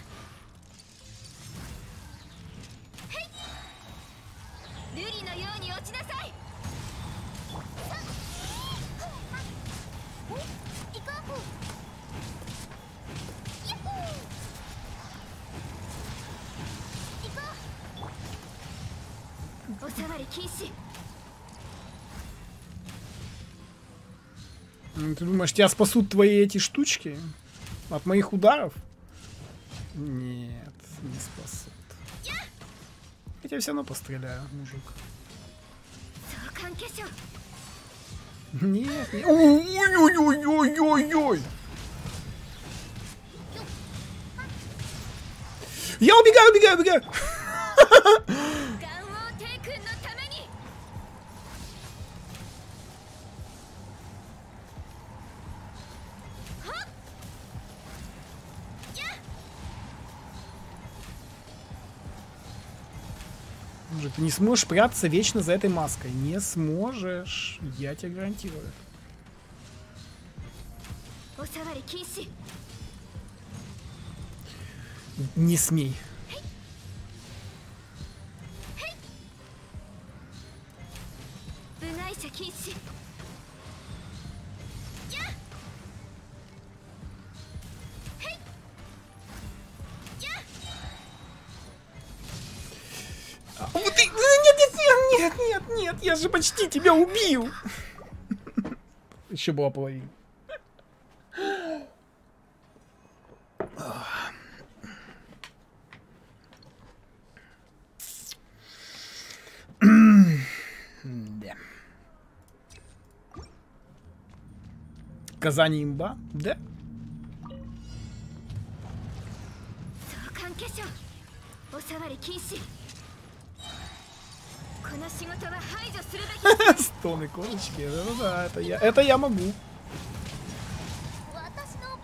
Ну, ты думаешь, тебя спасут твои эти штучки? От моих ударов? Нет, не спасут. Я тебя все равно постреляю, мужик. Нет, нет. Ой-ой-ой-ой-ой-ой! Я убегаю, убегаю, убегаю! Не сможешь прятаться вечно за этой маской. Не сможешь, я тебе гарантирую. Не смей. Тебя убил. Еще была половина. Да. Казани имба? Да? Стоны кошечки, ну да, это я, это я могу. 私の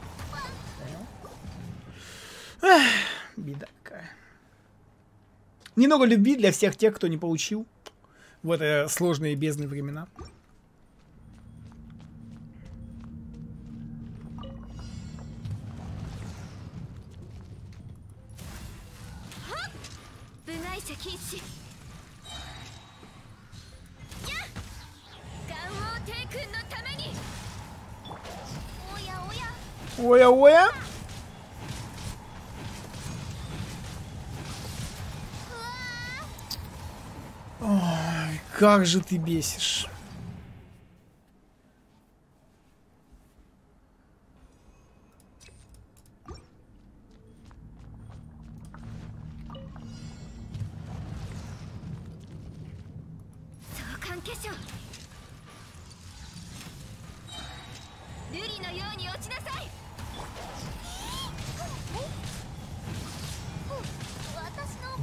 Беда какая. Немного любви для всех тех, кто не получил в это сложные бездны времена. « как же ты бесишь.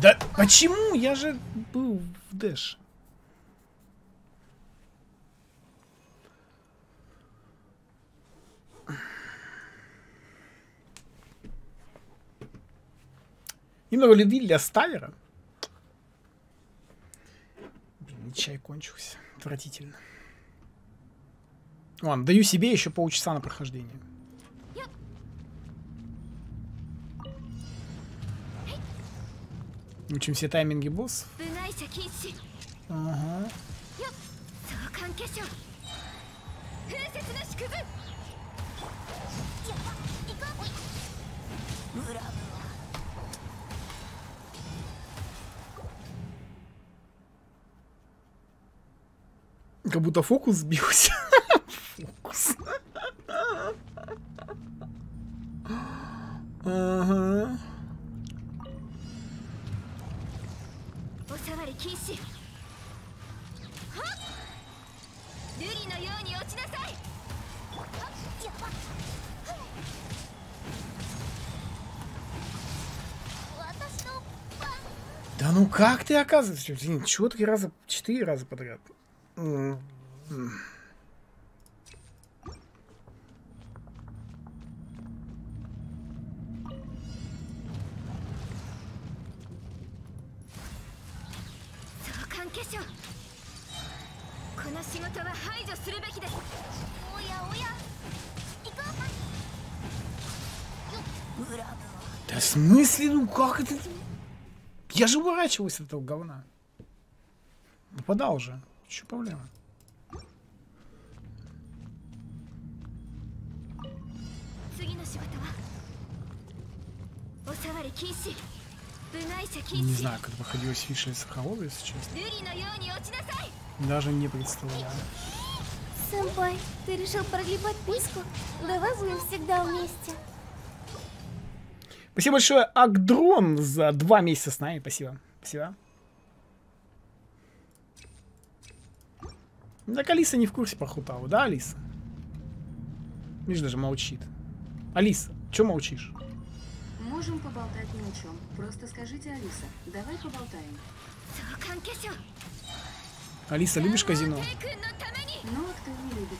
Да почему? Я же был в Дэш. Именно для Стайера. Блин, чай кончился. Отвратительно. Ладно, даю себе еще полчаса на прохождение. Учим все тайминги боссов. Ага. Ура! как будто фокус сбился. Фокус. Ага. Да ну как ты оказываешься? Блин, чего три раза, четыре раза подряд? Да в смысле? Ну как это? Я же уворачиваюсь от этого говна. Попадал же що проблема? Не знаю, как выходилось Фиша из Сахалова, если честно. Даже не представляю. Сэмпай, ты решил продлить подписку? Давай будем всегда вместе. Спасибо большое, Акдрон, за два месяца с нами. Спасибо. Спасибо. Так Алиса не в курсе про Хутау, да, Алиса? Видишь, даже молчит. Алиса, что молчишь? Можем поболтать ни о чем. Просто скажите, Алиса, давай поболтаем. Алиса, любишь казино? Ну, а кто не любит?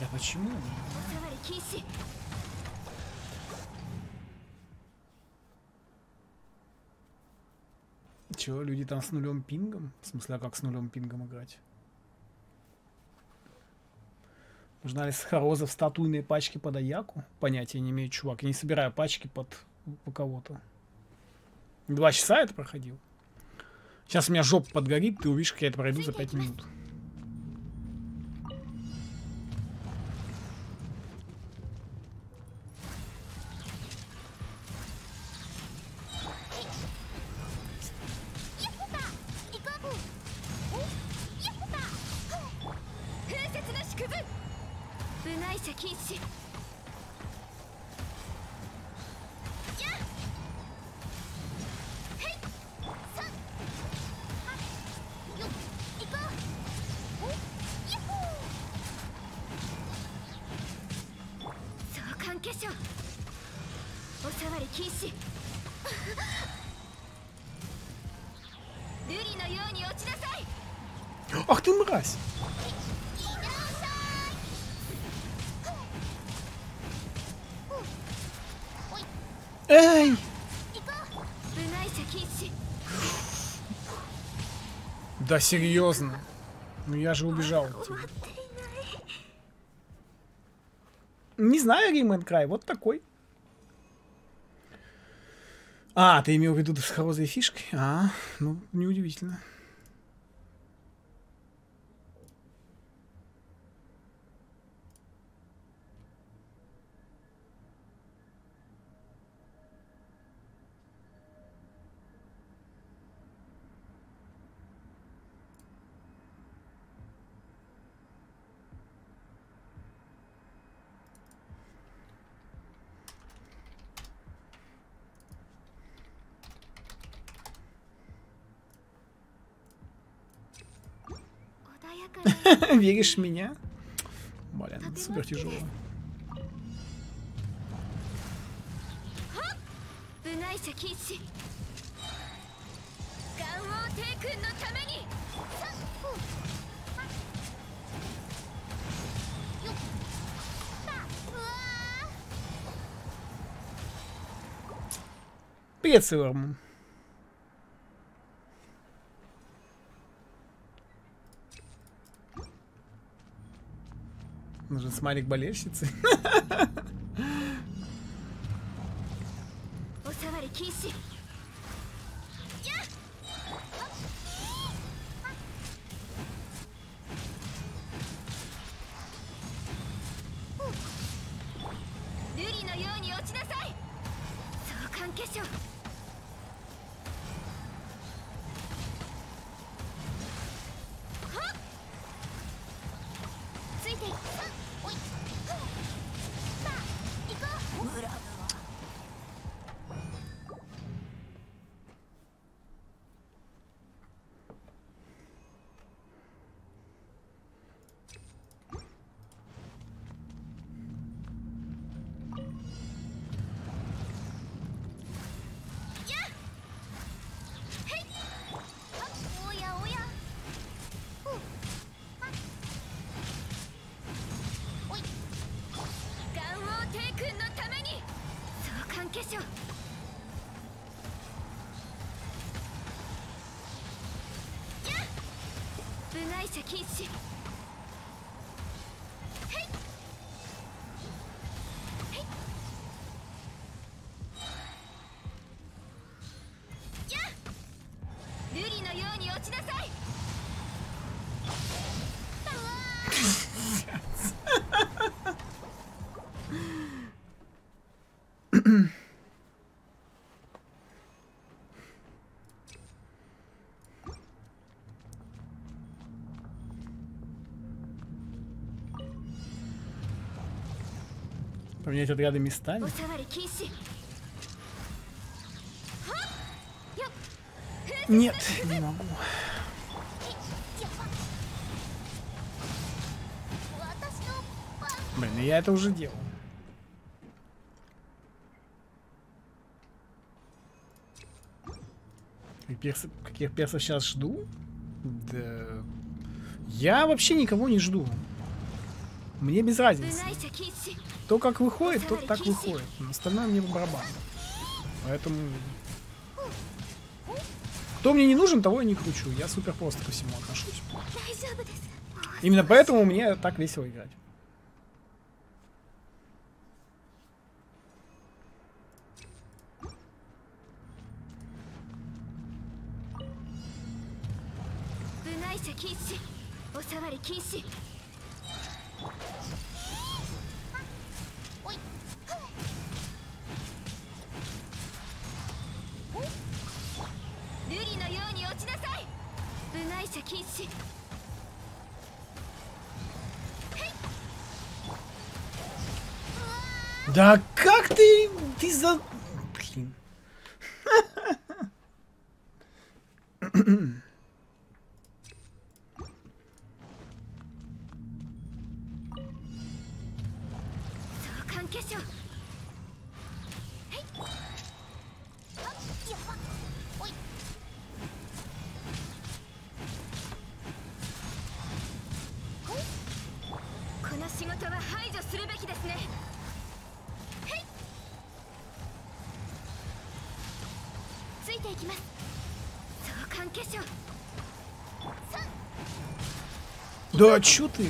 Да почему? Че, люди там с нулем пингом? В смысле, а как с нулем пингом играть? Нужна ли сахароза в статуйной пачке под Аяку? Понятия не имею, чувак. Я не собираю пачки под у кого-то. Два часа это проходил. Сейчас у меня жопа подгорит, ты увидишь, как я это пройду за пять минут. くず部外者禁止 Да серьезно. Ну я же убежал. Не знаю, Римэн Край, вот такой. А, ты имел в виду с хорозой фишкой? А, ну, неудивительно. Веришь в меня? Блин, супер тяжело. Привет, Силорман. смайлик болельщицы. поменять отряды местами? Нет, не могу. Блин, ну я это уже делал. Каких персов сейчас жду? Да... Я вообще никого не жду. Мне без разницы. То, как выходит, то так выходит. На Остальное мне барабан. Поэтому... Кто мне не нужен, того я не кручу. Я супер просто ко всему отношусь. Именно поэтому мне так весело играть. Да а чё ты?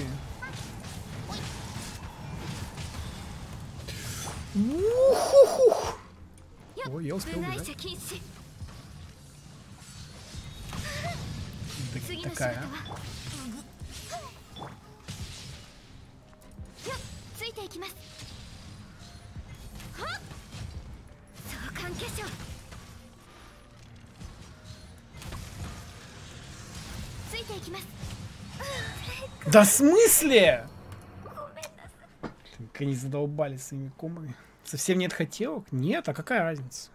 Да в смысле? Как они задолбали своими комами. Совсем нет хотелок? Нет, а какая разница?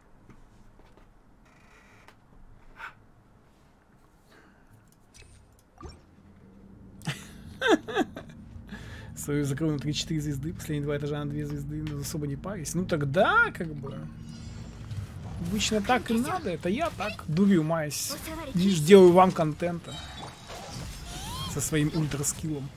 Свою закрыл на 3-4 звезды, последние два этажа на 2 звезды, но особо не парюсь. Ну тогда, как бы... Обычно так и надо, это я так дурю маюсь. Лишь делаю вам контента со своим ультраскиллом.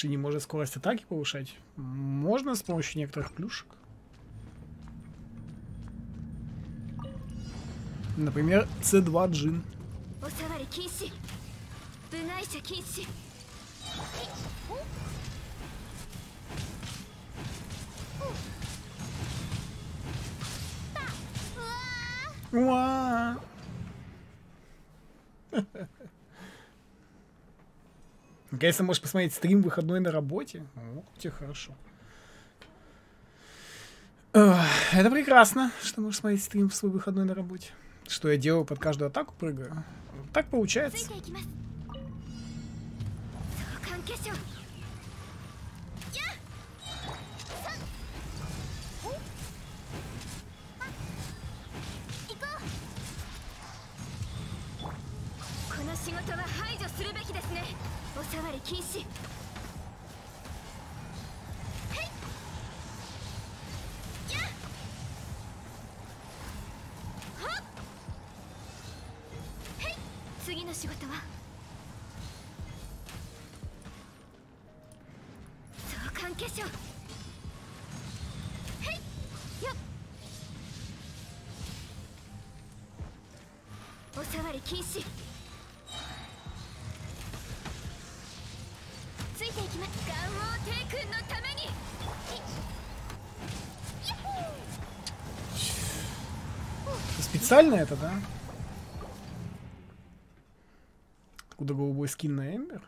Лучше не может скорость атаки повышать. Можно с помощью некоторых плюшек. Например, C2 джин. Уа! Наконец-то можешь посмотреть стрим выходной на работе. О, тебе хорошо. Это прекрасно, что можешь смотреть стрим в свой выходной на работе. Что я делаю, под каждую атаку прыгаю. Так получается. 触り禁止。специально это, да? Откуда голубой скин на Эмбер?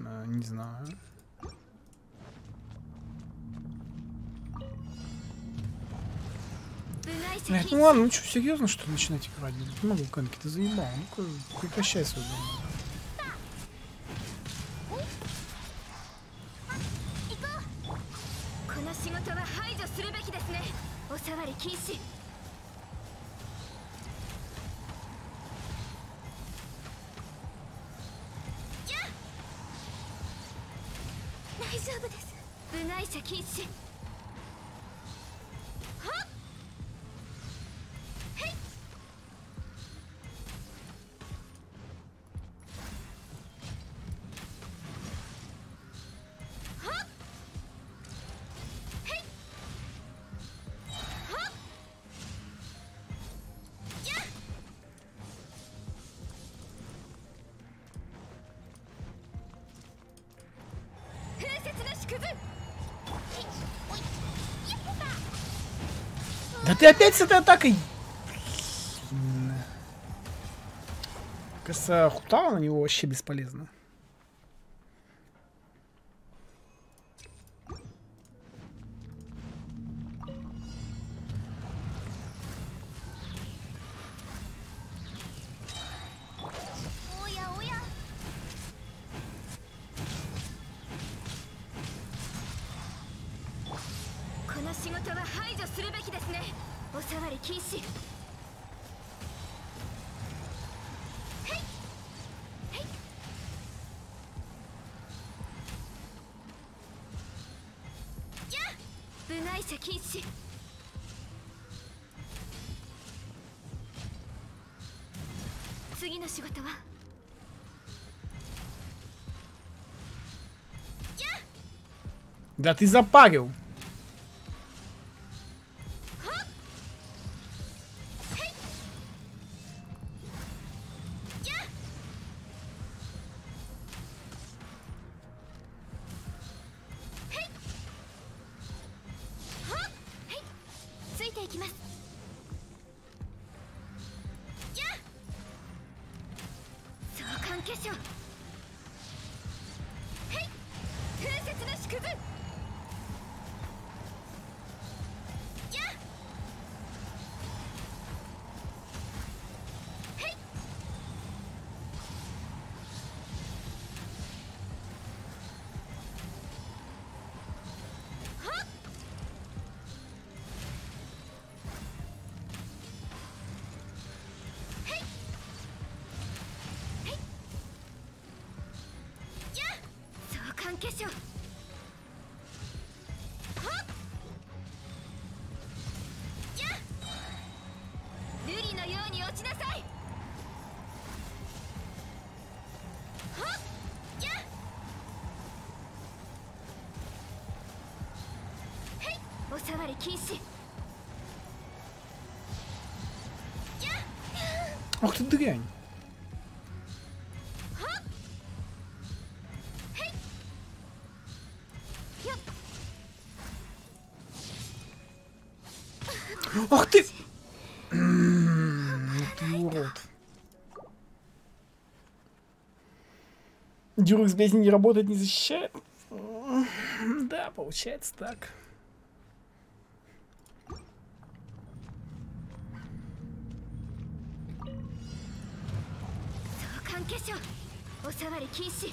А, не знаю. Блять, ну ладно, ну что, серьезно, что начинать играть? Не могу, Канки, ты заебал. Ну-ка, прекращай свою думу. ты опять с этой атакой? Блин. Кажется, хута на него вообще бесполезно. Да ты запарил. Ты дрянь. Ах ты! Ты урод. Дюрекс без не работает, не защищает? Да, получается так. 半結晶お触り禁止。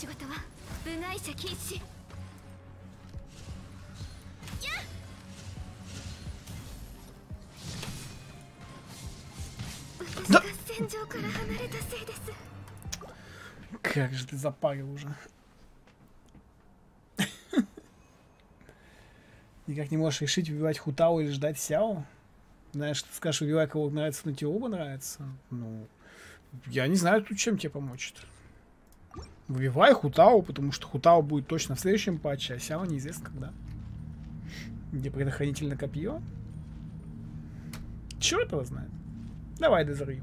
仕事は部外者禁止やっ私が戦場から離れたせいです Как же ты запарил уже. Никак не можешь решить, убивать Хутау или ждать Сяо? Знаешь, ты скажешь, убивай кого нравится, но тебе оба нравятся. Ну, я не знаю тут, чем тебе помочь. -то. Вивай Хутау, потому что Хутау будет точно в следующем патче, а Сяо неизвестно когда. Где предохранительное копье? Чего этого знает. Давай дозрю.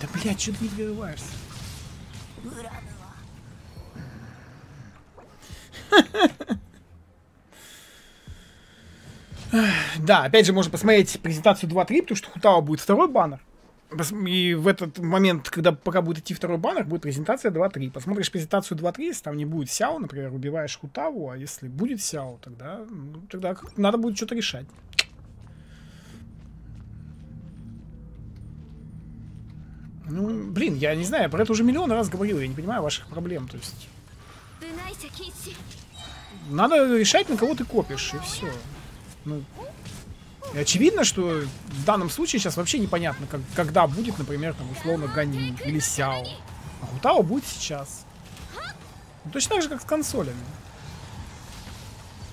Да блядь, что ты не вырываешься? Да, опять же, можно посмотреть презентацию 2-3, потому что Хутао будет второй баннер. И в этот момент, когда пока будет идти второй баннер, будет презентация 2-3. Посмотришь презентацию 2-3, если там не будет Сяо, например, убиваешь Хутаву, а если будет Сяо, тогда, ну, тогда надо будет что-то решать. Ну, блин, я не знаю, про это уже миллион раз говорил, я не понимаю ваших проблем, то есть... Надо решать, на кого ты копишь, и все. Ну, и очевидно, что в данном случае сейчас вообще непонятно, как, когда будет, например, там, условно, Гани или Сяо. А Хутао будет сейчас. Ну, точно так же, как с консолями.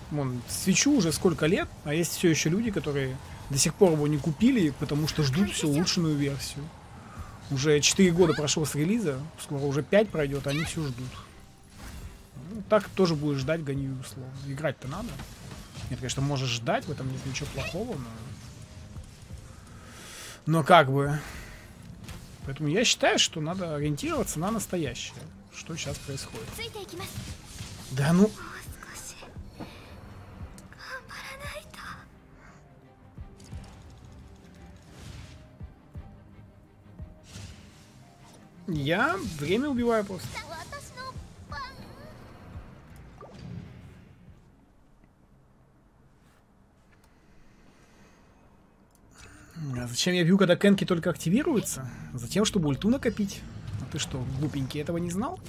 Вон, свечу уже сколько лет, а есть все еще люди, которые до сих пор его не купили, потому что ждут всю улучшенную версию. Уже 4 года прошло с релиза, скоро уже 5 пройдет, а они все ждут. Ну, так тоже будешь ждать Ганью, условно. Играть-то надо. Нет, конечно, можешь ждать, в этом нет ничего плохого, но... Но как бы... Поэтому я считаю, что надо ориентироваться на настоящее. Что сейчас происходит. Да ну... Я время убиваю просто. Зачем я бью, когда Кенки только активируется? Затем, чтобы ульту накопить. А ты что, глупенький, этого не знал?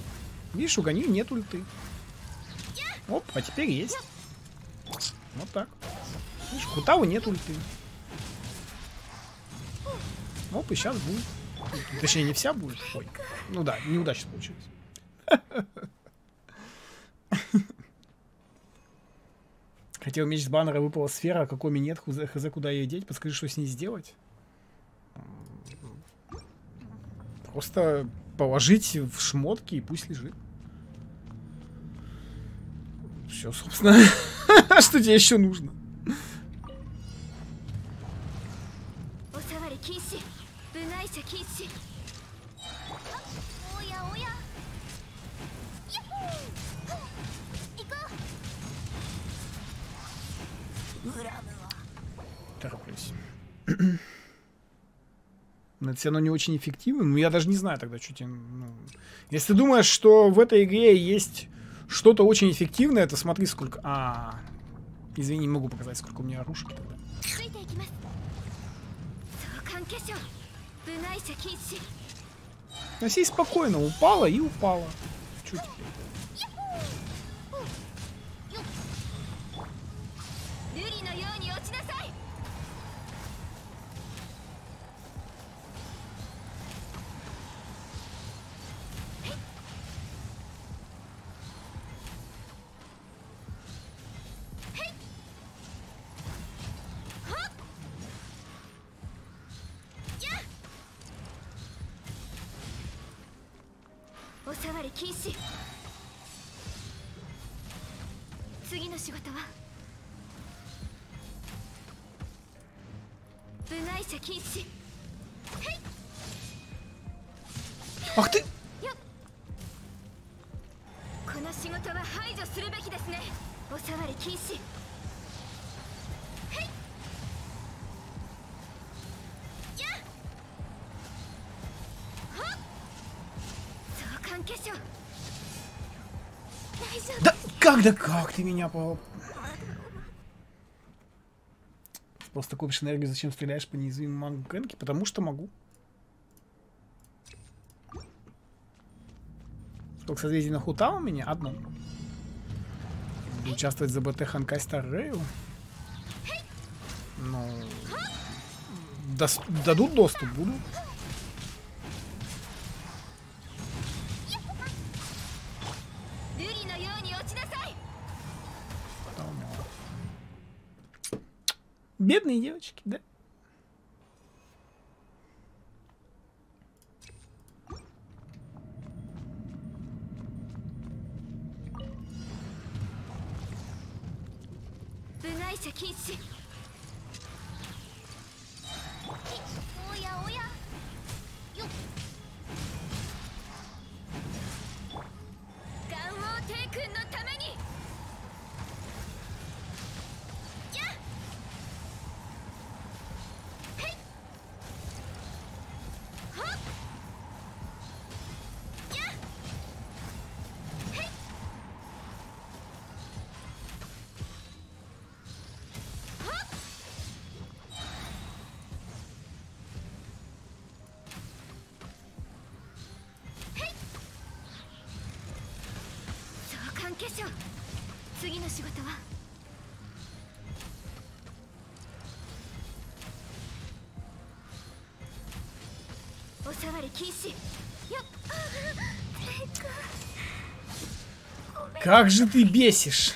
Видишь, у Ганю нет ульты. Оп, а теперь есть. Вот так. Видишь, у Хутавы нет ульты. Оп, и сейчас будет. Точнее, не вся будет. Ой. Ну да, неудачно получилось. Хотел меч с баннера, выпала сфера, а какой нет, хз, хз, куда ее деть, подскажи, что с ней сделать. Просто положить в шмотки и пусть лежит. Все, собственно. что тебе еще нужно? Но Это все равно не очень эффективно. Ну, я даже не знаю тогда, что тебе... Ну... Если ты думаешь, что в этой игре есть что-то очень эффективное, то смотри, сколько... А, извини, не могу показать, сколько у меня оружия. тогда. Ну, Носи спокойно, упала и упала. Чуть. Да как, да как ты меня по... Просто копишь энергию, зачем стреляешь по неуязвимым мангу Кенки? Потому что могу. Сколько созвездий на хута у меня? Одно. Буду участвовать за БТ Ханкай Стар Рейл. Ну... дос- дадут доступ, буду.「Бедные девочки, да?「Как же ты бесишь!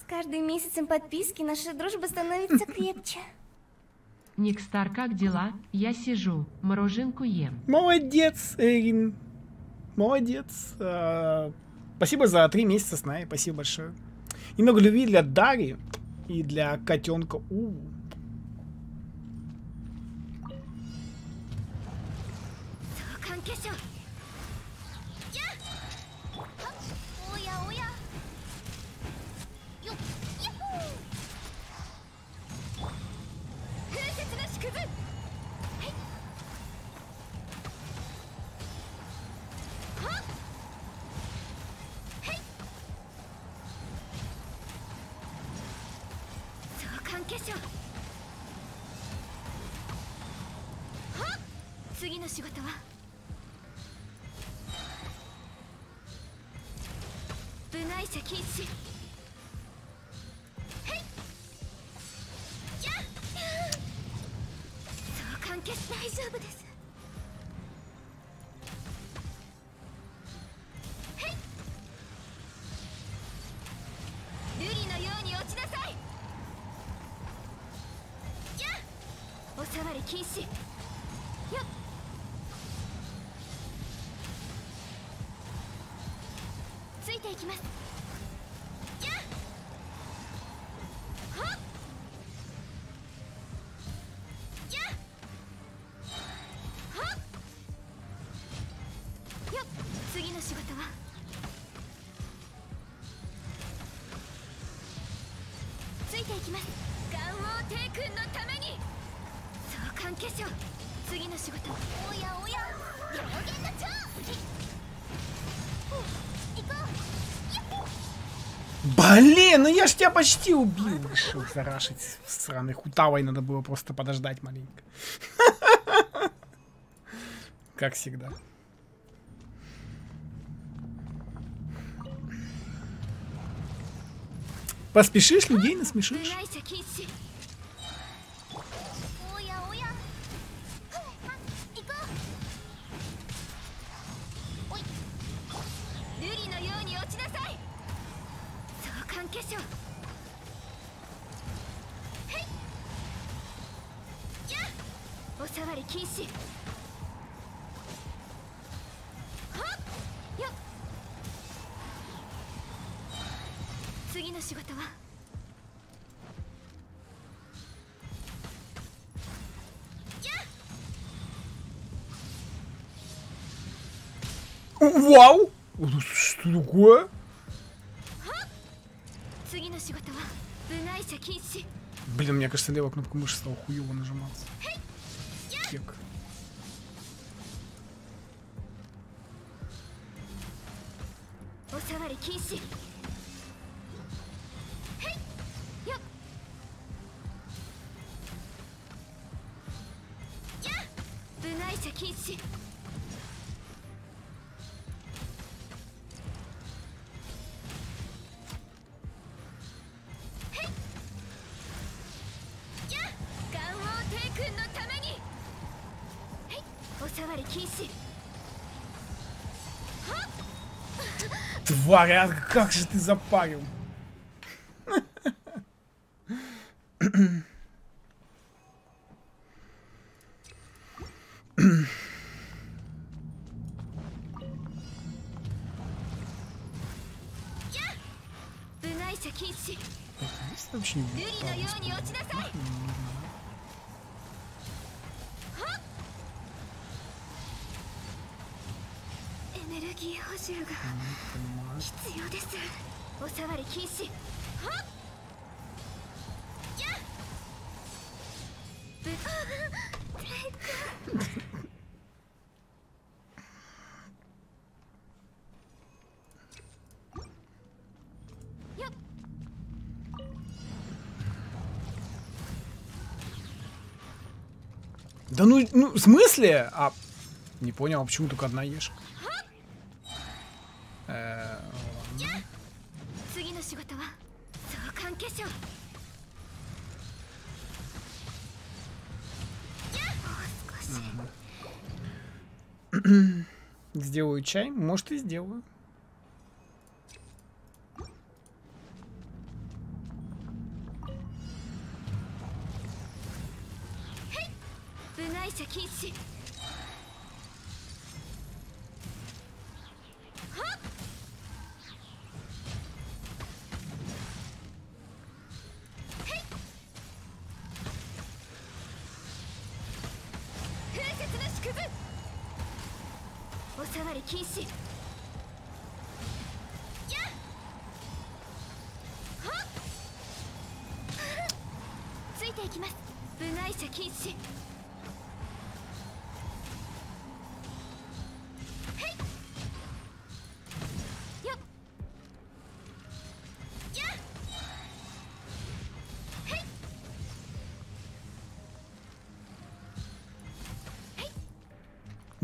С каждым месяцем подписки наша дружба становится крепче. Никстар, как дела? Я сижу, мороженку ем. Молодец, Эрин. Молодец. А, Спасибо за три месяца с нами. Спасибо большое. Немного любви для Дари и для котенка. У. я ж тебя почти убил. Решил зарашить сраный хутавой, надо было просто подождать маленько. Как всегда. Поспешишь, людей насмешишь. Вау! Что такое? Блин, мне кажется, левая кнопка мыши стала хуево нажиматься. Паря, как же ты запарил? Да ну, ну, в смысле? А, не понял, а почему только одна ешь? А? Сделаю чай, может и сделаю.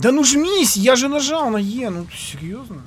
Да ну жмись, я же нажал на Е, ну серьезно?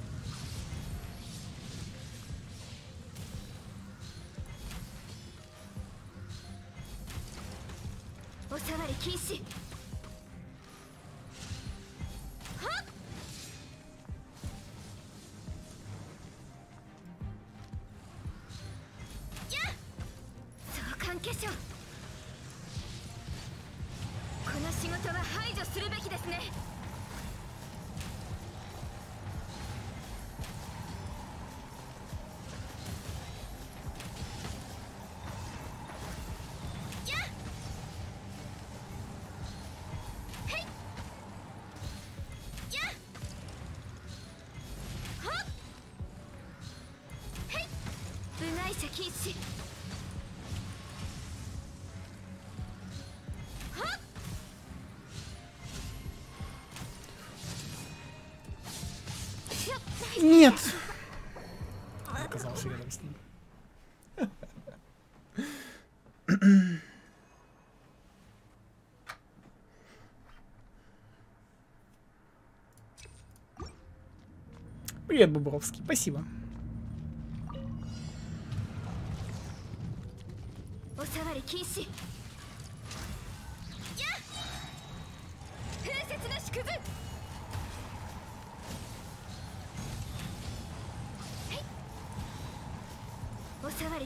Привет, Бобровский, спасибо.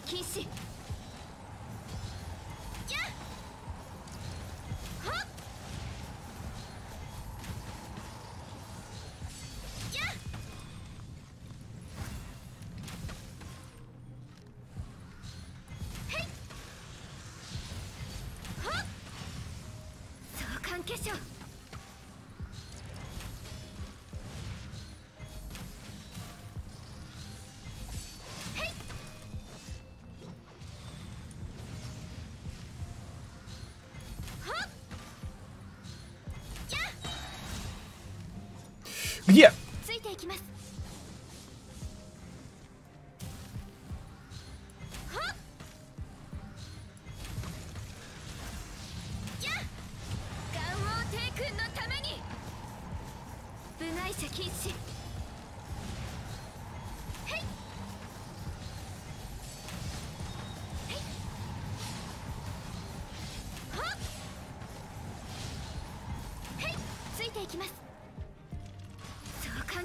Thank you.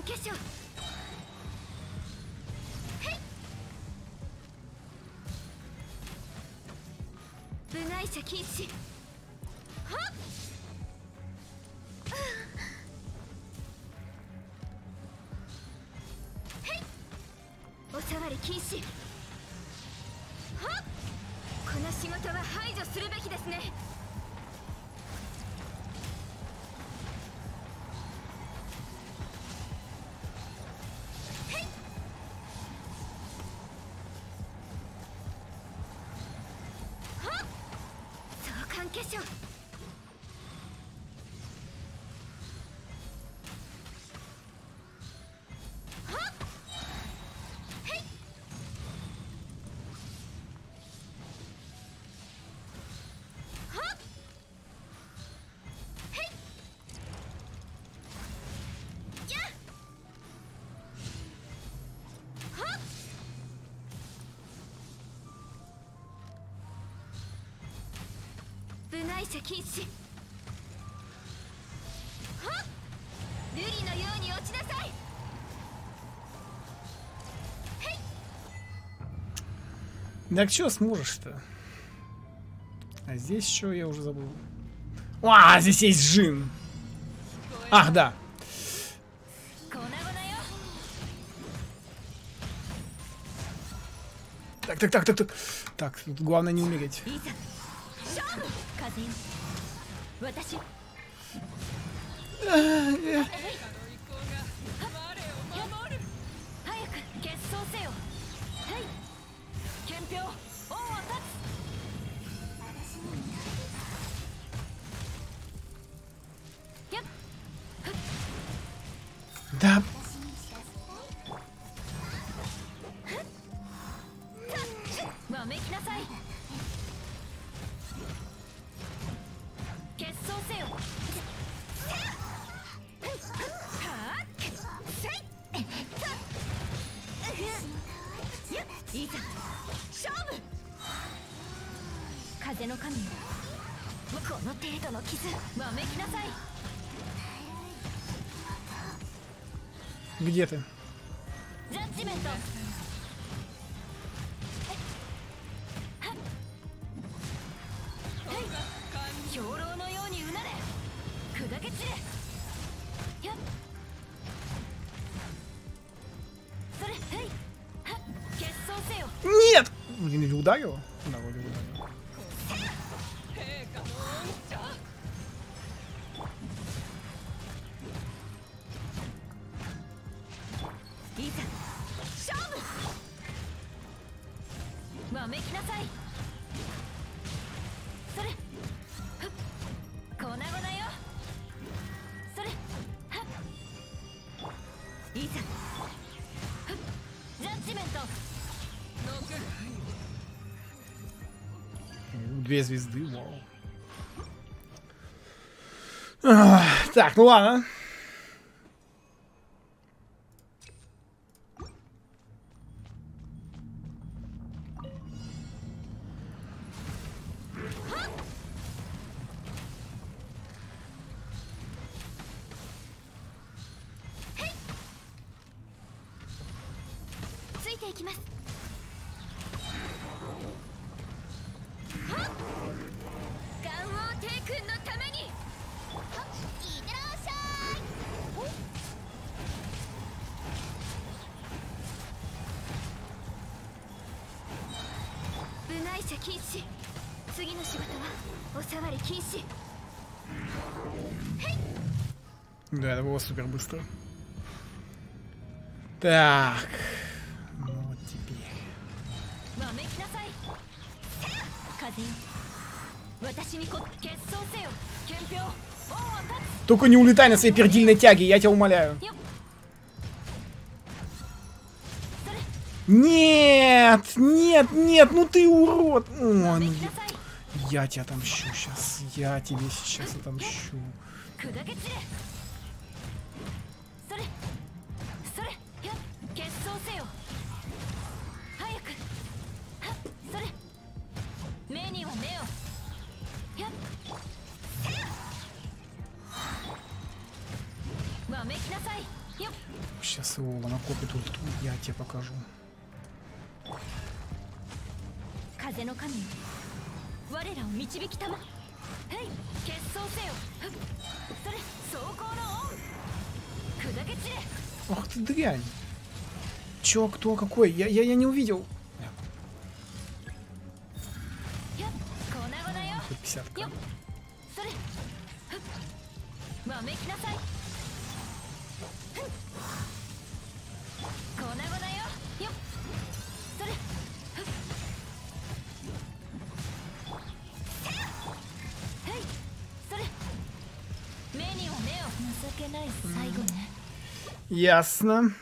準決勝。部外者禁止。結晶接近しはっ瑠璃のように落ちなさいはい что сможешь-то? А здесь что я уже забыл? А, здесь есть Джин. Ах, да. Так, так, так, так, так. Так, тут главное не умереть. 風よ。私。Где ты? Нет! Или ударил? две звезды, вау. Так, ну ладно. его супер быстро. Так. Ну, вот теперь. Только не улетай на своей пердильной тяге, я тебя умоляю. Нет, нет, нет, ну ты урод. О, ну, я тебя отомщу сейчас. Я тебе сейчас отомщу. накопит ульту, я тебе покажу. Ох ты дрянь. Чё, кто, какой? Я, я, я не увидел. Ясно.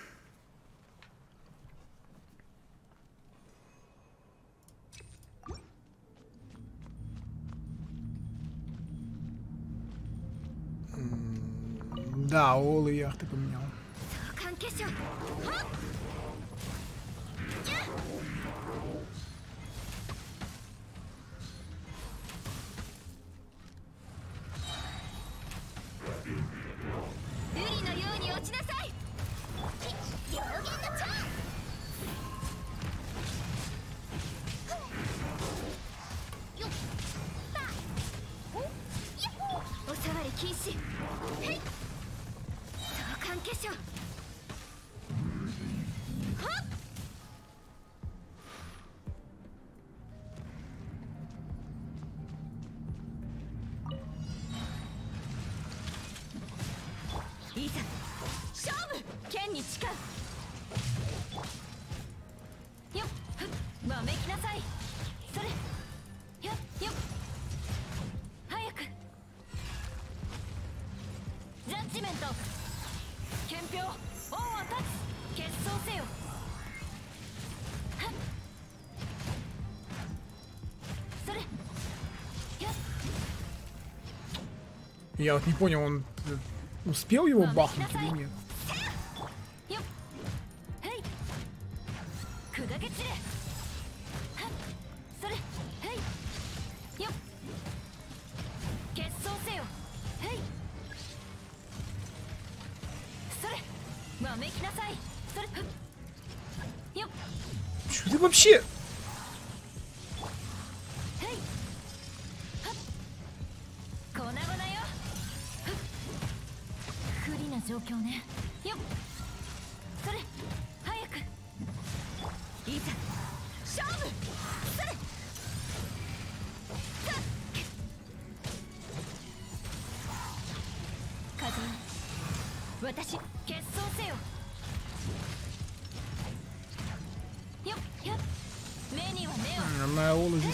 Я вот не понял, он э, успел его бахнуть или нет?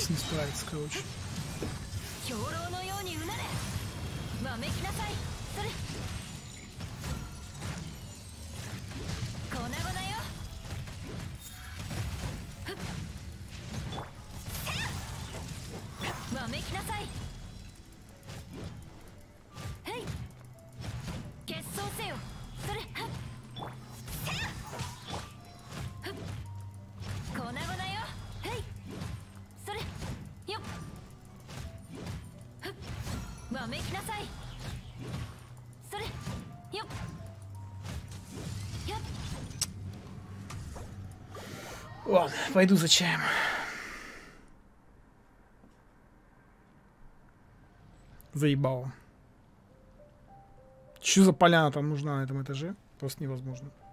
Она Ола здесь Ладно, пойду за чаем. Заебало. Что за поляна там нужна на этом этаже? Просто невозможно.「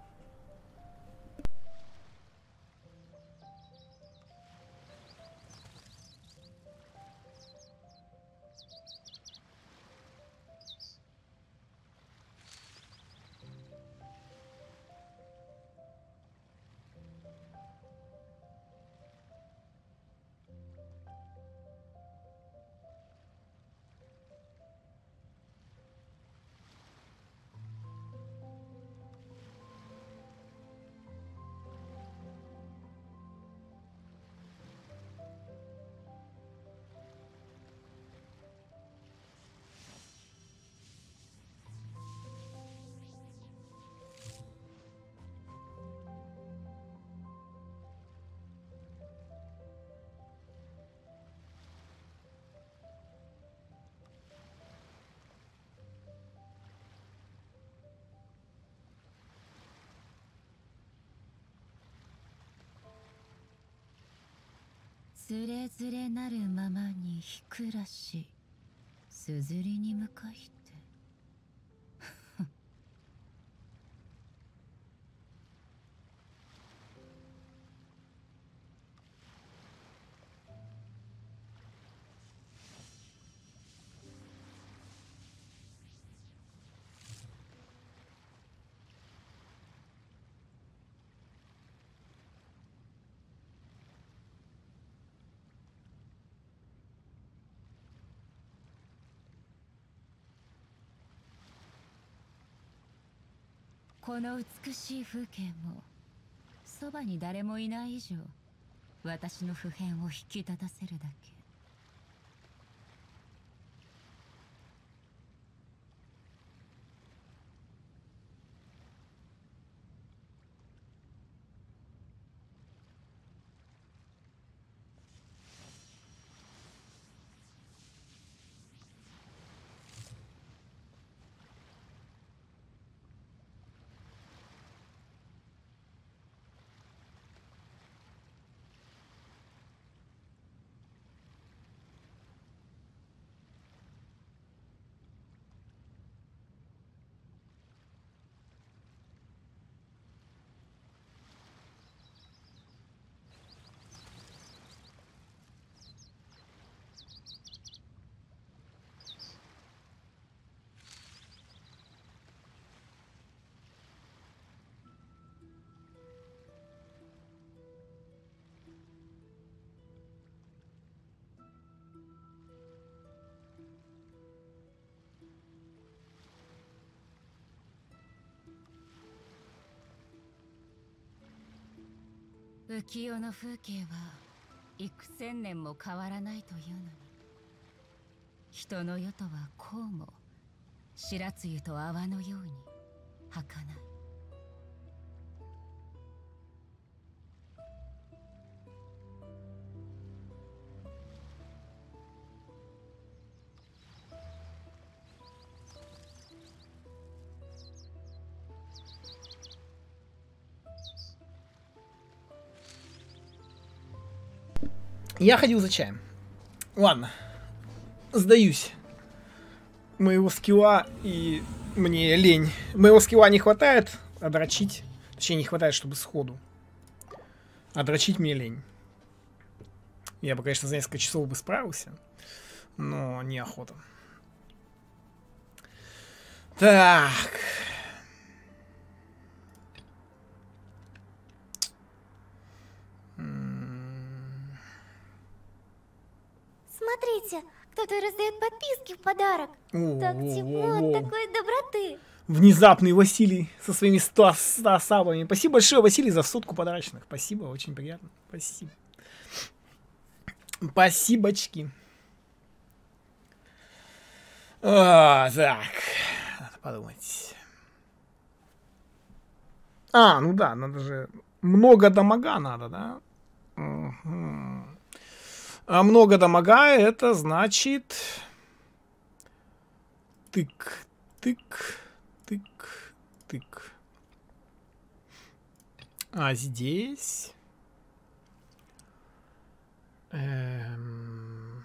ずれずれなるままにひくらし硯に向かいこの美しい風景もそばに誰もいない以上私の普遍を引き立たせるだけ。浮世の風景は幾千年も変わらないというのに人の世とはこうも白露と泡のように儚い。Я ходил за чаем. Ладно. Сдаюсь. Моего скилла и мне лень. Моего скилла не хватает, а дрочить... Точнее, не хватает, чтобы сходу. А дрочить мне лень. Я бы, конечно, за несколько часов бы справился, но неохота. Так. М, Смотрите, кто-то раздает подписки в подарок. о, Так тепло, о, о. такой доброты. Внезапный Василий со своими 100, 100 сабами. Спасибо большое, Василий, за сотку подарочных. Спасибо, очень приятно. Спасибо. Спасибочки. А, так, надо подумать. А, ну да, надо же... Много дамага надо, да? Мгм. А много дамага это значит... Тык, тык, тык, тык. А здесь... Эм,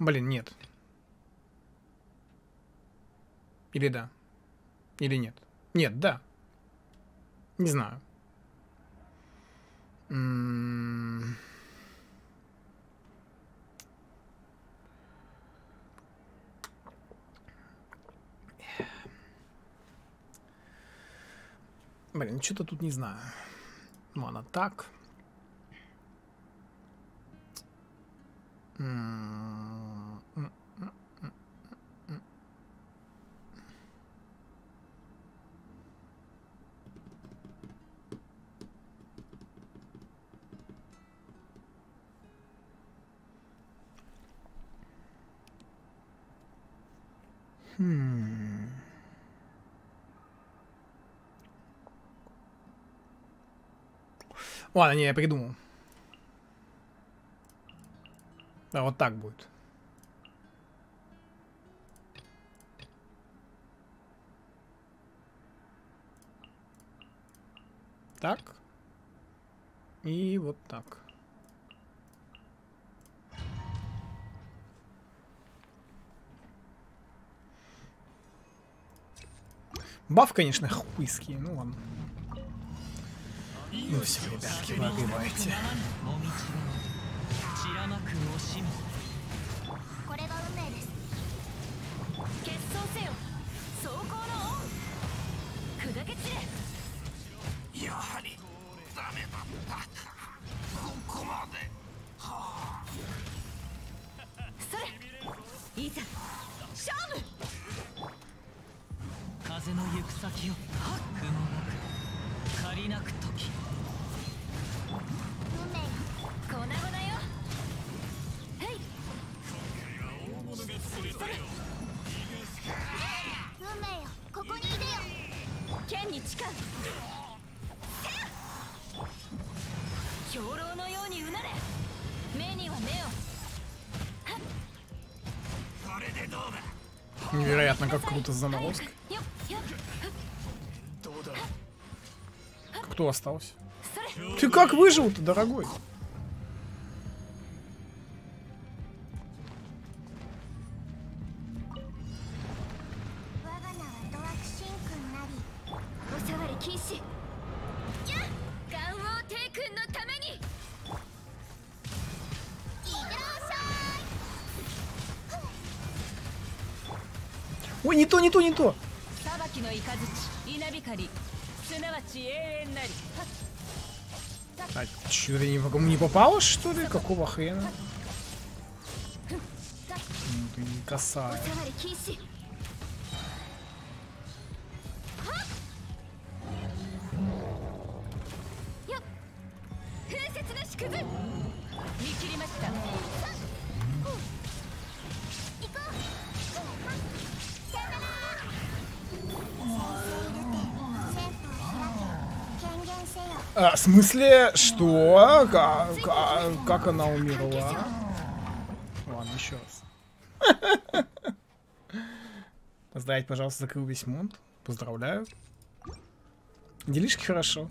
Блин, нет. Или да? Или нет? Нет, да. Не знаю. Блин, что-то тут не знаю. Ну, она так. М, Хм. Ладно, не, я придумал. Да, вот так будет. Так. И вот так. Баф, конечно, хуйский, ну ладно. Ну все, ребятки, вы невероятно, как круто заморозка. Кто остался? Ты как выжил-то, дорогой? то, не то. А что ты не, не попал, что ли? Какого хрена? Ну, ты не касаешь. смысле, что? Как, как, она умерла? Ладно, еще раз. Поздравить, пожалуйста, закрыл весь мунд. Поздравляю. Делишки хорошо.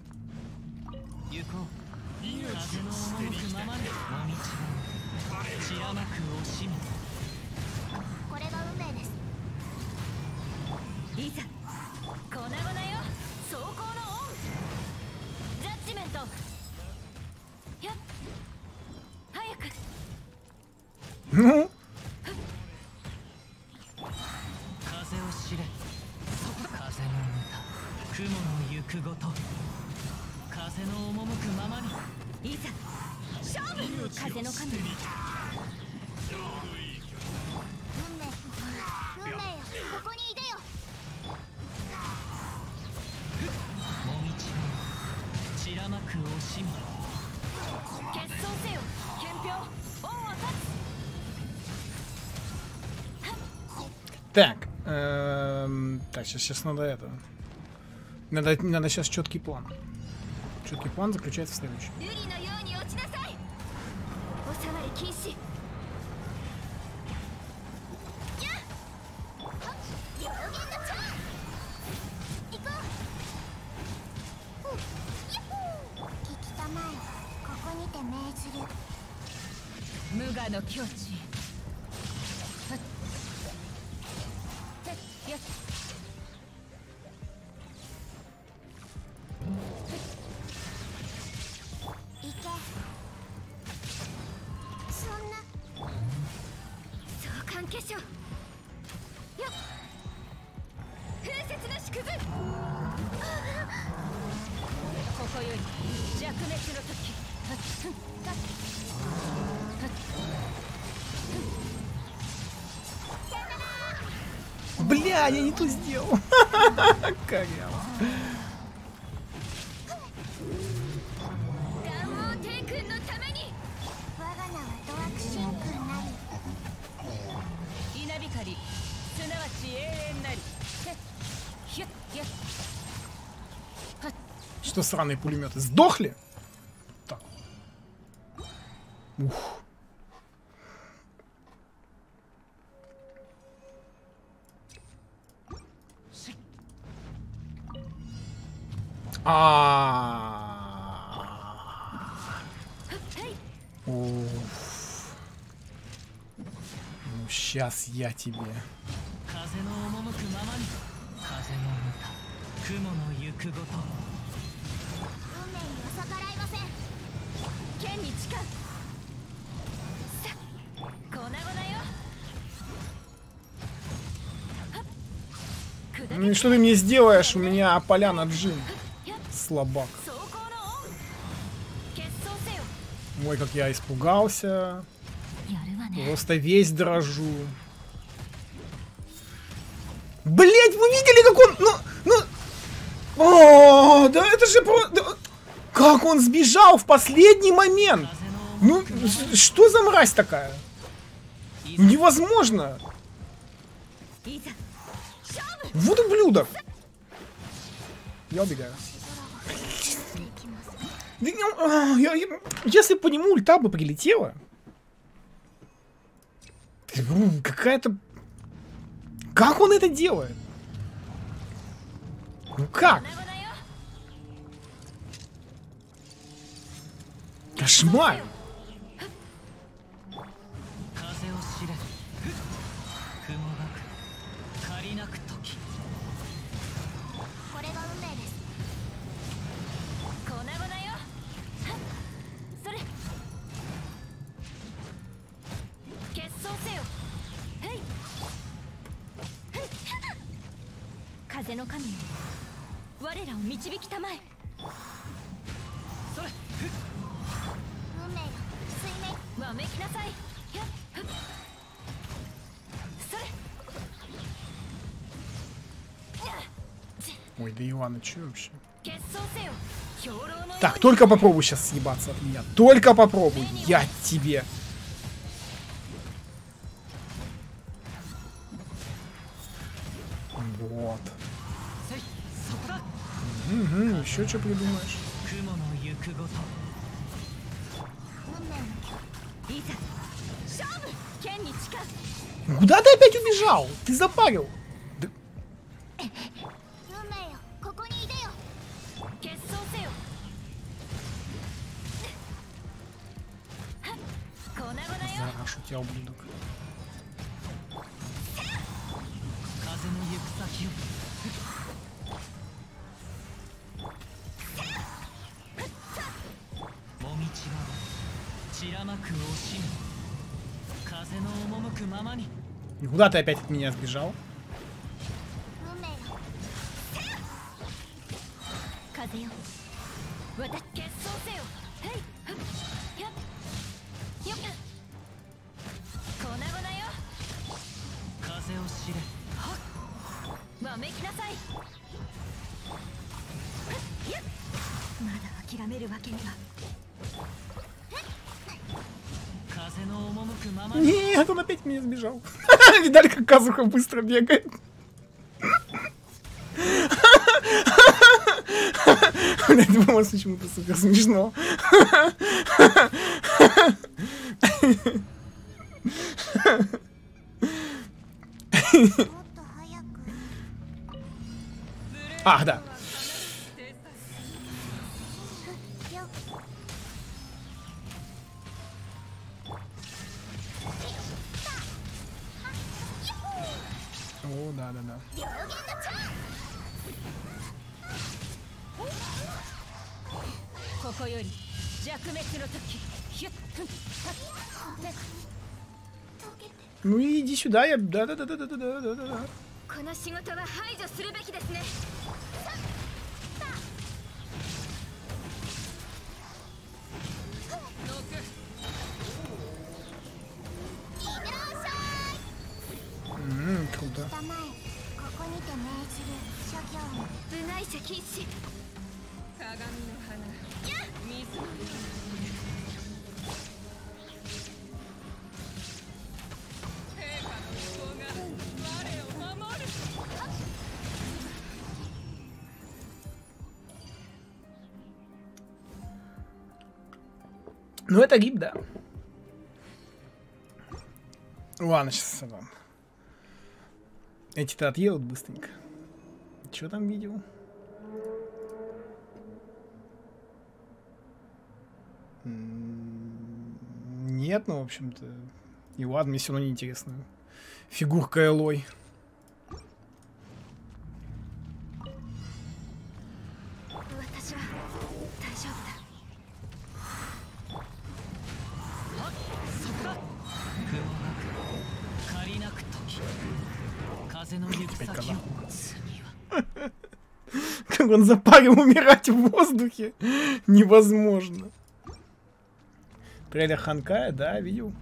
Так, сейчас, сейчас надо это. Надо, надо сейчас четкий план. Четкий план заключается в следующем. я не то сделал. Коряво. Что сраные пулеметы? Сдохли? я тебе. Ну что ты мне сделаешь? У меня поляна джин. Слабак. Ой, как я испугался. Просто весь дрожу. Как он сбежал в последний момент? Ну, что за мразь такая? Невозможно! Вот ублюдок! Я убегаю. А, если по нему ульта бы прилетела... Какая-то... Как он это делает? Ну как? smart. Ой, да Ивана, че вообще? Так, только попробуй сейчас съебаться от меня. Только попробуй, я тебе. Вот. Угу, еще что придумаешь? Куда ты опять убежал? Ты запарил. Куда ты опять от меня сбежал? Казуха быстро бегает. Блять, было почему-то супер смешно. この仕事は排除するべきですね Ну, это гиб, да. Ладно, сейчас это... Эти-то отъедут быстренько. Что там видел? Нет, ну, в общем-то... И ладно, мне все равно неинтересно. Фигурка Элой. аквариум умирать в воздухе невозможно. Трейлер Ханкая, да, видел?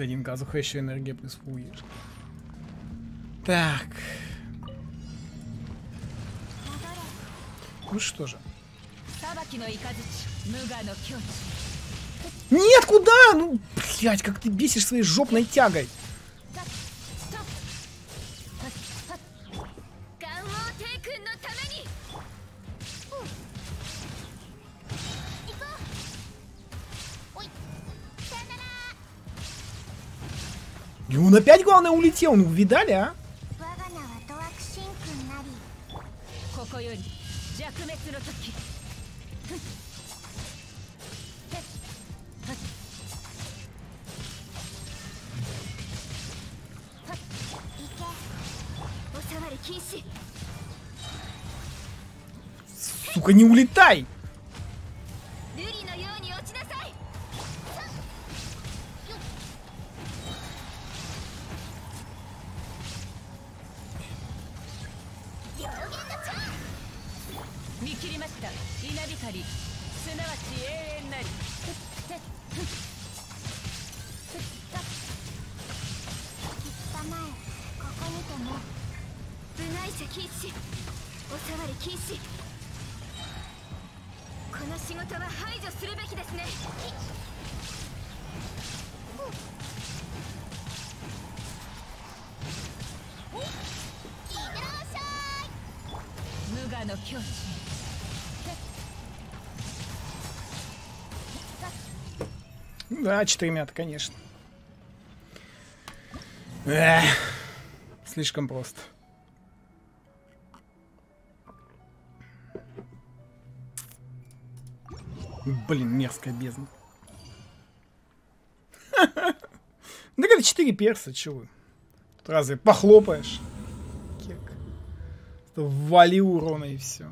Це один газуха ще енергія плюс фуєш. Так. Ну что же. Нет, куда? Ну, блядь, как ты бесишь своей жопной тягой. куда улетел? Ну, видали, а? Сука, не улетай! Да, четырьмя-то, конечно. Эх, слишком просто. Блин, мерзкая бездна. Да это 4 перса, чего? Тут разве похлопаешь? Кек. Ввали урона и все.